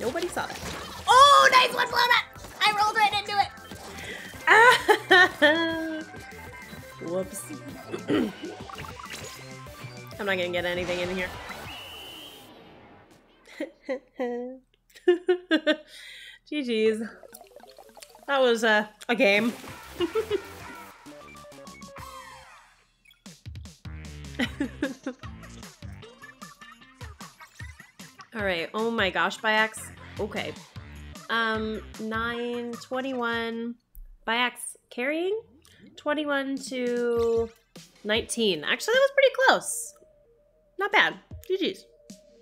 Nobody saw that. Oh, nice one, Flona! I rolled right into it! Ah! Whoops. I'm not gonna get anything in here. GG's. That was uh, a game. Gosh, Biax. Okay. Um, 9, 21. Biax carrying? 21 to 19. Actually, that was pretty close. Not bad. GG's.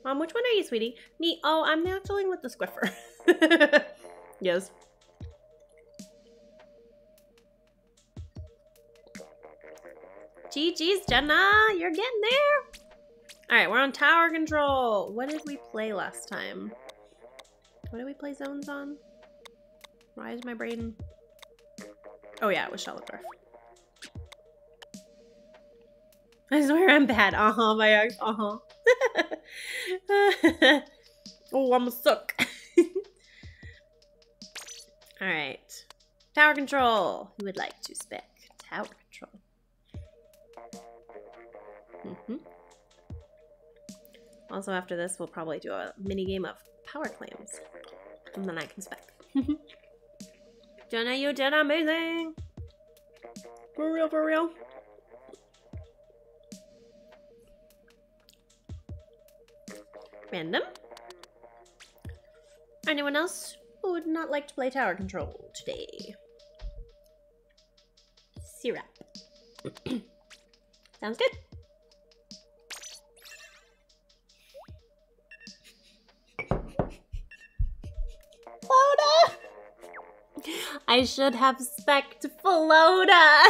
Mom, which one are you, sweetie? Me. Oh, I'm dealing with the squiffer. yes. GG's, Jenna. You're getting there. All right, we're on tower control. What did we play last time? What did we play zones on? Why is my brain? Oh yeah, it was Shelldorf. I swear I'm bad. Uh huh, my ex. Uh huh. oh, I'm a suck. All right, tower control. Who would like to spec tower control? Mm-hmm. Also after this, we'll probably do a mini game of power clams. And then I can spec. Jonah, you did amazing! For real, for real. Random. Anyone else who would not like to play tower control today? Syrup. Sounds good. I should have specked Flota!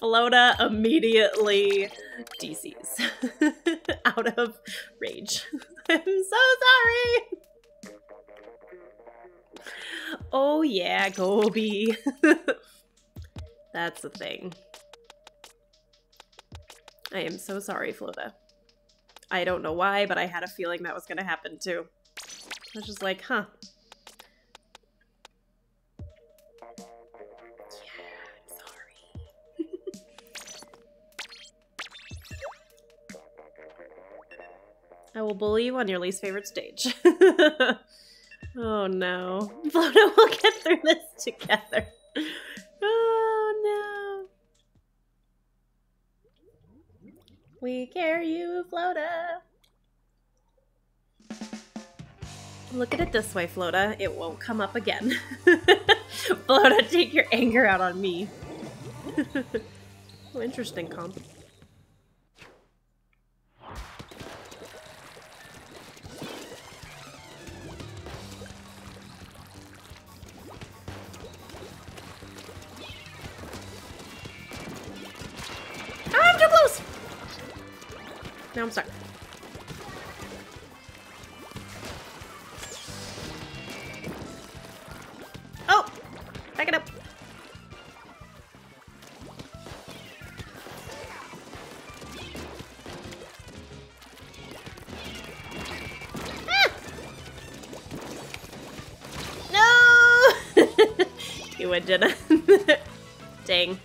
Flota immediately DCs out of rage. I'm so sorry. Oh yeah, Goby. That's the thing. I am so sorry, Flota. I don't know why, but I had a feeling that was gonna happen too. I was just like, huh. I will bully you on your least favorite stage. oh no. Flota will get through this together. Oh no. We carry you, Flota. Look at it this way, Flota. It won't come up again. Flota, take your anger out on me. oh, interesting comp. Now I'm stuck. Oh! Back it up. Ah! No! you went, Jenna. Dang.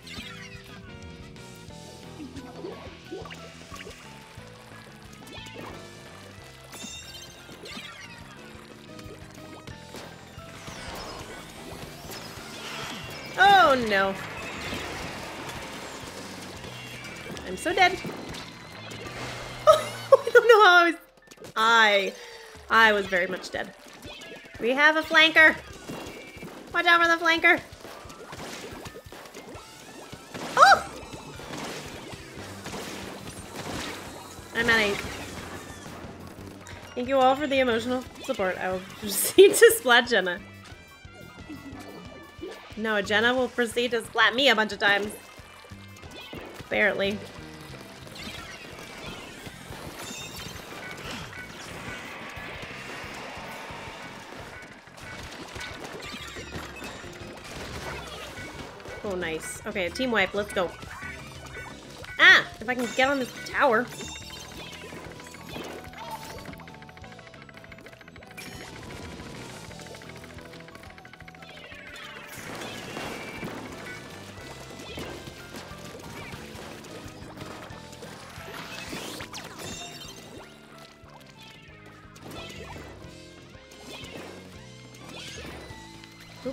I was very much dead. We have a flanker. Watch out for the flanker. Oh! I'm at eight. Thank you all for the emotional support. I will proceed to splat Jenna. No, Jenna will proceed to splat me a bunch of times. Apparently. Oh, nice. Okay, team wipe. Let's go. Ah! If I can get on this tower.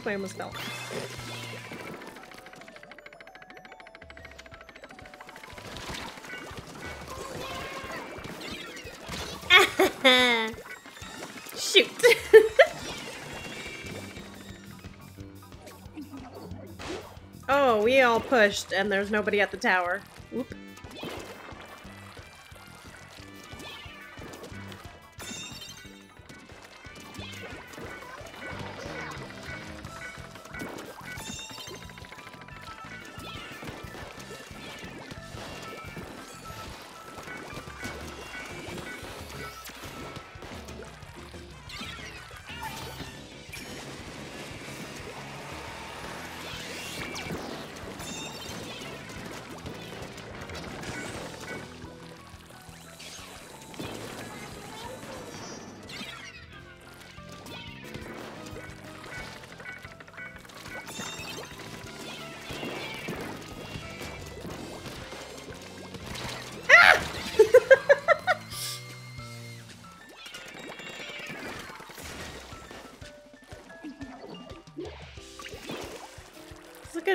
I almost fell. All pushed and there's nobody at the tower.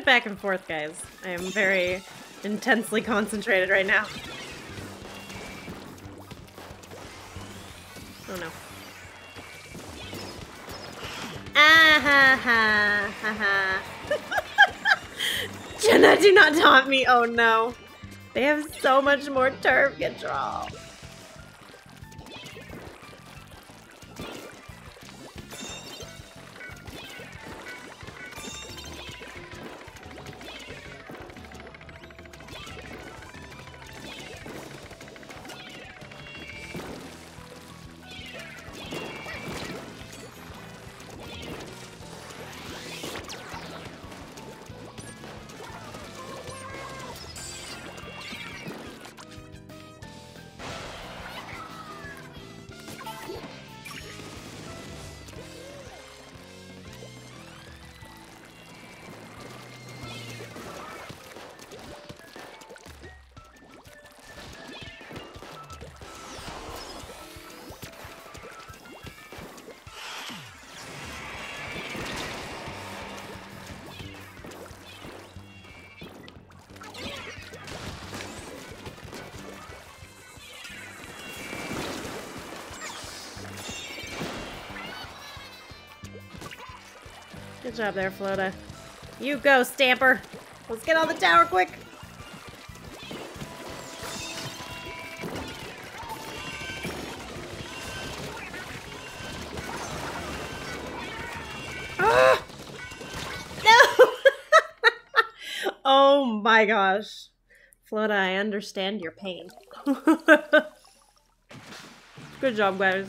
Back and forth, guys. I am very intensely concentrated right now. Oh no. Ah ha ha ha ha. Jenna, do not taunt me. Oh no. They have so much more turf control. Job there, Flota. You go, Stamper. Let's get on the tower quick. Ah! No! oh my gosh. Flota, I understand your pain. Good job, guys.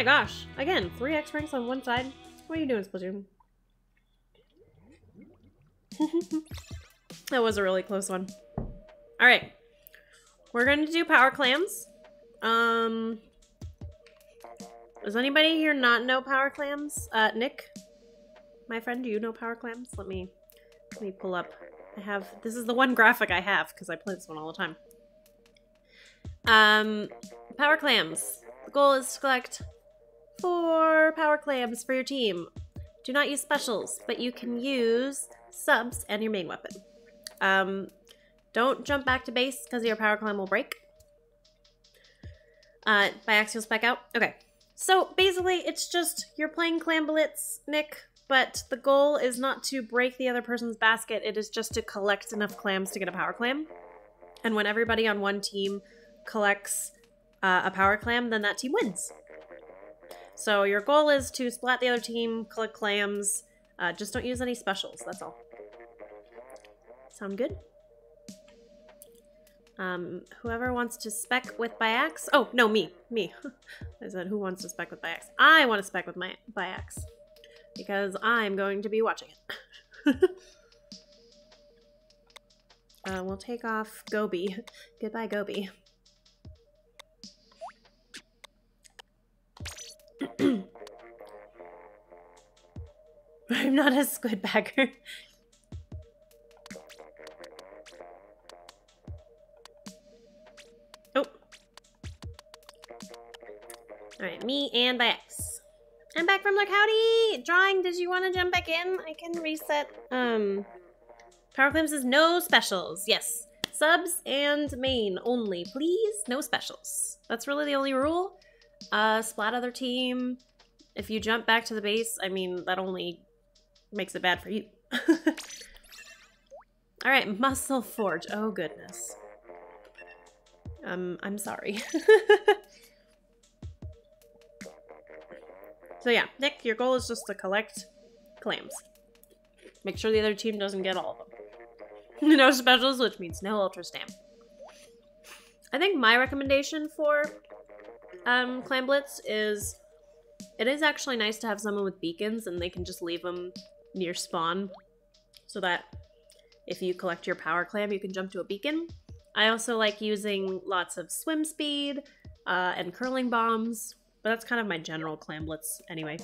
My gosh. Again, three X ranks on one side. What are you doing, Splatoon? that was a really close one. Alright. We're going to do power clams. Um, does anybody here not know power clams? Uh, Nick? My friend, do you know power clams? Let me, let me pull up. I have, this is the one graphic I have because I play this one all the time. Um, power clams. The goal is to collect four power clams for your team. Do not use specials, but you can use subs and your main weapon. Um, don't jump back to base because your power clam will break. Uh, biaxial spec out. Okay. So basically, it's just you're playing Clam Blitz, Nick, but the goal is not to break the other person's basket. It is just to collect enough clams to get a power clam. And when everybody on one team collects uh, a power clam, then that team wins. So your goal is to splat the other team, collect clams. Uh, just don't use any specials, that's all. Sound good? Um, whoever wants to spec with Biax. Oh, no, me. Me. I said, who wants to spec with Biax? I want to spec with my Biax. Because I'm going to be watching it. uh, we'll take off Gobi. Goodbye, Gobi. I'm not a squid bagger. oh. Alright, me and my ex. I'm back from Look Howdy! Drawing, did you want to jump back in? I can reset. Um, Power Clams is no specials. Yes. Subs and main only, please. No specials. That's really the only rule. Uh, splat other team. If you jump back to the base, I mean, that only makes it bad for you. Alright, Mussel Forge. Oh, goodness. Um, I'm sorry. so yeah, Nick, your goal is just to collect clams. Make sure the other team doesn't get all of them. no specials, which means no Ultra Stamp. I think my recommendation for um, Clam Blitz is it is actually nice to have someone with beacons and they can just leave them near spawn so that if you collect your power clam, you can jump to a beacon. I also like using lots of swim speed uh, and curling bombs, but that's kind of my general clam blitz anyway.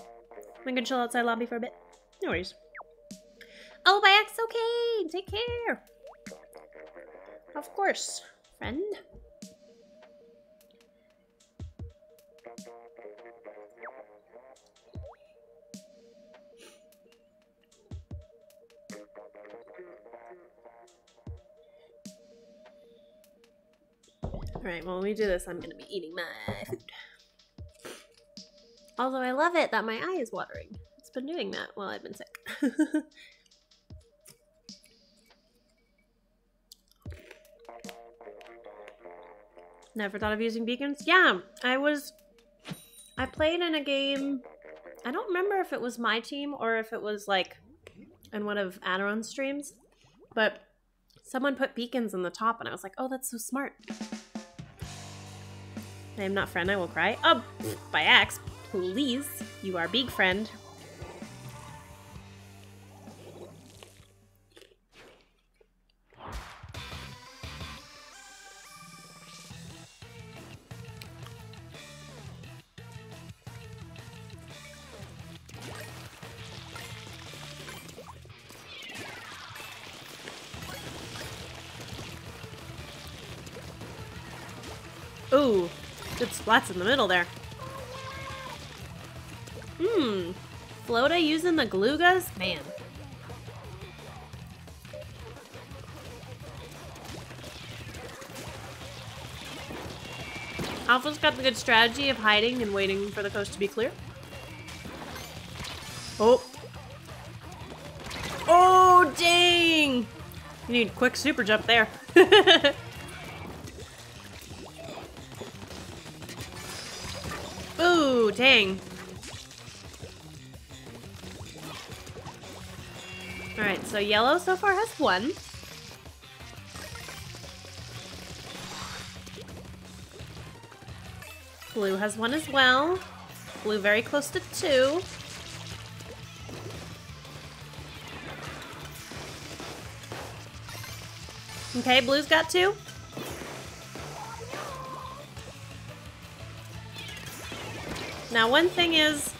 We can chill outside lobby for a bit. No worries. Oh, by X, okay. Take care. Of course, friend. Alright, well, when we do this, I'm gonna be eating my food. Although I love it that my eye is watering. It's been doing that while I've been sick. Never thought of using beacons? Yeah, I was... I played in a game... I don't remember if it was my team or if it was, like, in one of Adoran's streams. But someone put beacons in the top and I was like, oh, that's so smart. I am not friend, I will cry. Oh, by axe, please. You are big friend. Ooh, good splats in the middle there. Hmm, Flota using the Gloogas? Man. Alpha's got the good strategy of hiding and waiting for the coast to be clear. Oh. Oh, dang! You need quick super jump there. Dang. Alright, so yellow so far has one. Blue has one as well. Blue very close to two. Okay, blue's got two. Now, one thing is,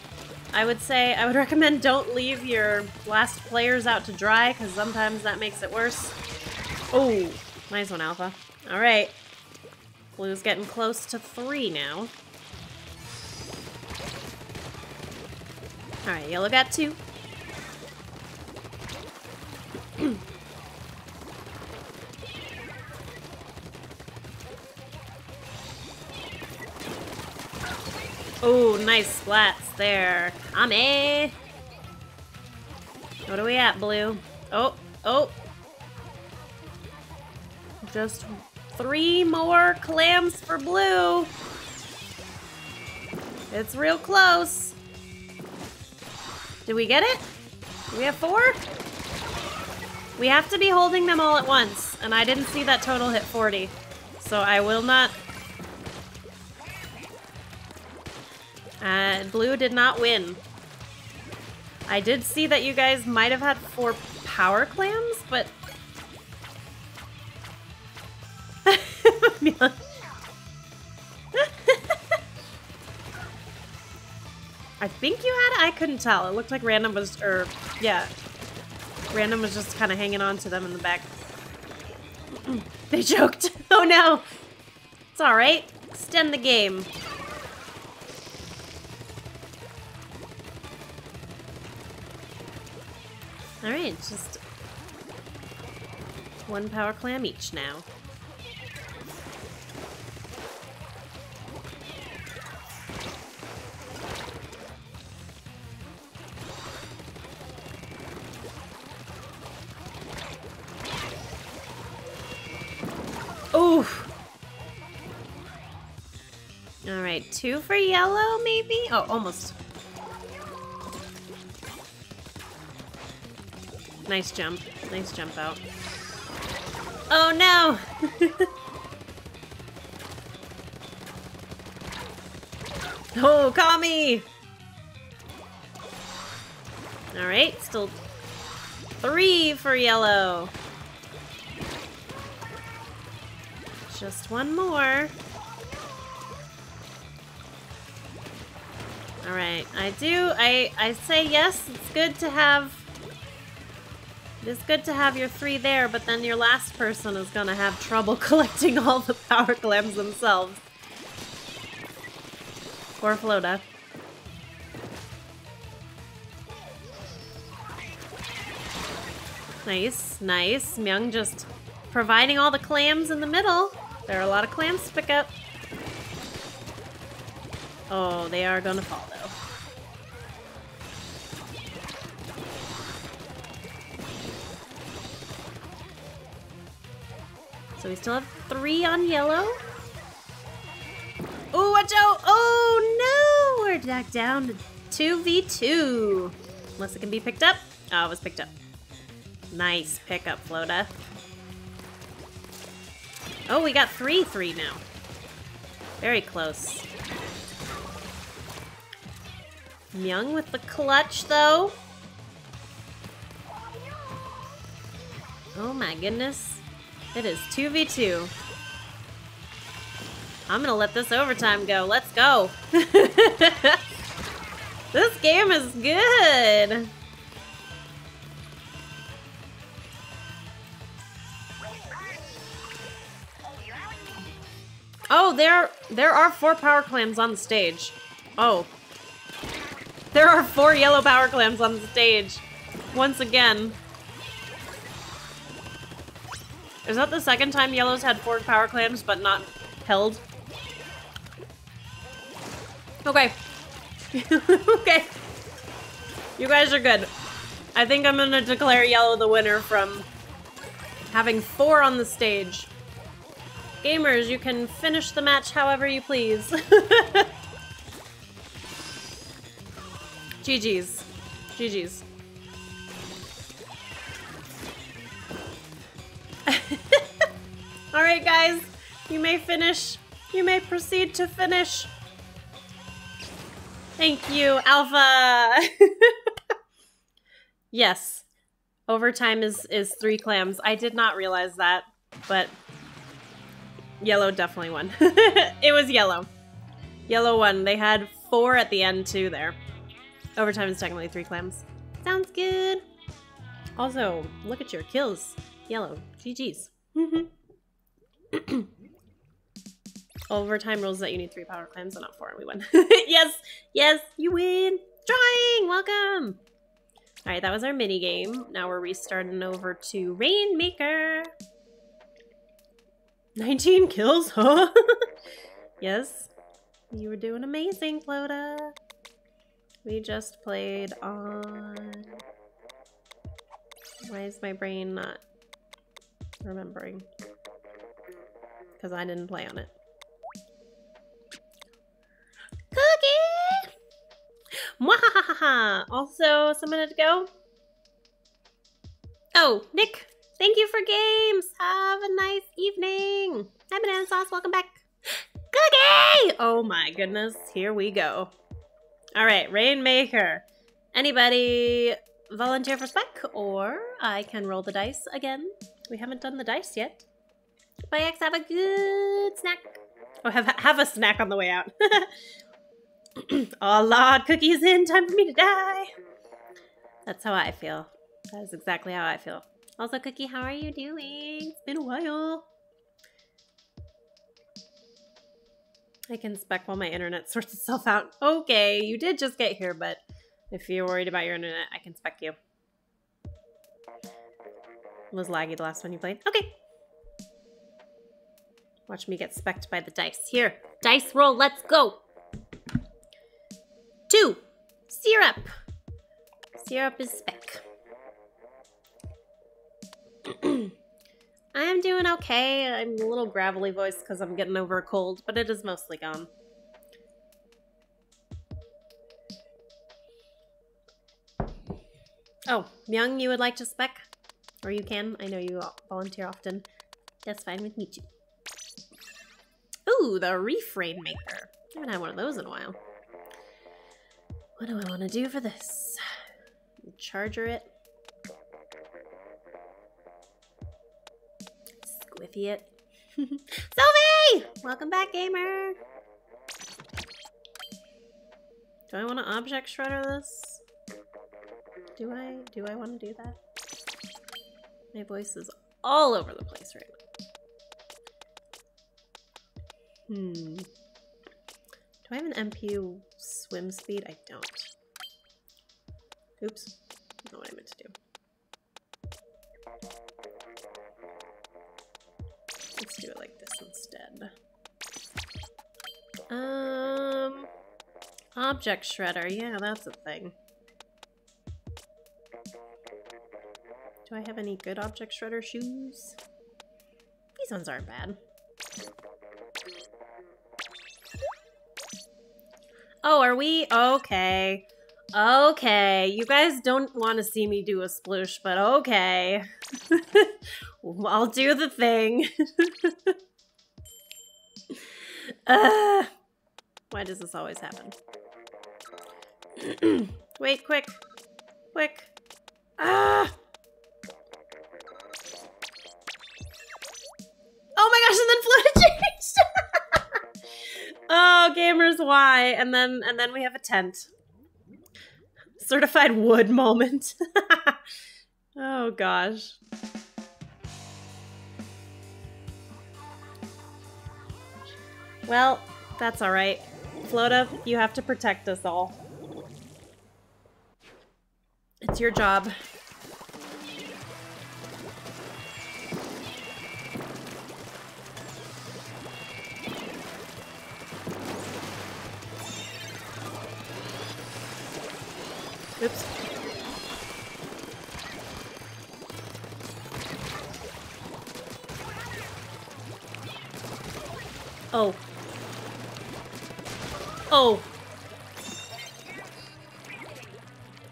I would say, I would recommend don't leave your last players out to dry, because sometimes that makes it worse. Oh, nice one, Alpha. All right. Blue's getting close to three now. All right, yellow got two. Nice splats there. Kame! What are we at, Blue? Oh, oh. Just three more clams for Blue. It's real close. Did we get it? We have four? We have to be holding them all at once, and I didn't see that total hit 40. So I will not Blue did not win. I did see that you guys might have had four power clams, but... I think you had it? I couldn't tell. It looked like random was, or, yeah. Random was just kind of hanging on to them in the back. they choked. Oh no! It's alright. Extend the game. Alright, just one power clam each now. Oof! Alright, two for yellow, maybe? Oh, almost. Nice jump. Nice jump out. Oh no! oh, Kami! Alright, still three for yellow. Just one more. Alright, I do, I, I say yes, it's good to have it's good to have your three there, but then your last person is gonna have trouble collecting all the power clams themselves. Poor Flota. Nice, nice. Myung just providing all the clams in the middle. There are a lot of clams to pick up. Oh, they are gonna fall though. So we still have three on yellow. Oh, watch out! Oh no! We're back down to 2v2. Unless it can be picked up. Oh, it was picked up. Nice pickup, Flota. Oh, we got 3-3 now. Very close. Young with the clutch, though. Oh my goodness. It is 2v2. I'm gonna let this overtime go. Let's go. this game is good. Oh, there there are four power clams on the stage. Oh. There are four yellow power clams on the stage. Once again. Is that the second time yellows had four power clams but not held? Okay. okay. You guys are good. I think I'm gonna declare yellow the winner from having four on the stage. Gamers, you can finish the match however you please. GG's. GG's. Alright guys, you may finish. You may proceed to finish. Thank you, Alpha! yes. Overtime is, is three clams. I did not realize that, but Yellow definitely won. it was yellow. Yellow won. They had four at the end too there. Overtime is technically three clams. Sounds good. Also, look at your kills. Yellow. GG's. Mm-hmm. Overtime rules that you need three power clams and not four and we win. yes! Yes! You win! Drawing! Welcome! Alright, that was our mini game. Now we're restarting over to Rainmaker. 19 kills, huh? yes. You were doing amazing, Flota. We just played on... Why is my brain not remembering? Because I didn't play on it. Cookie! Mwahaha! Also, some minute to go. Oh, Nick Thank you for games. Have a nice evening. Hi, Banana Sauce. Welcome back. Cookie! Oh my goodness. Here we go. All right, Rainmaker. Anybody volunteer for spec? Or I can roll the dice again. We haven't done the dice yet. Bye, X. Have a good snack. Oh, have, have a snack on the way out. oh, Lord, Cookie's in. Time for me to die. That's how I feel. That is exactly how I feel. Also, Cookie, how are you doing? It's been a while. I can spec while my internet sorts itself out. Okay, you did just get here, but if you're worried about your internet, I can spec you. Was laggy the last one you played. Okay. Watch me get specked by the dice. Here, dice roll, let's go. Two, syrup. Syrup is spec. I am doing okay. I'm a little gravelly voice because I'm getting over a cold, but it is mostly gone. Oh, Myung, you would like to spec? Or you can. I know you volunteer often. That's fine with me too. Ooh, the Reef Rainmaker. I haven't had one of those in a while. What do I want to do for this? Charger it. Squiffy it. Sophie! Welcome back, gamer! Do I want to object shredder this? Do I? Do I want to do that? My voice is all over the place right now. Hmm. Do I have an MPU swim speed? I don't. Oops. Know what I meant to do. Let's do it like this instead. Um, object shredder. Yeah, that's a thing. Do I have any good object shredder shoes? These ones aren't bad. Oh, are we? Okay. Okay. You guys don't want to see me do a sploosh, but okay. I'll do the thing. uh, why does this always happen? Wait, quick. Quick. Ah! Oh my gosh, and then Florida changed! oh, gamers, why? And then and then we have a tent. Certified wood moment. oh gosh. Well, that's alright. Flota, you have to protect us all. It's your job. Oops. Oh. Oh.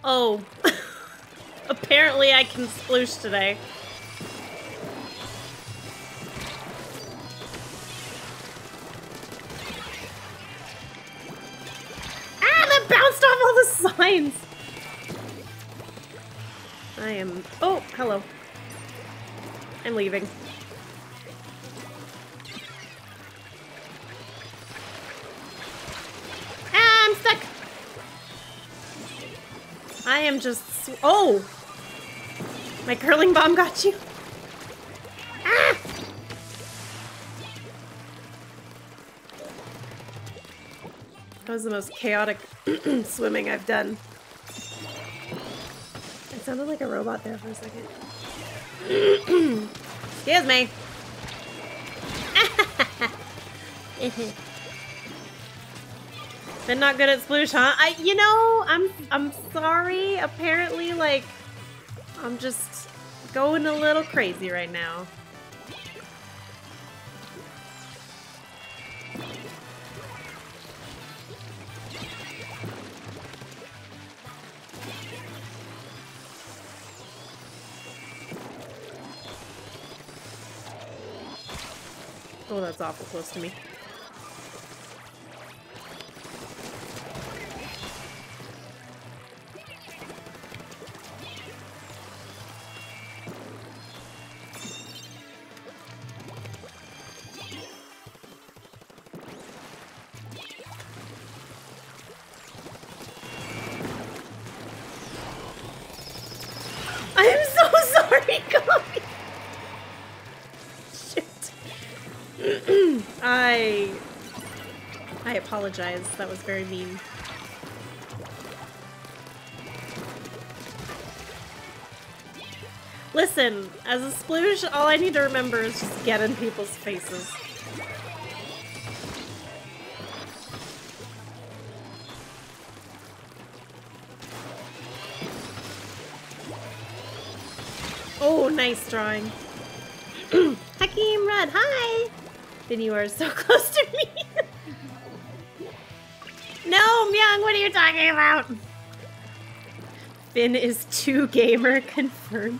Oh. Apparently I can sploosh today. Ah, that bounced off all the signs! I am... Oh, hello. I'm leaving. Ah, I'm stuck! I am just... Oh! My curling bomb got you? Ah! That was the most chaotic swimming I've done. Sounded like a robot there for a second. Excuse me. Been not good at sploosh, huh? I, you know, I'm, I'm sorry. Apparently, like, I'm just going a little crazy right now. Awful close to me. That was very mean. Listen, as a sploosh, all I need to remember is just get in people's faces. Oh, nice drawing. Hakeem Rudd, hi! Then you are so close to you talking about? Finn is too gamer confirmed.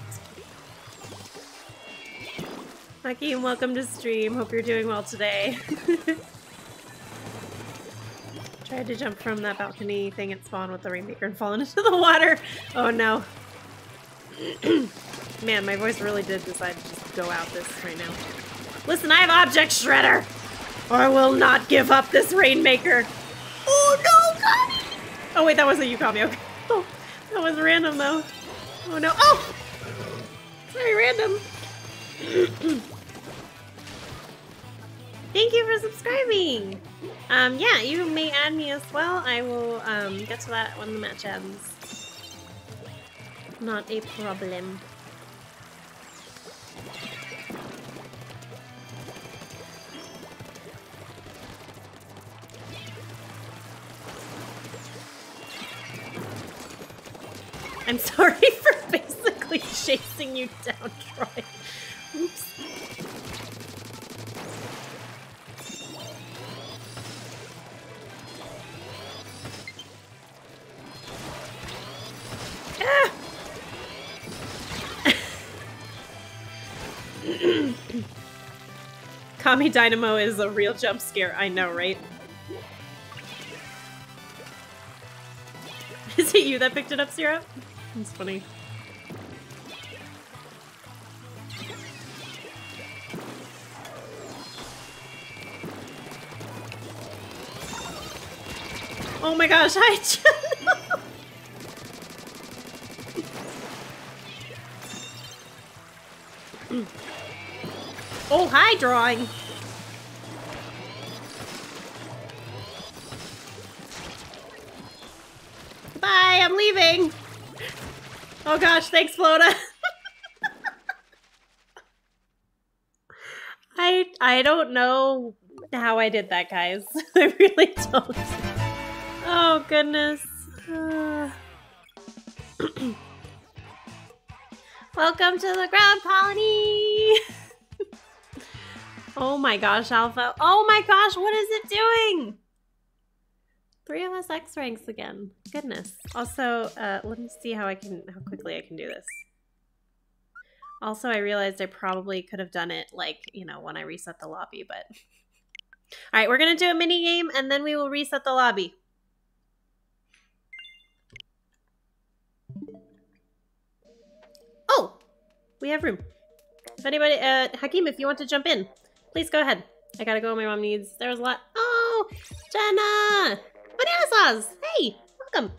Hakeem, welcome to stream. Hope you're doing well today. Tried to jump from that balcony thing at spawn with the Rainmaker and fallen into the water. Oh no. Man, my voice really did decide to just go out this right now. Listen, I have Object Shredder! Or I will not give up this Rainmaker! Oh wait, that wasn't you, Kami. Okay. Oh, that was random though. Oh no. Oh! Very random. Thank you for subscribing! Um, yeah, you may add me as well. I will um, get to that when the match ends. Not a problem. Sorry for basically chasing you down, Troy. Oops. Ah! Kami Dynamo is a real jump scare. I know, right? Is it you that picked it up, Syrup? That's funny. Oh my gosh, hi, Jen. Mm. oh, hi, drawing. Oh gosh, thanks, Flota. I I don't know how I did that, guys. I really don't. Oh goodness. Uh. Welcome to the ground colony. oh my gosh, Alpha. Oh my gosh, what is it doing? Three of us X ranks again. Goodness. Also, uh, let me see how I can, how quickly I can do this. Also, I realized I probably could have done it like, you know, when I reset the lobby, but. All right, we're gonna do a mini game and then we will reset the lobby. Oh, we have room. If anybody, uh, Hakeem, if you want to jump in, please go ahead. I gotta go. My mom needs. There was a lot. Oh, Jenna. Banana sauce! Hey, welcome.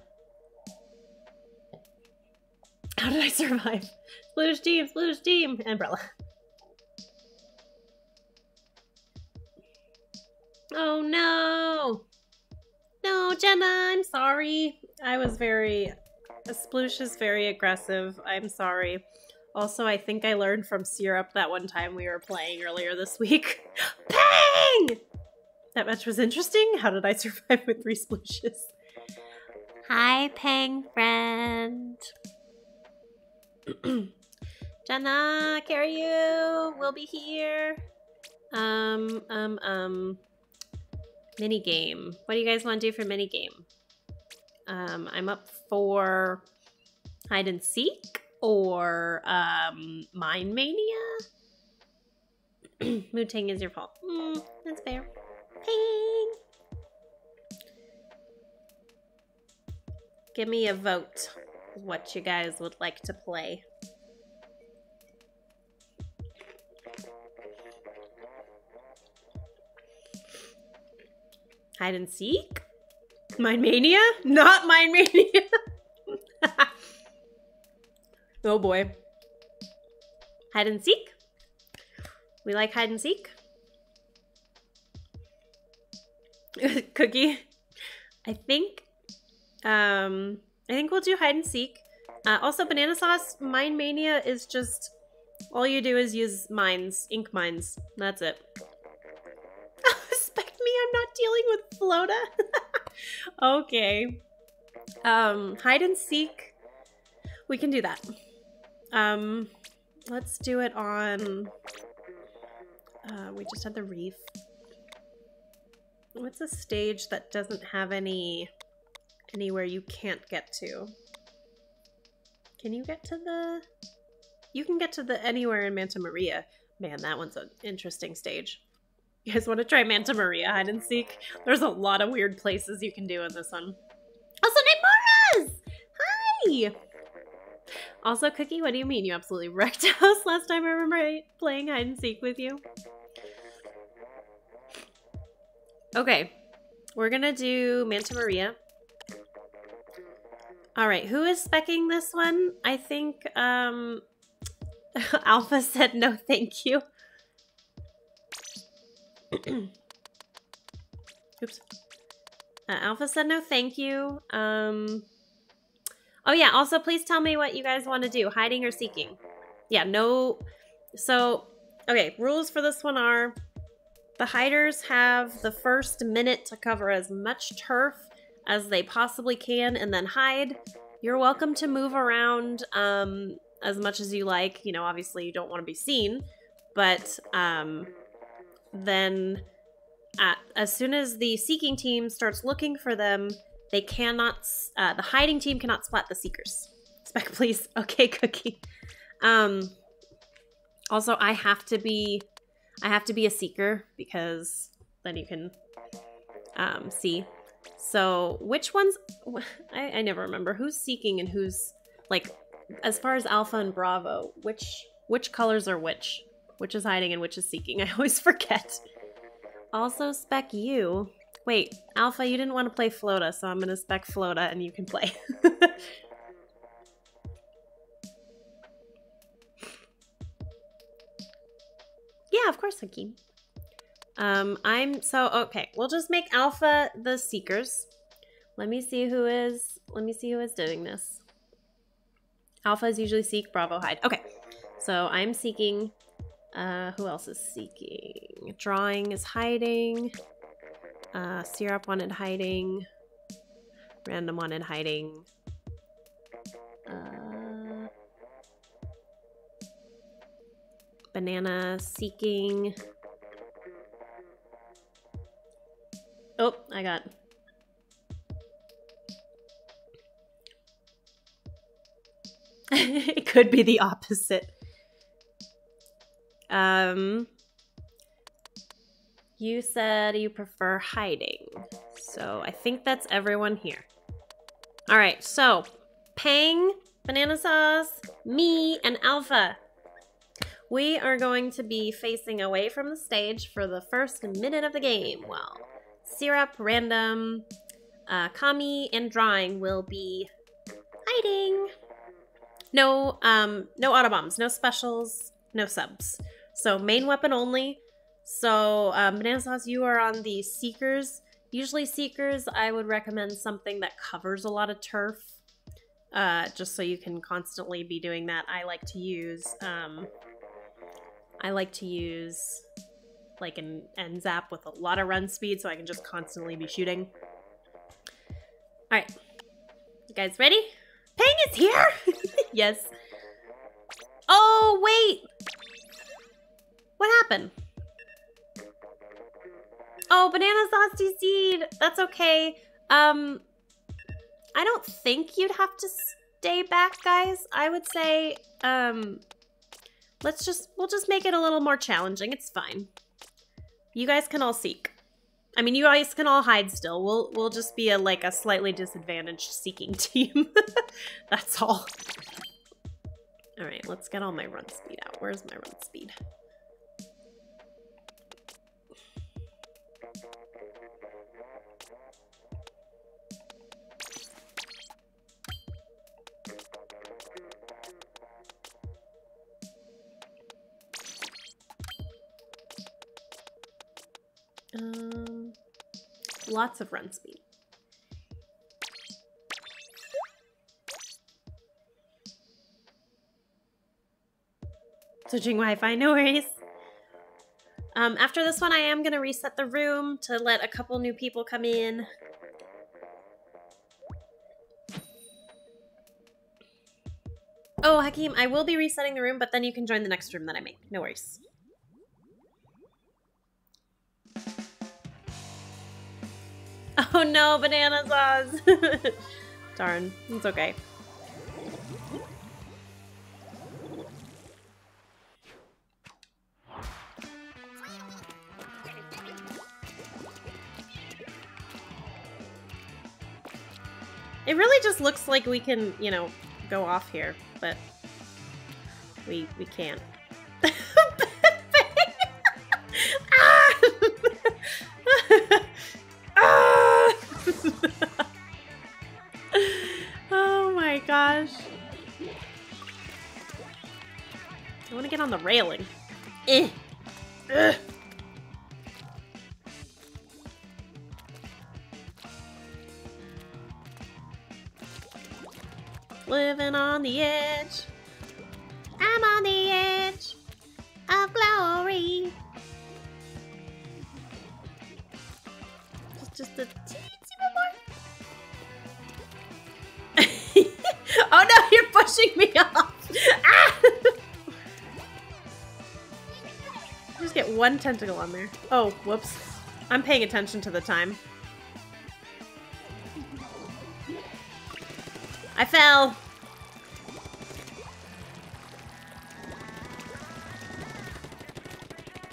How did I survive? Sploosh team, sploosh team, umbrella. Oh no! No, Jenna, I'm sorry. I was very... Sploosh is very aggressive. I'm sorry. Also, I think I learned from Syrup that one time we were playing earlier this week. Pang! That match was interesting. How did I survive with three splooshes? Hi, Pang friend. Jenna, carry you. We'll be here. Um, um, um. Mini game. What do you guys want to do for mini game? Um, I'm up for hide and seek or um, mine mania. Mooting is your fault. Mm, that's fair. Ping! Give me a vote what you guys would like to play. Hide and seek? Mind Mania? Not mind Mania! oh boy. Hide and seek? We like hide and seek? Cookie. I think um I think we'll do hide and seek. Uh, also banana sauce, mine mania is just all you do is use mines, ink mines. That's it. Respect me, I'm not dealing with Flota. okay. Um hide and seek. We can do that. Um let's do it on uh we just had the reef. What's a stage that doesn't have any anywhere you can't get to? Can you get to the You can get to the anywhere in Manta Maria. Man, that one's an interesting stage. You guys want to try Manta Maria hide and seek? There's a lot of weird places you can do in this one. Also, Nick Hi! Also, Cookie, what do you mean? You absolutely wrecked us last time I remember playing hide and seek with you. Okay, we're gonna do Manta Maria. All right, who is specking this one? I think um, Alpha said no thank you. Oops. Uh, Alpha said no thank you. Um, oh yeah, also please tell me what you guys want to do, hiding or seeking. Yeah, no, so, okay, rules for this one are the hiders have the first minute to cover as much turf as they possibly can and then hide. You're welcome to move around um, as much as you like. You know, obviously you don't want to be seen, but um, then at, as soon as the seeking team starts looking for them, they cannot. Uh, the hiding team cannot spot the seekers. Spec, please. Okay, Cookie. Um. Also, I have to be, I have to be a seeker because then you can um, see. So, which ones? I, I never remember who's seeking and who's like, as far as Alpha and Bravo, which which colors are which? Which is hiding and which is seeking? I always forget. Also, spec you. Wait, Alpha, you didn't want to play Flota, so I'm gonna spec Flota and you can play. yeah, of course, Hakeem. Um, I'm so okay. We'll just make Alpha the Seekers. Let me see who is. Let me see who is doing this. Alpha is usually Seek, Bravo, Hide. Okay, so I'm seeking. Uh, who else is seeking? Drawing is hiding. Uh, syrup wanted hiding. Random wanted hiding. Uh, banana seeking. Oh, I got. it could be the opposite. Um, you said you prefer hiding. So I think that's everyone here. All right, so Pang, Banana Sauce, me, and Alpha. We are going to be facing away from the stage for the first minute of the game. Well, Syrup, Random, uh, Kami, and Drawing will be hiding. No, um, no auto bombs, no specials, no subs. So main weapon only. So um, Banana Sauce, you are on the Seekers. Usually Seekers, I would recommend something that covers a lot of turf. Uh, just so you can constantly be doing that. I like to use, um, I like to use like an NZap with a lot of run speed so I can just constantly be shooting. All right, you guys ready? Pang is here! yes. Oh, wait! What happened? Oh, banana sauce seed. That's okay. Um, I don't think you'd have to stay back, guys. I would say, um, let's just, we'll just make it a little more challenging. It's fine. You guys can all seek. I mean, you guys can all hide still. We'll we'll just be a like a slightly disadvantaged seeking team. That's all. All right, let's get all my run speed out. Where's my run speed? Lots of run speed. Switching Wi-Fi, no worries. Um, after this one, I am going to reset the room to let a couple new people come in. Oh, Hakeem, I will be resetting the room, but then you can join the next room that I make. No worries. Oh no, banana sauce. Darn, it's okay. It really just looks like we can, you know, go off here, but we we can't. oh get on the railing. Eh. Ugh. Living on the edge. I'm on the edge of glory. Just, just a one tentacle on there. Oh, whoops. I'm paying attention to the time. I fell.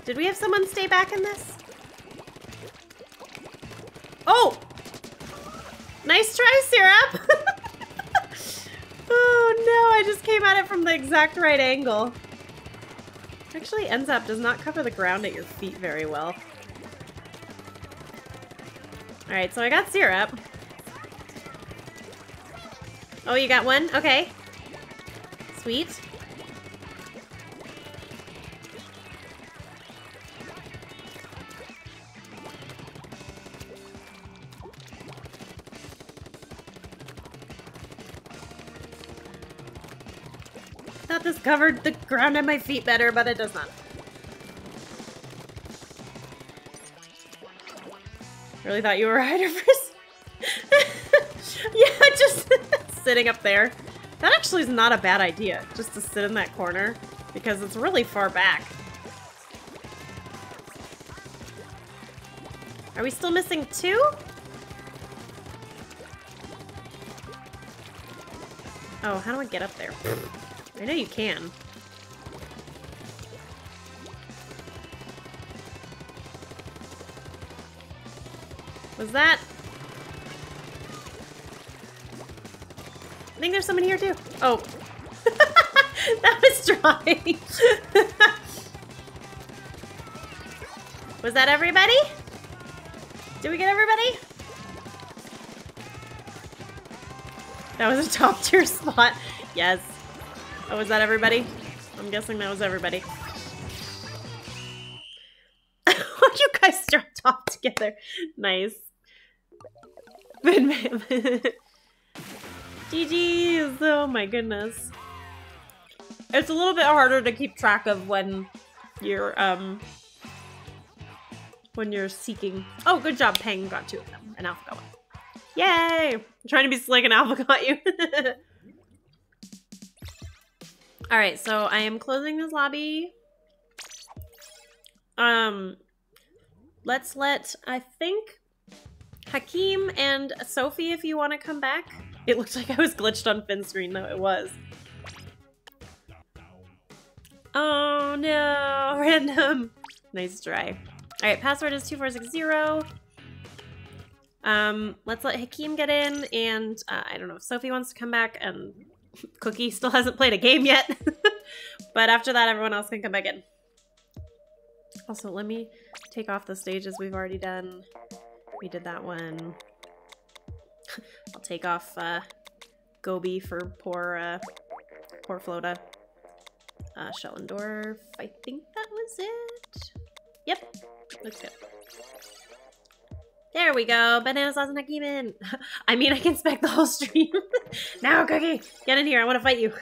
Did we have someone stay back in this? Oh! Nice try, Syrup! oh no, I just came at it from the exact right angle. Actually, NZAP does not cover the ground at your feet very well. Alright, so I got Syrup. Oh, you got one? Okay. Sweet. Thought this covered the ground at my feet better, but it does not. Really thought you were Ryder first. yeah, just sitting up there. That actually is not a bad idea, just to sit in that corner, because it's really far back. Are we still missing two? Oh, how do I get up there? I know you can. Was that... I think there's someone here too. Oh. that was dry. was that everybody? Did we get everybody? That was a top tier spot. Yes. Oh, was that everybody? I'm guessing that was everybody. you guys dropped off together. Nice. GG's! Oh my goodness. It's a little bit harder to keep track of when you're, um... When you're seeking... Oh, good job, Peng got two of them. And Alpha got one. Yay! I'm trying to be slick and Alpha got you. Alright, so I am closing this lobby. Um, let's let, I think, Hakeem and Sophie, if you want to come back. It looked like I was glitched on Finn's screen, though it was. Oh no, random. Nice try. All right, password is 2460. Um, let's let Hakeem get in, and uh, I don't know if Sophie wants to come back, and Cookie still hasn't played a game yet. but after that, everyone else can come back in. Also, let me take off the stages we've already done. We did that one. I'll take off uh, Goby for poor, uh, poor Flota. Uh, Shellendorf, I think that was it. Yep, looks good. There we go. Banana sauce and Hakimin. I mean, I can spec the whole stream. now, Cookie, get in here. I want to fight you.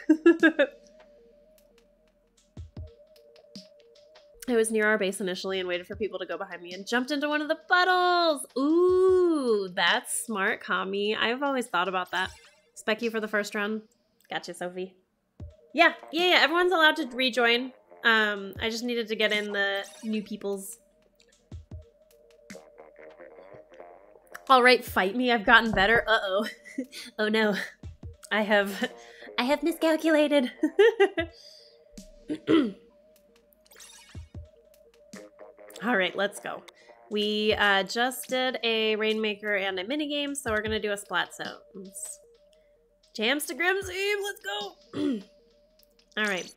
I was near our base initially and waited for people to go behind me and jumped into one of the puddles. Ooh, that's smart, Kami. I've always thought about that. Spec you for the first round. Gotcha, Sophie. Yeah, yeah, yeah. Everyone's allowed to rejoin. Um, I just needed to get in the new people's All right, fight me. I've gotten better. Uh-oh. oh no. I have I have miscalculated. All right, let's go. We uh, just did a Rainmaker and a minigame, so we're gonna do a Splat Zones. Jams to Grimsy, let's go! All right.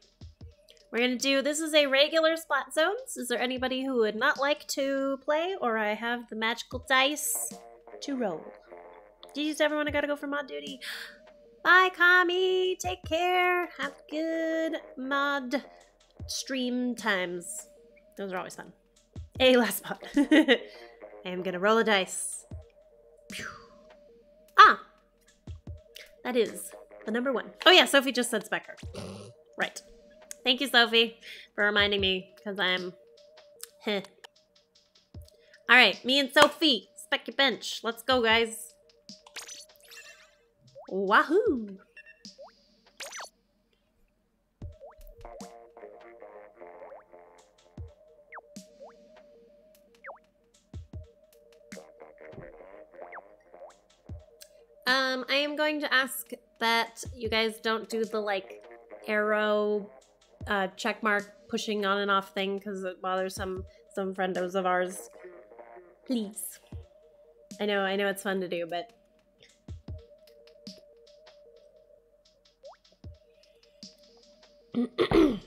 We're gonna do, this is a regular Splat Zones. Is there anybody who would not like to play, or I have the magical dice? to roll. Geez, everyone, I gotta go for mod duty. Bye, Kami. Take care. Have good mod stream times. Those are always fun. A last spot. I am gonna roll a dice. Ah! That is the number one. Oh yeah, Sophie just said Specker. Right. Thank you, Sophie, for reminding me, because I'm... Heh. Alright, me and Sophie Spec your bench. Let's go, guys. Wahoo! Um, I am going to ask that you guys don't do the like arrow uh, check mark pushing on and off thing because it bothers some some friendos of ours. Please. I know, I know it's fun to do, but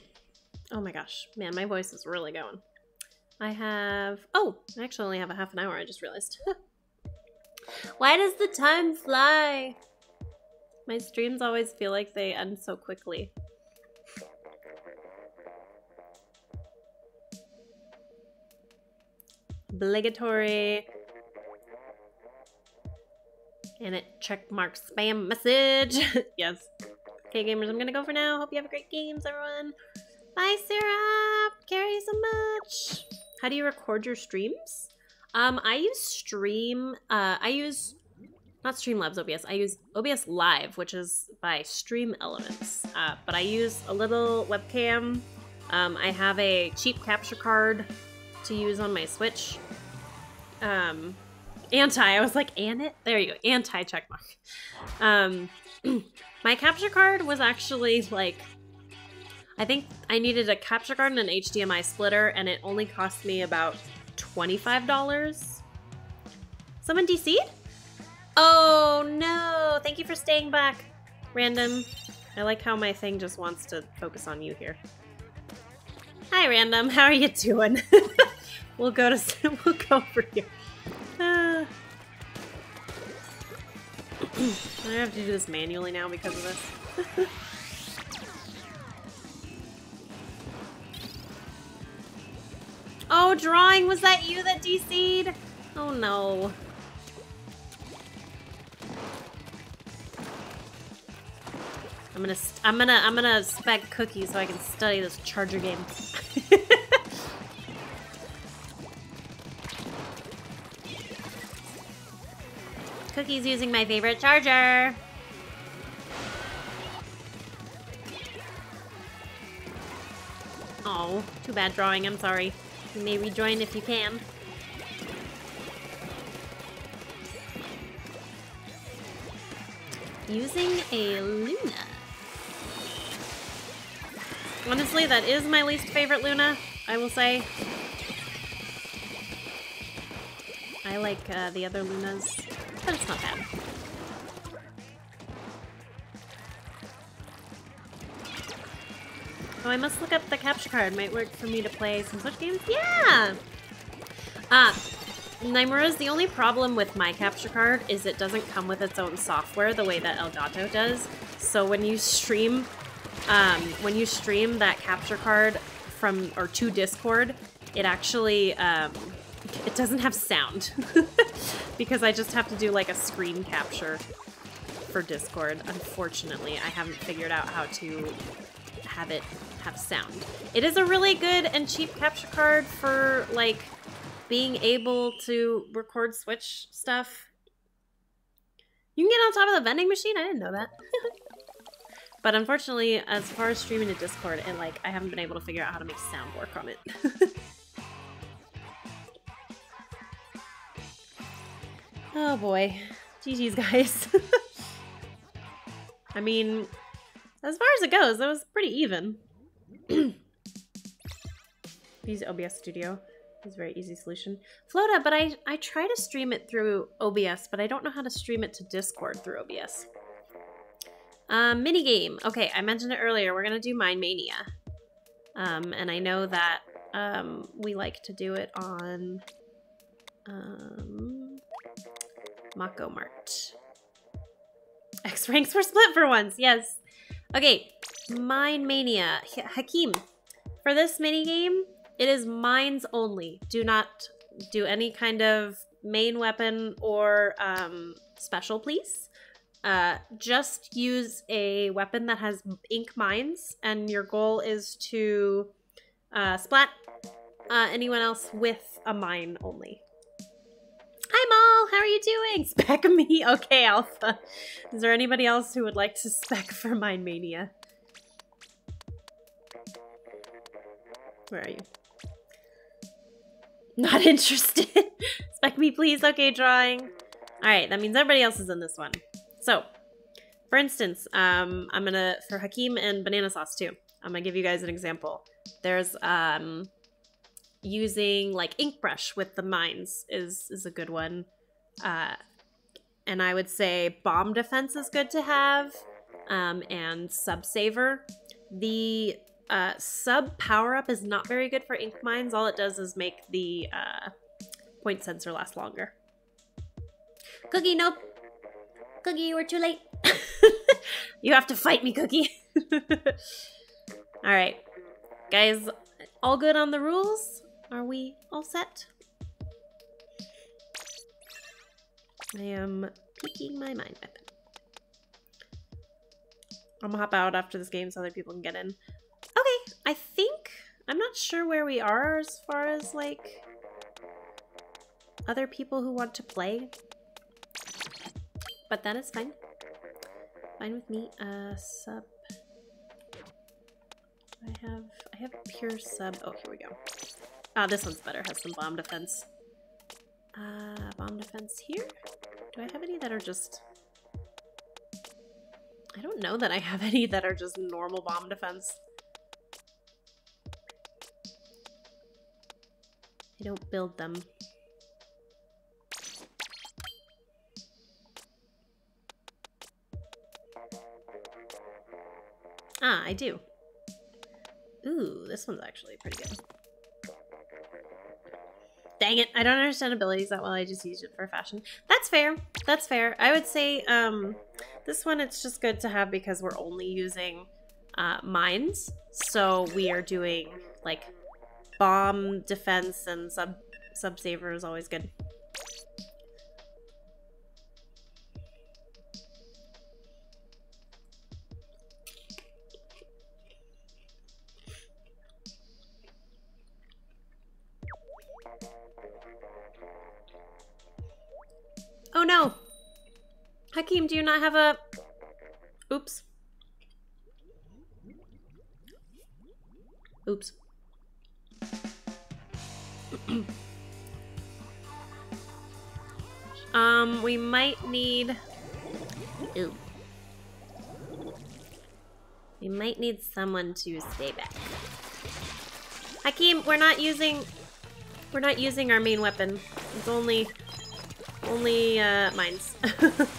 oh my gosh, man, my voice is really going. I have, oh, I actually only have a half an hour, I just realized. Why does the time fly? My streams always feel like they end so quickly. Obligatory. And it check mark spam message. yes. Okay, gamers, I'm gonna go for now. Hope you have a great games, everyone. Bye, Sarah. Carry so much. How do you record your streams? Um, I use Stream. Uh, I use not Streamlabs OBS. I use OBS Live, which is by Stream Elements. Uh, but I use a little webcam. Um, I have a cheap capture card to use on my Switch. Um, anti. I was like, and it. There you go. Anti checkmark. Um, my capture card was actually like, I think I needed a capture card and an HDMI splitter, and it only cost me about $25. Someone DC'd? Oh no! Thank you for staying back, Random. I like how my thing just wants to focus on you here. Hi, Random. How are you doing? we'll go to we'll go for you. Uh, I have to do this manually now because of this. oh, drawing, was that you that DC'd? Oh no. I'm gonna, I'm gonna, I'm gonna spec Cookie so I can study this Charger game. Cookie's using my favorite charger. Oh, too bad drawing, I'm sorry. You may rejoin if you can. Using a Luna. Honestly, that is my least favorite Luna, I will say. I like uh, the other Lunas, but it's not bad. Oh, I must look up the capture card. Might work for me to play some Switch games. Yeah! Ah, Nimura's the only problem with my capture card is it doesn't come with its own software the way that Elgato does. So when you stream um, when you stream that capture card from or to Discord, it actually um, it doesn't have sound because I just have to do like a screen capture for Discord. Unfortunately, I haven't figured out how to have it have sound. It is a really good and cheap capture card for like being able to record Switch stuff. You can get on top of the vending machine? I didn't know that. But unfortunately, as far as streaming to Discord, and like I haven't been able to figure out how to make sound work on it. oh boy. GG's guys. I mean, as far as it goes, that was pretty even. Use OBS Studio. It's a very easy solution. Flota, but I, I try to stream it through OBS, but I don't know how to stream it to Discord through OBS. Um, mini game. Okay, I mentioned it earlier. We're gonna do Mine Mania. Um, and I know that um, we like to do it on um, Mako Mart. X ranks were split for once. Yes. Okay, Mine Mania. Hakeem, for this mini game, it is mines only. Do not do any kind of main weapon or um, special, please. Uh, just use a weapon that has ink mines, and your goal is to uh, splat uh, anyone else with a mine only. Hi, Maul. How are you doing? Spec me. Okay, Alpha. Is there anybody else who would like to spec for Mine Mania? Where are you? Not interested. spec me, please. Okay, drawing. All right, that means everybody else is in this one. So, for instance, um, I'm gonna for Hakeem and banana sauce too. I'm gonna give you guys an example. There's um, using like ink brush with the mines is is a good one. Uh, and I would say bomb defense is good to have, um, and sub saver. The uh, sub power up is not very good for ink mines. All it does is make the uh, point sensor last longer. Cookie, nope. Cookie, you were too late. you have to fight me, Cookie. all right, guys, all good on the rules? Are we all set? I am peeking my mind weapon. I'm gonna hop out after this game so other people can get in. Okay, I think I'm not sure where we are as far as like other people who want to play. But that is fine. Fine with me. Uh sub I have I have pure sub. Oh, here we go. Ah, this one's better. Has some bomb defense. Uh, bomb defense here? Do I have any that are just... I don't know that I have any that are just normal bomb defense. I don't build them. Ah, I do. Ooh, this one's actually pretty good. Dang it, I don't understand abilities that well, I just used it for fashion. That's fair, that's fair. I would say um, this one it's just good to have because we're only using uh, mines. So we are doing like bomb defense and sub sub saver is always good. Not have a... Oops. Oops. um, we might need... Ooh. We might need someone to stay back. Hakeem, we're not using... We're not using our main weapon. It's only... Only, uh, mines.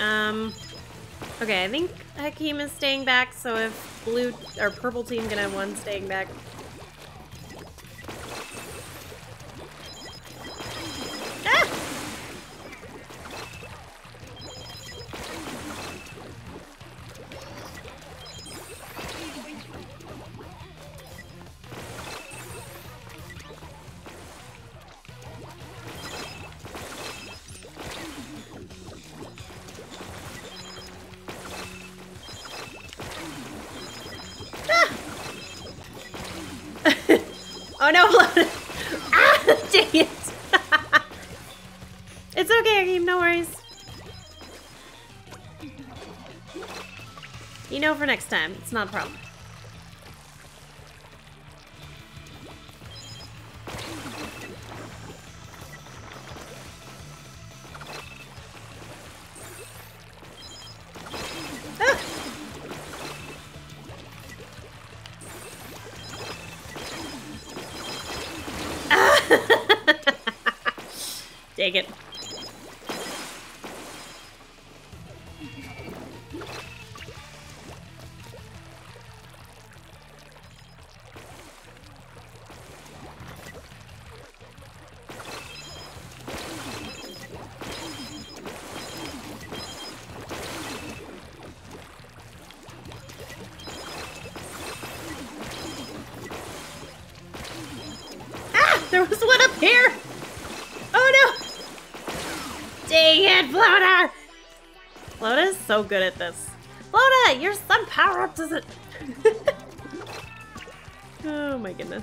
um... Okay, I think Hakeem is staying back, so if blue or purple team can have one staying back. Next time, it's not a problem. So good at this. Flota, your sub power up doesn't. oh my goodness.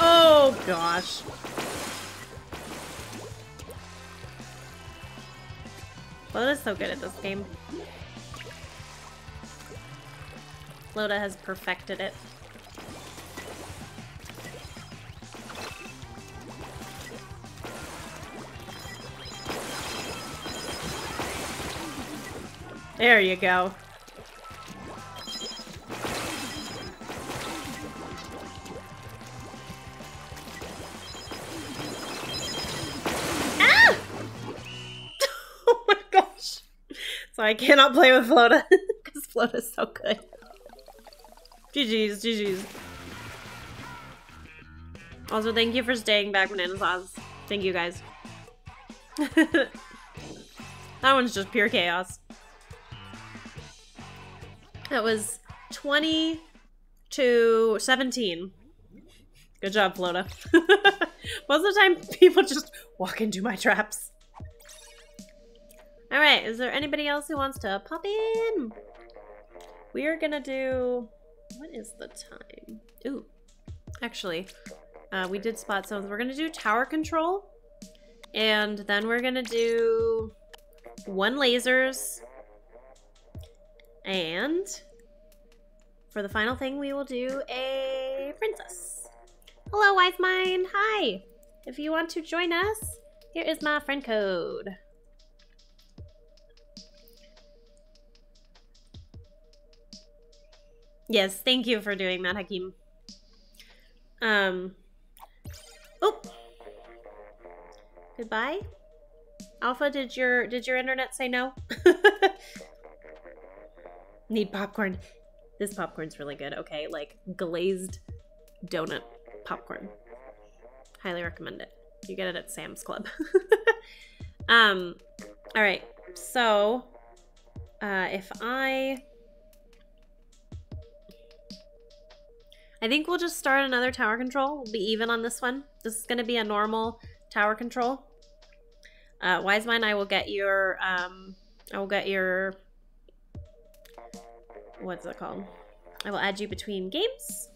Oh gosh. Flota's so good at this game. Flota has perfected it. There you go. Ah! oh my gosh. So I cannot play with Flota because Flota's so good. GG's, GG's. Also, thank you for staying back, Banana Sauce. Thank you, guys. that one's just pure chaos. That was 20 to 17. Good job, Flota. Most of the time, people just walk into my traps. Alright, is there anybody else who wants to pop in? We are gonna do... What is the time? Ooh. Actually, uh, we did splat zones. We're gonna do tower control. And then we're gonna do one lasers. And for the final thing, we will do a princess. Hello, Wise Mind. Hi. If you want to join us, here is my friend code. Yes, thank you for doing that, Hakeem. Um. Oh. Goodbye. Alpha, did your did your internet say no? Need popcorn. This popcorn's really good. Okay, like glazed donut popcorn. Highly recommend it. You get it at Sam's Club. um. All right. So, uh, if I I think we'll just start another tower control. We'll be even on this one. This is going to be a normal tower control. Uh, Wise Mind, I will get your, um, I will get your, what's it called? I will add you between games.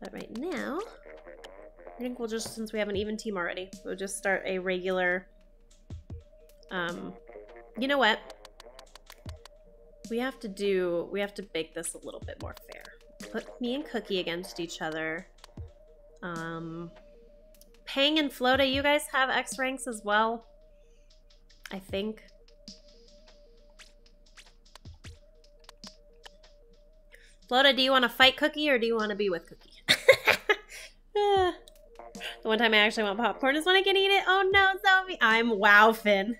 But right now, I think we'll just, since we have an even team already, we'll just start a regular, um, you know what? We have to do, we have to make this a little bit more fair. Put me and Cookie against each other. Um, Pang and Flota, you guys have X ranks as well. I think. Flota, do you want to fight Cookie or do you want to be with Cookie? the one time I actually want popcorn is when I can eat it. Oh no, Zombie. I'm wow, Finn.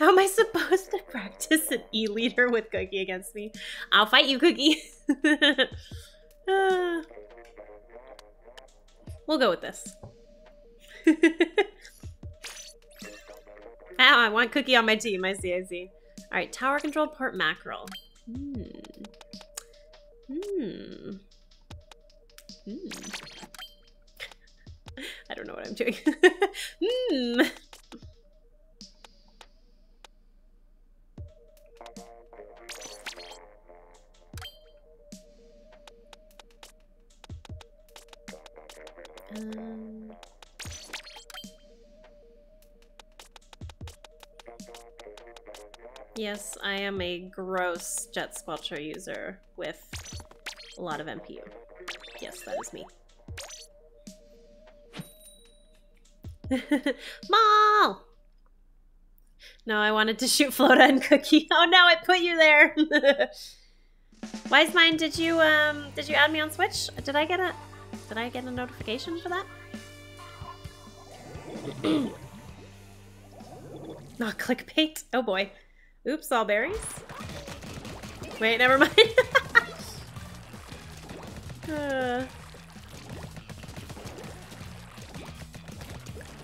How am I supposed to practice an E-liter with Cookie against me? I'll fight you, Cookie. uh, we'll go with this. Ow, I want Cookie on my team. I see, I see. All right, tower control port mackerel. Hmm. Hmm. Hmm. I don't know what I'm doing. hmm. Um, yes, I am a gross Jet Squelcher user with a lot of MPU. Yes, that is me. Mall! No, I wanted to shoot Flota and Cookie. Oh no, it put you there! Wise Mind, did you um did you add me on Switch? Did I get a did I get a notification for that? Not clickbait. Oh boy. Oops, all berries. Wait, never mind. uh.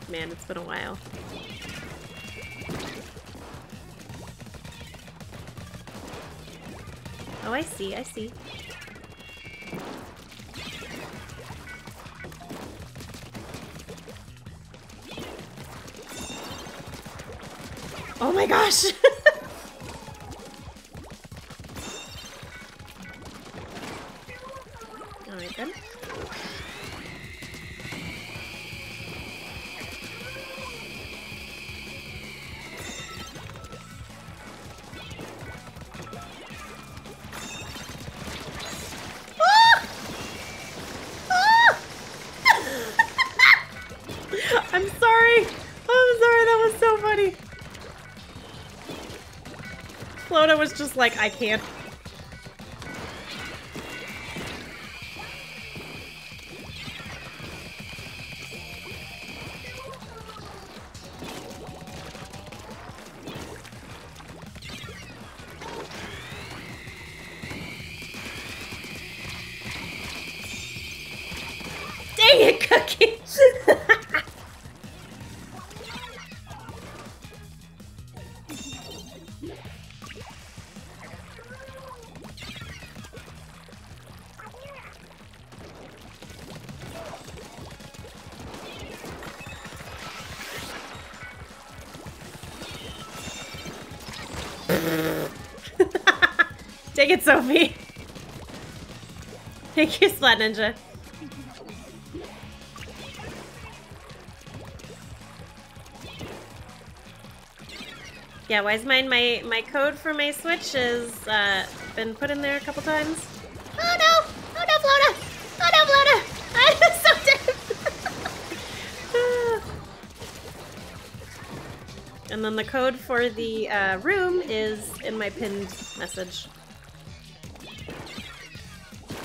Man, it's been a while. Oh, I see, I see. Oh my gosh! like, I can't Take it, Sophie. Thank you, Splat Ninja. Yeah, why is mine my my code for my Switch has uh, been put in there a couple times? Oh no! Oh no, Flota! Oh no, Flota! I'm so dead. and then the code for the uh, room is in my pinned message.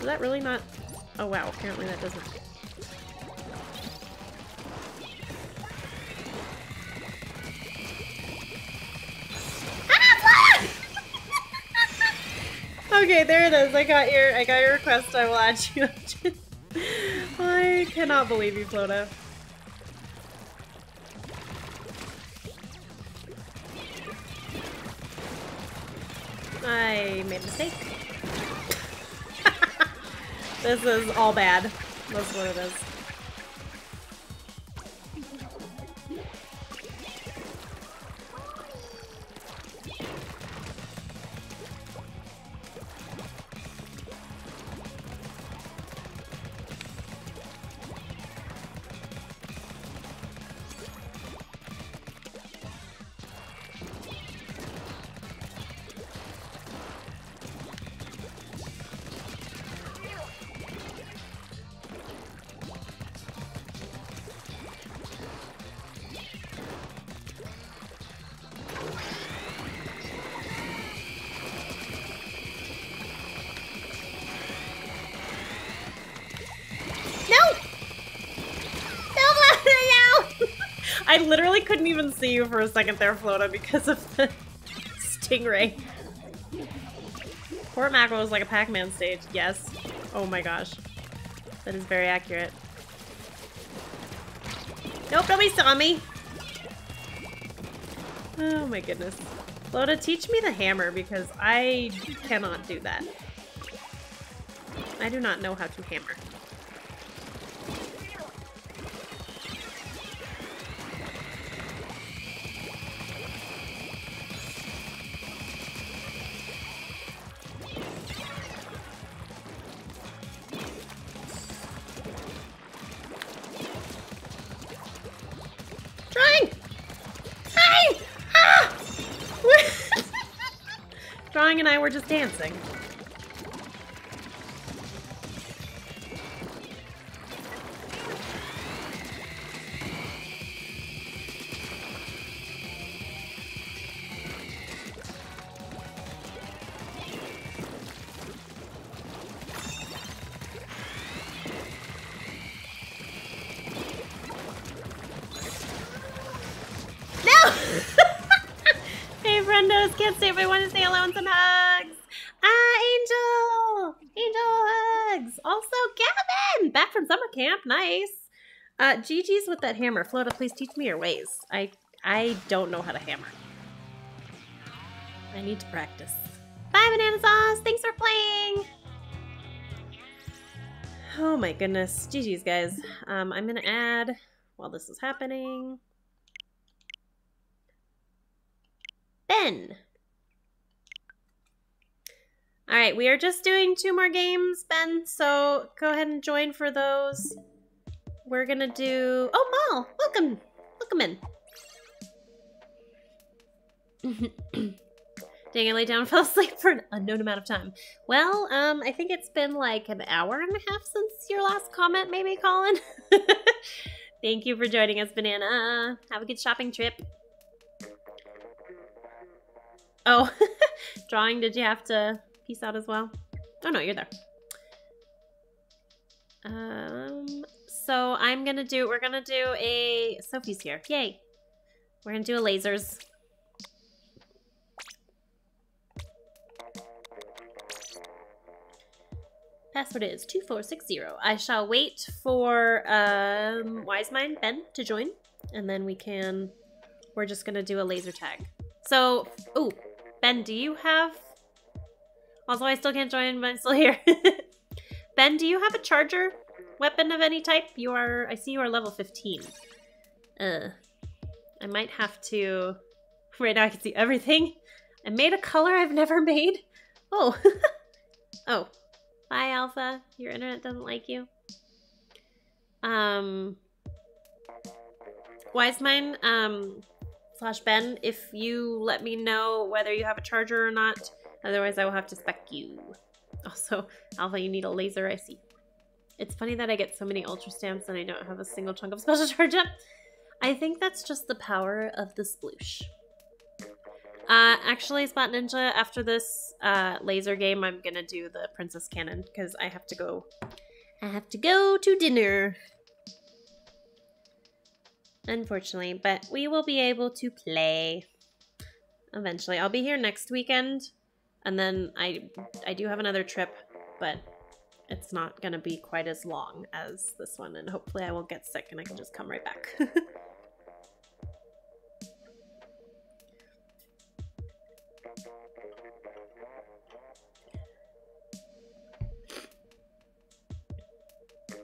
Is that really not? Oh wow! Apparently that doesn't. Ah, okay, there it is. I got your I got your request. I will add you. I cannot believe you, Flota. I made a mistake. This is all bad. That's what it is. I literally couldn't even see you for a second there, Flota, because of the stingray. Port Mackerel is like a Pac-Man stage. Yes. Oh my gosh. That is very accurate. Nope, nobody saw me. Oh my goodness. Flota, teach me the hammer because I cannot do that. I do not know how to hammer. Were just dancing. Uh, GG's with that hammer. Flota, please teach me your ways. I I don't know how to hammer. I need to practice. Bye, Banana Sauce! Thanks for playing! Oh my goodness. GG's, guys. Um, I'm gonna add, while this is happening... Ben! All right, we are just doing two more games, Ben, so go ahead and join for those. We're gonna do... Oh, Mal! Welcome! Welcome in. Dang, I lay down and fell asleep for an unknown amount of time. Well, um, I think it's been like an hour and a half since your last comment, maybe, Colin? Thank you for joining us, Banana. Have a good shopping trip. Oh, drawing, did you have to peace out as well? Oh no, you're there. Um, so I'm gonna do, we're gonna do a, Sophie's here, yay. We're gonna do a lasers. Password is 2460. I shall wait for um, Wise Mind Ben to join, and then we can, we're just gonna do a laser tag. So, oh, Ben, do you have, also I still can't join, but I'm still here. ben, do you have a charger weapon of any type? You are, I see you are level 15. Uh, I might have to, right now I can see everything. I made a color I've never made. Oh, oh, Bye, Alpha. Your internet doesn't like you. Um, Wisemine, um, slash Ben, if you let me know whether you have a charger or not. Otherwise, I will have to spec you. Also, Alpha, you need a laser, I see. It's funny that I get so many Ultra Stamps and I don't have a single chunk of special charge up. I think that's just the power of the sploosh. Uh, actually, Splat Ninja, after this uh, laser game, I'm gonna do the Princess Cannon because I have to go. I have to go to dinner. Unfortunately, but we will be able to play eventually. I'll be here next weekend, and then I I do have another trip, but it's not gonna be quite as long as this one, and hopefully I won't get sick and I can just come right back.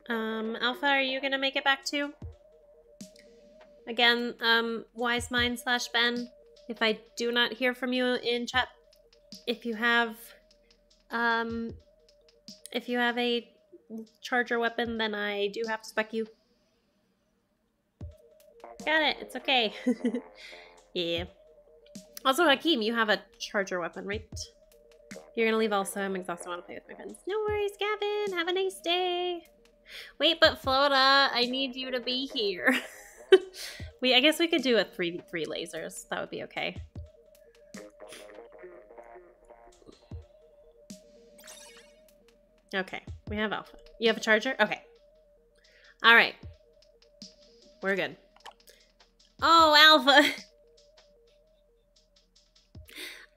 Um, Alpha, are you gonna make it back too? Again, um, Wise Mind slash Ben, if I do not hear from you in chat, if you have, um, if you have a charger weapon, then I do have to spec you. Got it, it's okay. yeah. Also, Hakeem, you have a charger weapon, right? You're gonna leave also. I'm exhausted. I want to play with my friends. No worries, Gavin. Have a nice day. Wait, but Flota, I need you to be here. we, I guess we could do a 3v3 lasers. That would be okay. Okay, we have Alpha. You have a charger? Okay. Alright. We're good. Oh, Alpha!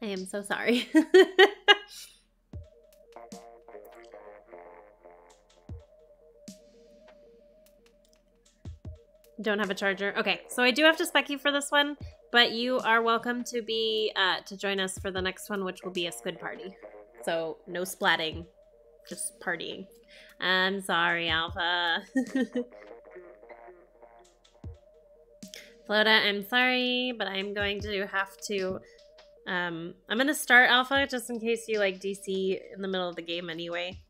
I am so sorry. Don't have a charger. Okay, so I do have to spec you for this one, but you are welcome to be uh, to join us for the next one, which will be a squid party. So no splatting, just partying. I'm sorry, Alpha. Flota, I'm sorry, but I'm going to have to. Um, I'm gonna start Alpha just in case you like DC in the middle of the game anyway.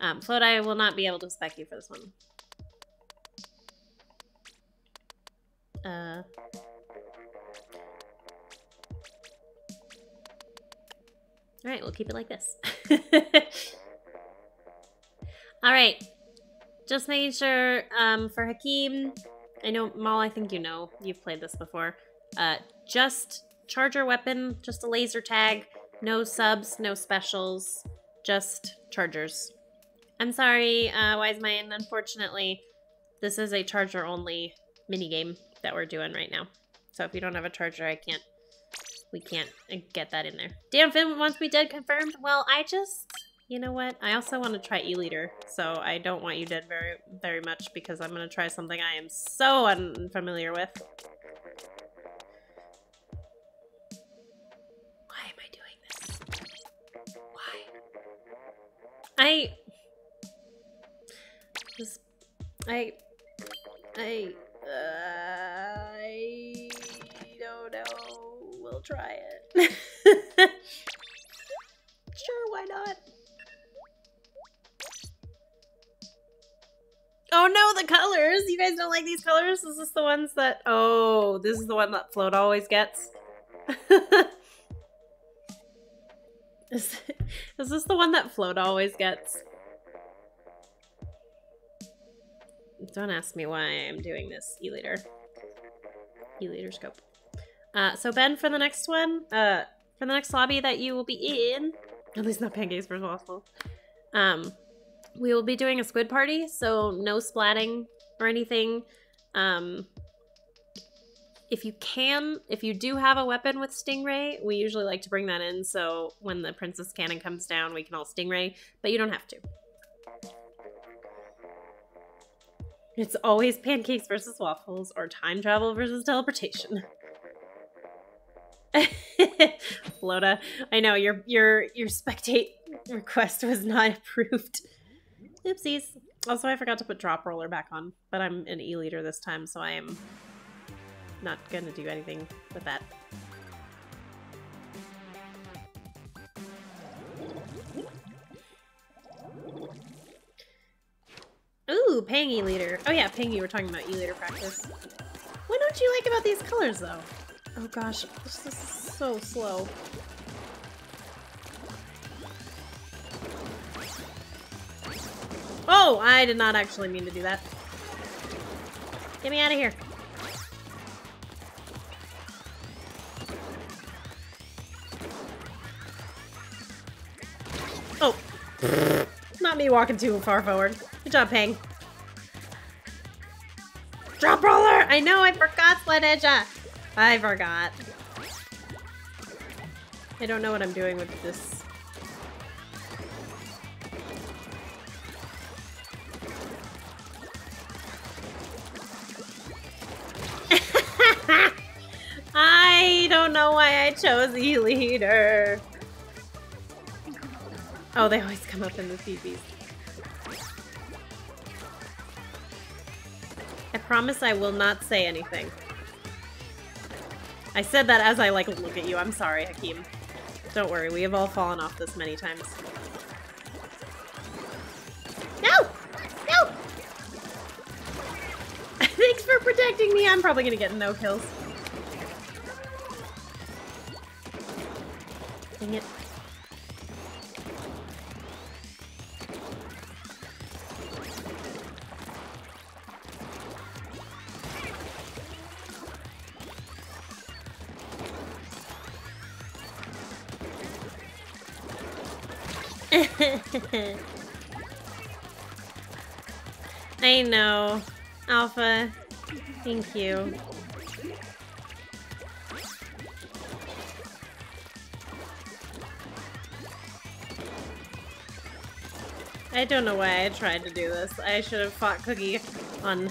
Um, I will not be able to spec you for this one. Uh... Alright, we'll keep it like this. Alright. Just making sure, um, for Hakeem, I know, Maul, I think you know. You've played this before. Uh, just charger weapon, just a laser tag. No subs, no specials, just chargers. I'm sorry, uh, Wise Man, unfortunately, this is a charger only minigame that we're doing right now. So if you don't have a charger, I can't, we can't uh, get that in there. Damn, Finn wants me dead confirmed. Well, I just, you know what? I also want to try E-liter, so I don't want you dead very, very much because I'm going to try something I am so unfamiliar with. Why am I doing this? Why? I just, I, I, I don't know. We'll try it. sure, why not? Oh no, the colors! You guys don't like these colors? Is this the ones that... Oh, this is the one that Flota always gets? is, is this the one that Flota always gets? don't ask me why I'm doing this, E-liter. E-liter scope. Uh, so Ben, for the next one, uh, for the next lobby that you will be in, at least not pancakes for waffle, um, we will be doing a squid party, so no splatting or anything. Um, if you can, if you do have a weapon with Stingray, we usually like to bring that in so when the Princess Cannon comes down, we can all Stingray, but you don't have to. It's always pancakes versus waffles or time travel versus teleportation. Flota, I know your your your spectate request was not approved. Oopsies. Also, I forgot to put drop roller back on, but I'm an E-liter this time, so I am not gonna do anything with that. Ooh, Pang E-liter. Oh yeah, Pang, you were talking about E-liter practice. What don't you like about these colors, though? Oh gosh, this is so slow. Oh, I did not actually mean to do that. Get me out of here. Oh. Not me walking too far forward. Good job, Pang. Drop roller! I know, I forgot Sled. I forgot. I don't know what I'm doing with this. I chose E-liter. Oh, they always come up in the CBs. I promise I will not say anything. I said that as I, like, look at you. I'm sorry, Hakeem. Don't worry, we have all fallen off this many times. No! No! Thanks for protecting me. I'm probably gonna get no kills. Dang it. I know. Alpha, thank you. I don't know why I tried to do this. I should have fought Cookie on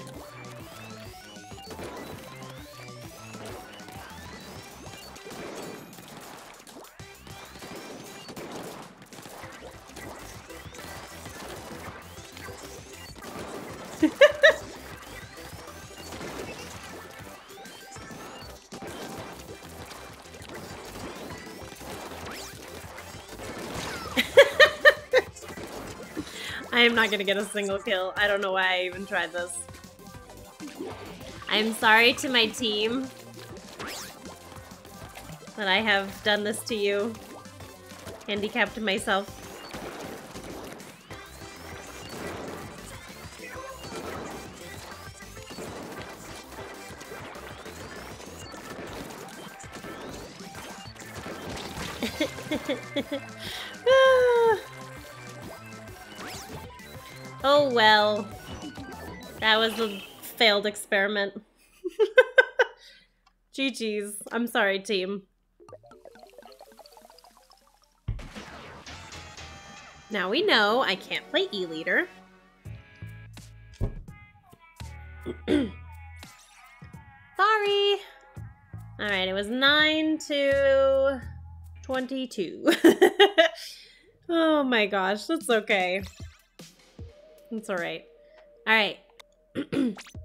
not gonna get a single kill. I don't know why I even tried this. I'm sorry to my team that I have done this to you. Handicapped myself. Failed experiment. GG's. I'm sorry, team. Now we know I can't play E-liter. Sorry. Alright, it was 9 to 22. oh my gosh, that's okay. That's alright. Alright.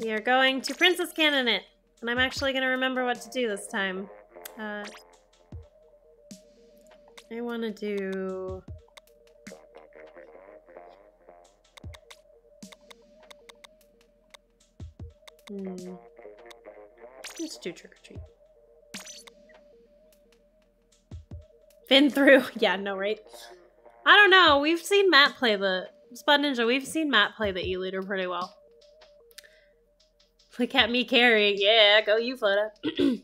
we are going to Princess Cannon it. And I'm actually going to remember what to do this time. Uh, I want to do... Hmm. Let's do trick or treat. Been through. Yeah, no, right? I don't know. We've seen Matt play the Spud Ninja, we've seen Matt play the E-liter pretty well. Look at me carrying. Yeah, go you, Flota.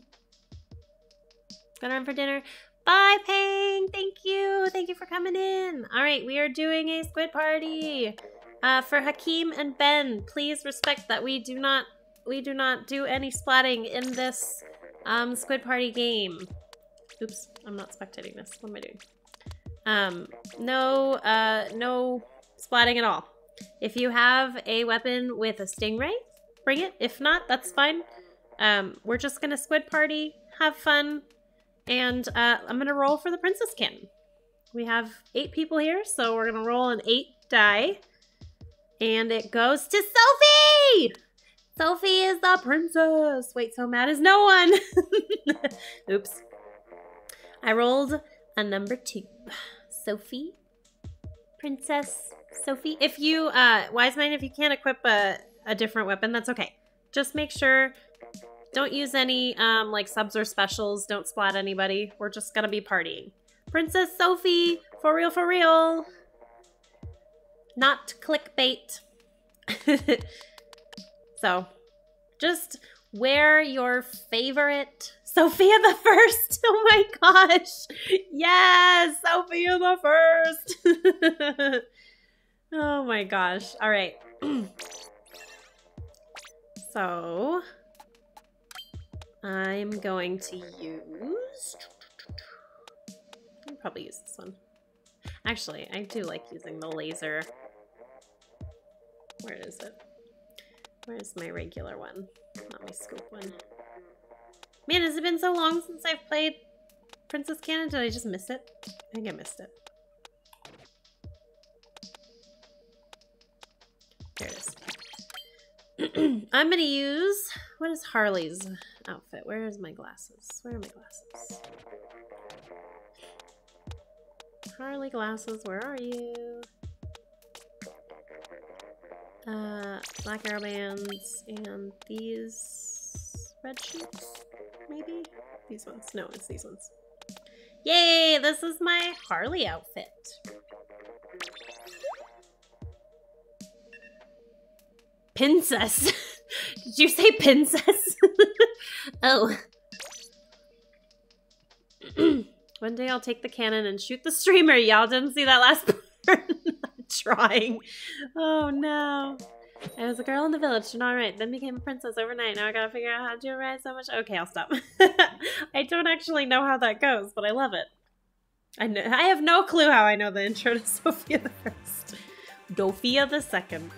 Gonna run for dinner. Bye, Pang. Thank you. Thank you for coming in. All right, we are doing a squid party. Uh, for Hakeem and Ben, please respect that we do not we do not do any splatting in this um, squid party game. Oops, I'm not spectating this. What am I doing? Um, no, uh, no splatting at all. If you have a weapon with a stingray, bring it. If not, that's fine. Um, we're just gonna squid party, have fun, and uh, I'm gonna roll for the princess cannon. We have eight people here, so we're gonna roll an eight die. And it goes to Sophie! Sophie is the princess! Wait, so mad is no one! Oops. I rolled a number two. Sophie? Princess Sophie? If you, uh, Wise Man, if you can't equip a, a different weapon, that's okay. Just make sure, don't use any, um, like, subs or specials. Don't splat anybody. We're just gonna be partying. Princess Sophie! For real, for real! Not clickbait. so, just wear your favorite Sofia the First. Oh my gosh. Yes, Sofia the First. oh my gosh. All right. so, I'm going to use... I'll probably use this one. Actually, I do like using the laser. Where is it? Where's my regular one? Not my scoop one. Man, has it been so long since I've played Princess Cannon? Did I just miss it? I think I missed it. I'm gonna use... What is Harley's outfit? Where is my glasses? Where are my glasses? Harley glasses, where are you? Uh, black arrow bands and these red shoes, maybe? These ones. No, it's these ones. Yay! This is my Harley outfit. Princess. Did you say princess? oh. One day I'll take the cannon and shoot the streamer. Y'all didn't see that last part trying. Oh no. I was a girl in the village, doing alright, then became a princess overnight. Now I gotta figure out how to ride so much. Okay, I'll stop. I don't actually know how that goes, but I love it. I know I have no clue how I know the intro to Sofia the First. Sophia the Second.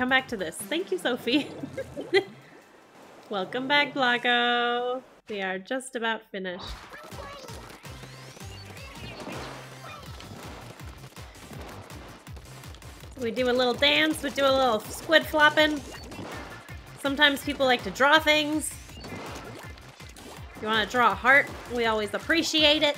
Come back to this. Thank you, Sophie. Welcome back, Blago. We are just about finished. We do a little dance, we do a little squid flopping. Sometimes people like to draw things. If you want to draw a heart, we always appreciate it.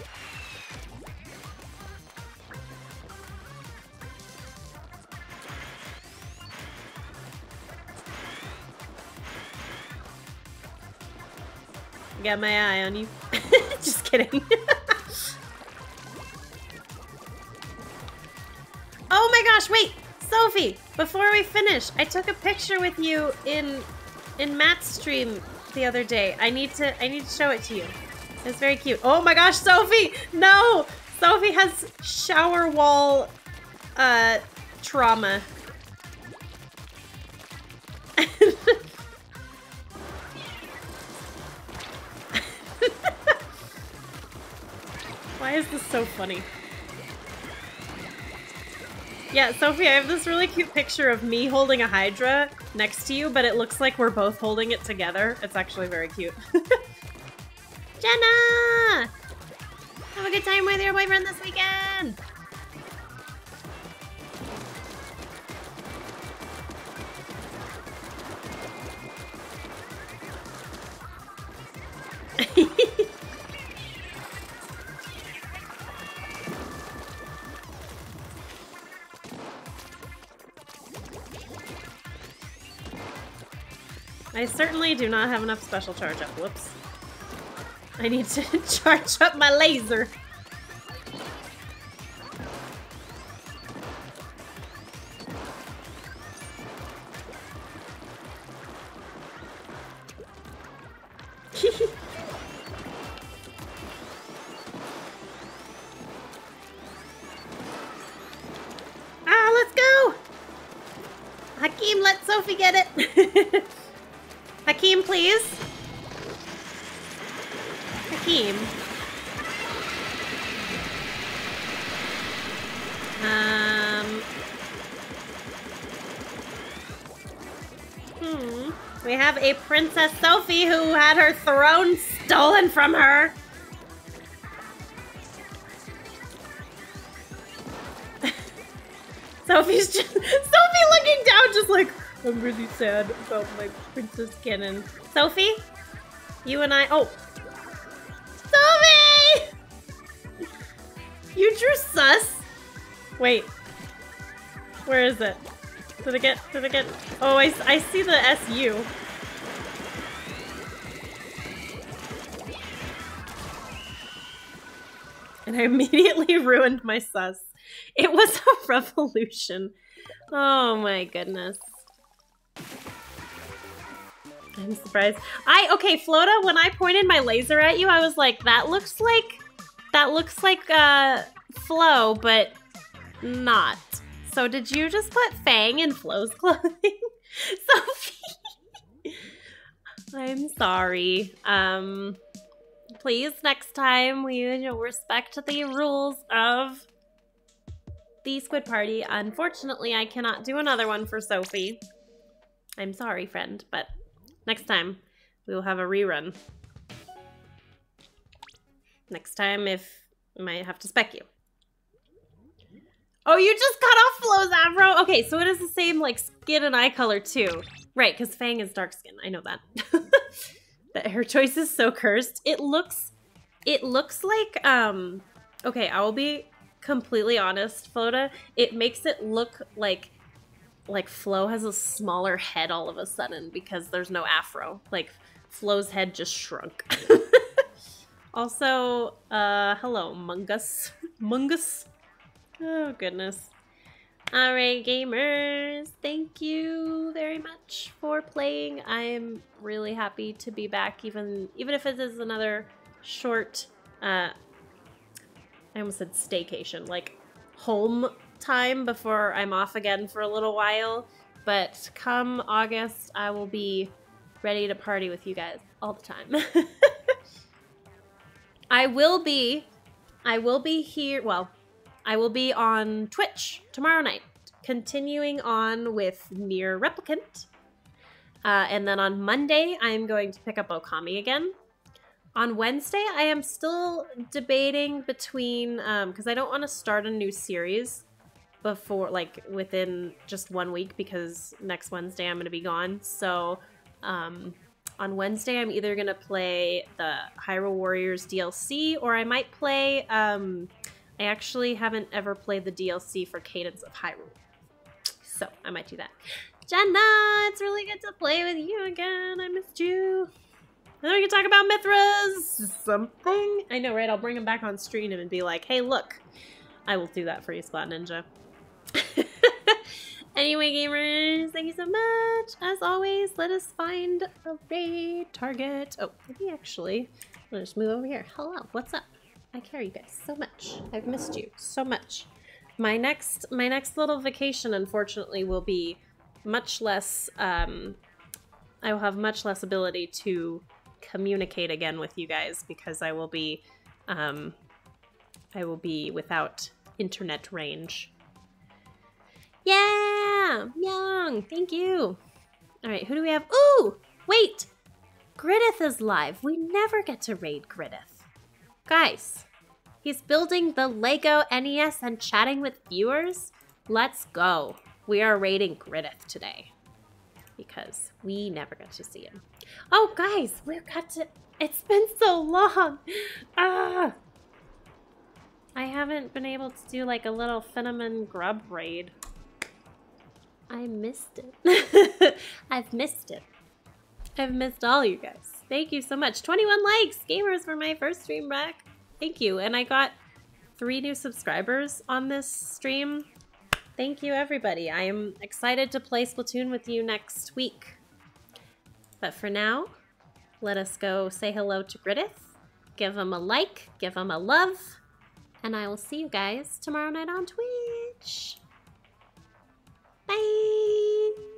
Got my eye on you. Just kidding. oh my gosh, wait! Sophie, before we finish, I took a picture with you in in Matt's stream the other day. I need to I need to show it to you. It's very cute. Oh my gosh, Sophie! No! Sophie has shower wall uh trauma. Funny? Yeah, Sophie, I have this really cute picture of me holding a Hydra next to you, but it looks like we're both holding it together. It's actually very cute. Jenna! Have a good time with your boyfriend this weekend! I do not have enough special charge up. Whoops. I need to charge up my laser. Princess Sophie who had her throne stolen from her. Sophie's just Sophie looking down, just like I'm really sad about my Princess Cannon. Sophie, you and I. Oh, Sophie, you drew sus. Wait, where is it? Did I get? Did I get? Oh, I I see the SU. And I immediately ruined my sus. It was a revolution. Oh my goodness. I'm surprised. I okay, Flota, when I pointed my laser at you, I was like, that looks like that looks like uh Flo, but not. So did you just put Fang in Flo's clothing? Sophie. I'm sorry. Um please next time we respect the rules of the Squid Party. Unfortunately, I cannot do another one for Sophie. I'm sorry, friend, but next time we will have a rerun. Next time, if we might have to spec you. Oh, you just cut off Flo's afro? Okay, so it is the same like skin and eye color too. Right, because Fang is dark skin. I know that. that her choice is so cursed. It looks it looks like um okay, I will be completely honest, Flota. It makes it look like like Flo has a smaller head all of a sudden because there's no afro. Like Flo's head just shrunk. also, uh hello, Mungus. Mungus. Oh goodness. Alright, gamers, thank you very much for playing. I'm really happy to be back, even even if it is another short uh I almost said staycation, like home time before I'm off again for a little while. But come August, I will be ready to party with you guys all the time. I will be, I will be here, well, I will be on Twitch tomorrow night, continuing on with NieR Replicant. Uh, and then on Monday, I'm going to pick up Okami again. On Wednesday, I am still debating between, because um, I don't want to start a new series before, like, within just one week, because next Wednesday I'm going to be gone. So, um, on Wednesday, I'm either going to play the Hyrule Warriors DLC, or I might play, um, I actually haven't ever played the DLC for Cadence of Hyrule. So, I might do that. Jenna, it's really good to play with you again. I missed you. And then we can talk about Mythra's. something. I know, right? I'll bring him back on stream and be like, hey, look. I will do that for you, Splat Ninja. anyway, gamers, thank you so much. As always, let us find a raid target. Oh, maybe actually, let's just move over here. Hello, what's up? I care you guys so much. I've missed you so much. My next, my next little vacation, unfortunately, will be much less, um, I will have much less ability to communicate again with you guys because I will be um, I will be without internet range. Yeah! Young! Thank you! Alright, who do we have? Ooh! Wait! Gridith is live. We never get to raid Gridith. Guys, he's building the Lego NES and chatting with viewers? Let's go. We are raiding Gridith today because we never got to see him. Oh, guys, we've got to. It's been so long. Ah. I haven't been able to do like a little Cinnamon Grub raid. I missed it. I've missed it. I've missed all you guys. Thank you so much. 21 likes, gamers, for my first stream back. Thank you. And I got three new subscribers on this stream. Thank you, everybody. I am excited to play Splatoon with you next week. But for now, let us go say hello to Griddith. Give him a like, give him a love, and I will see you guys tomorrow night on Twitch. Bye!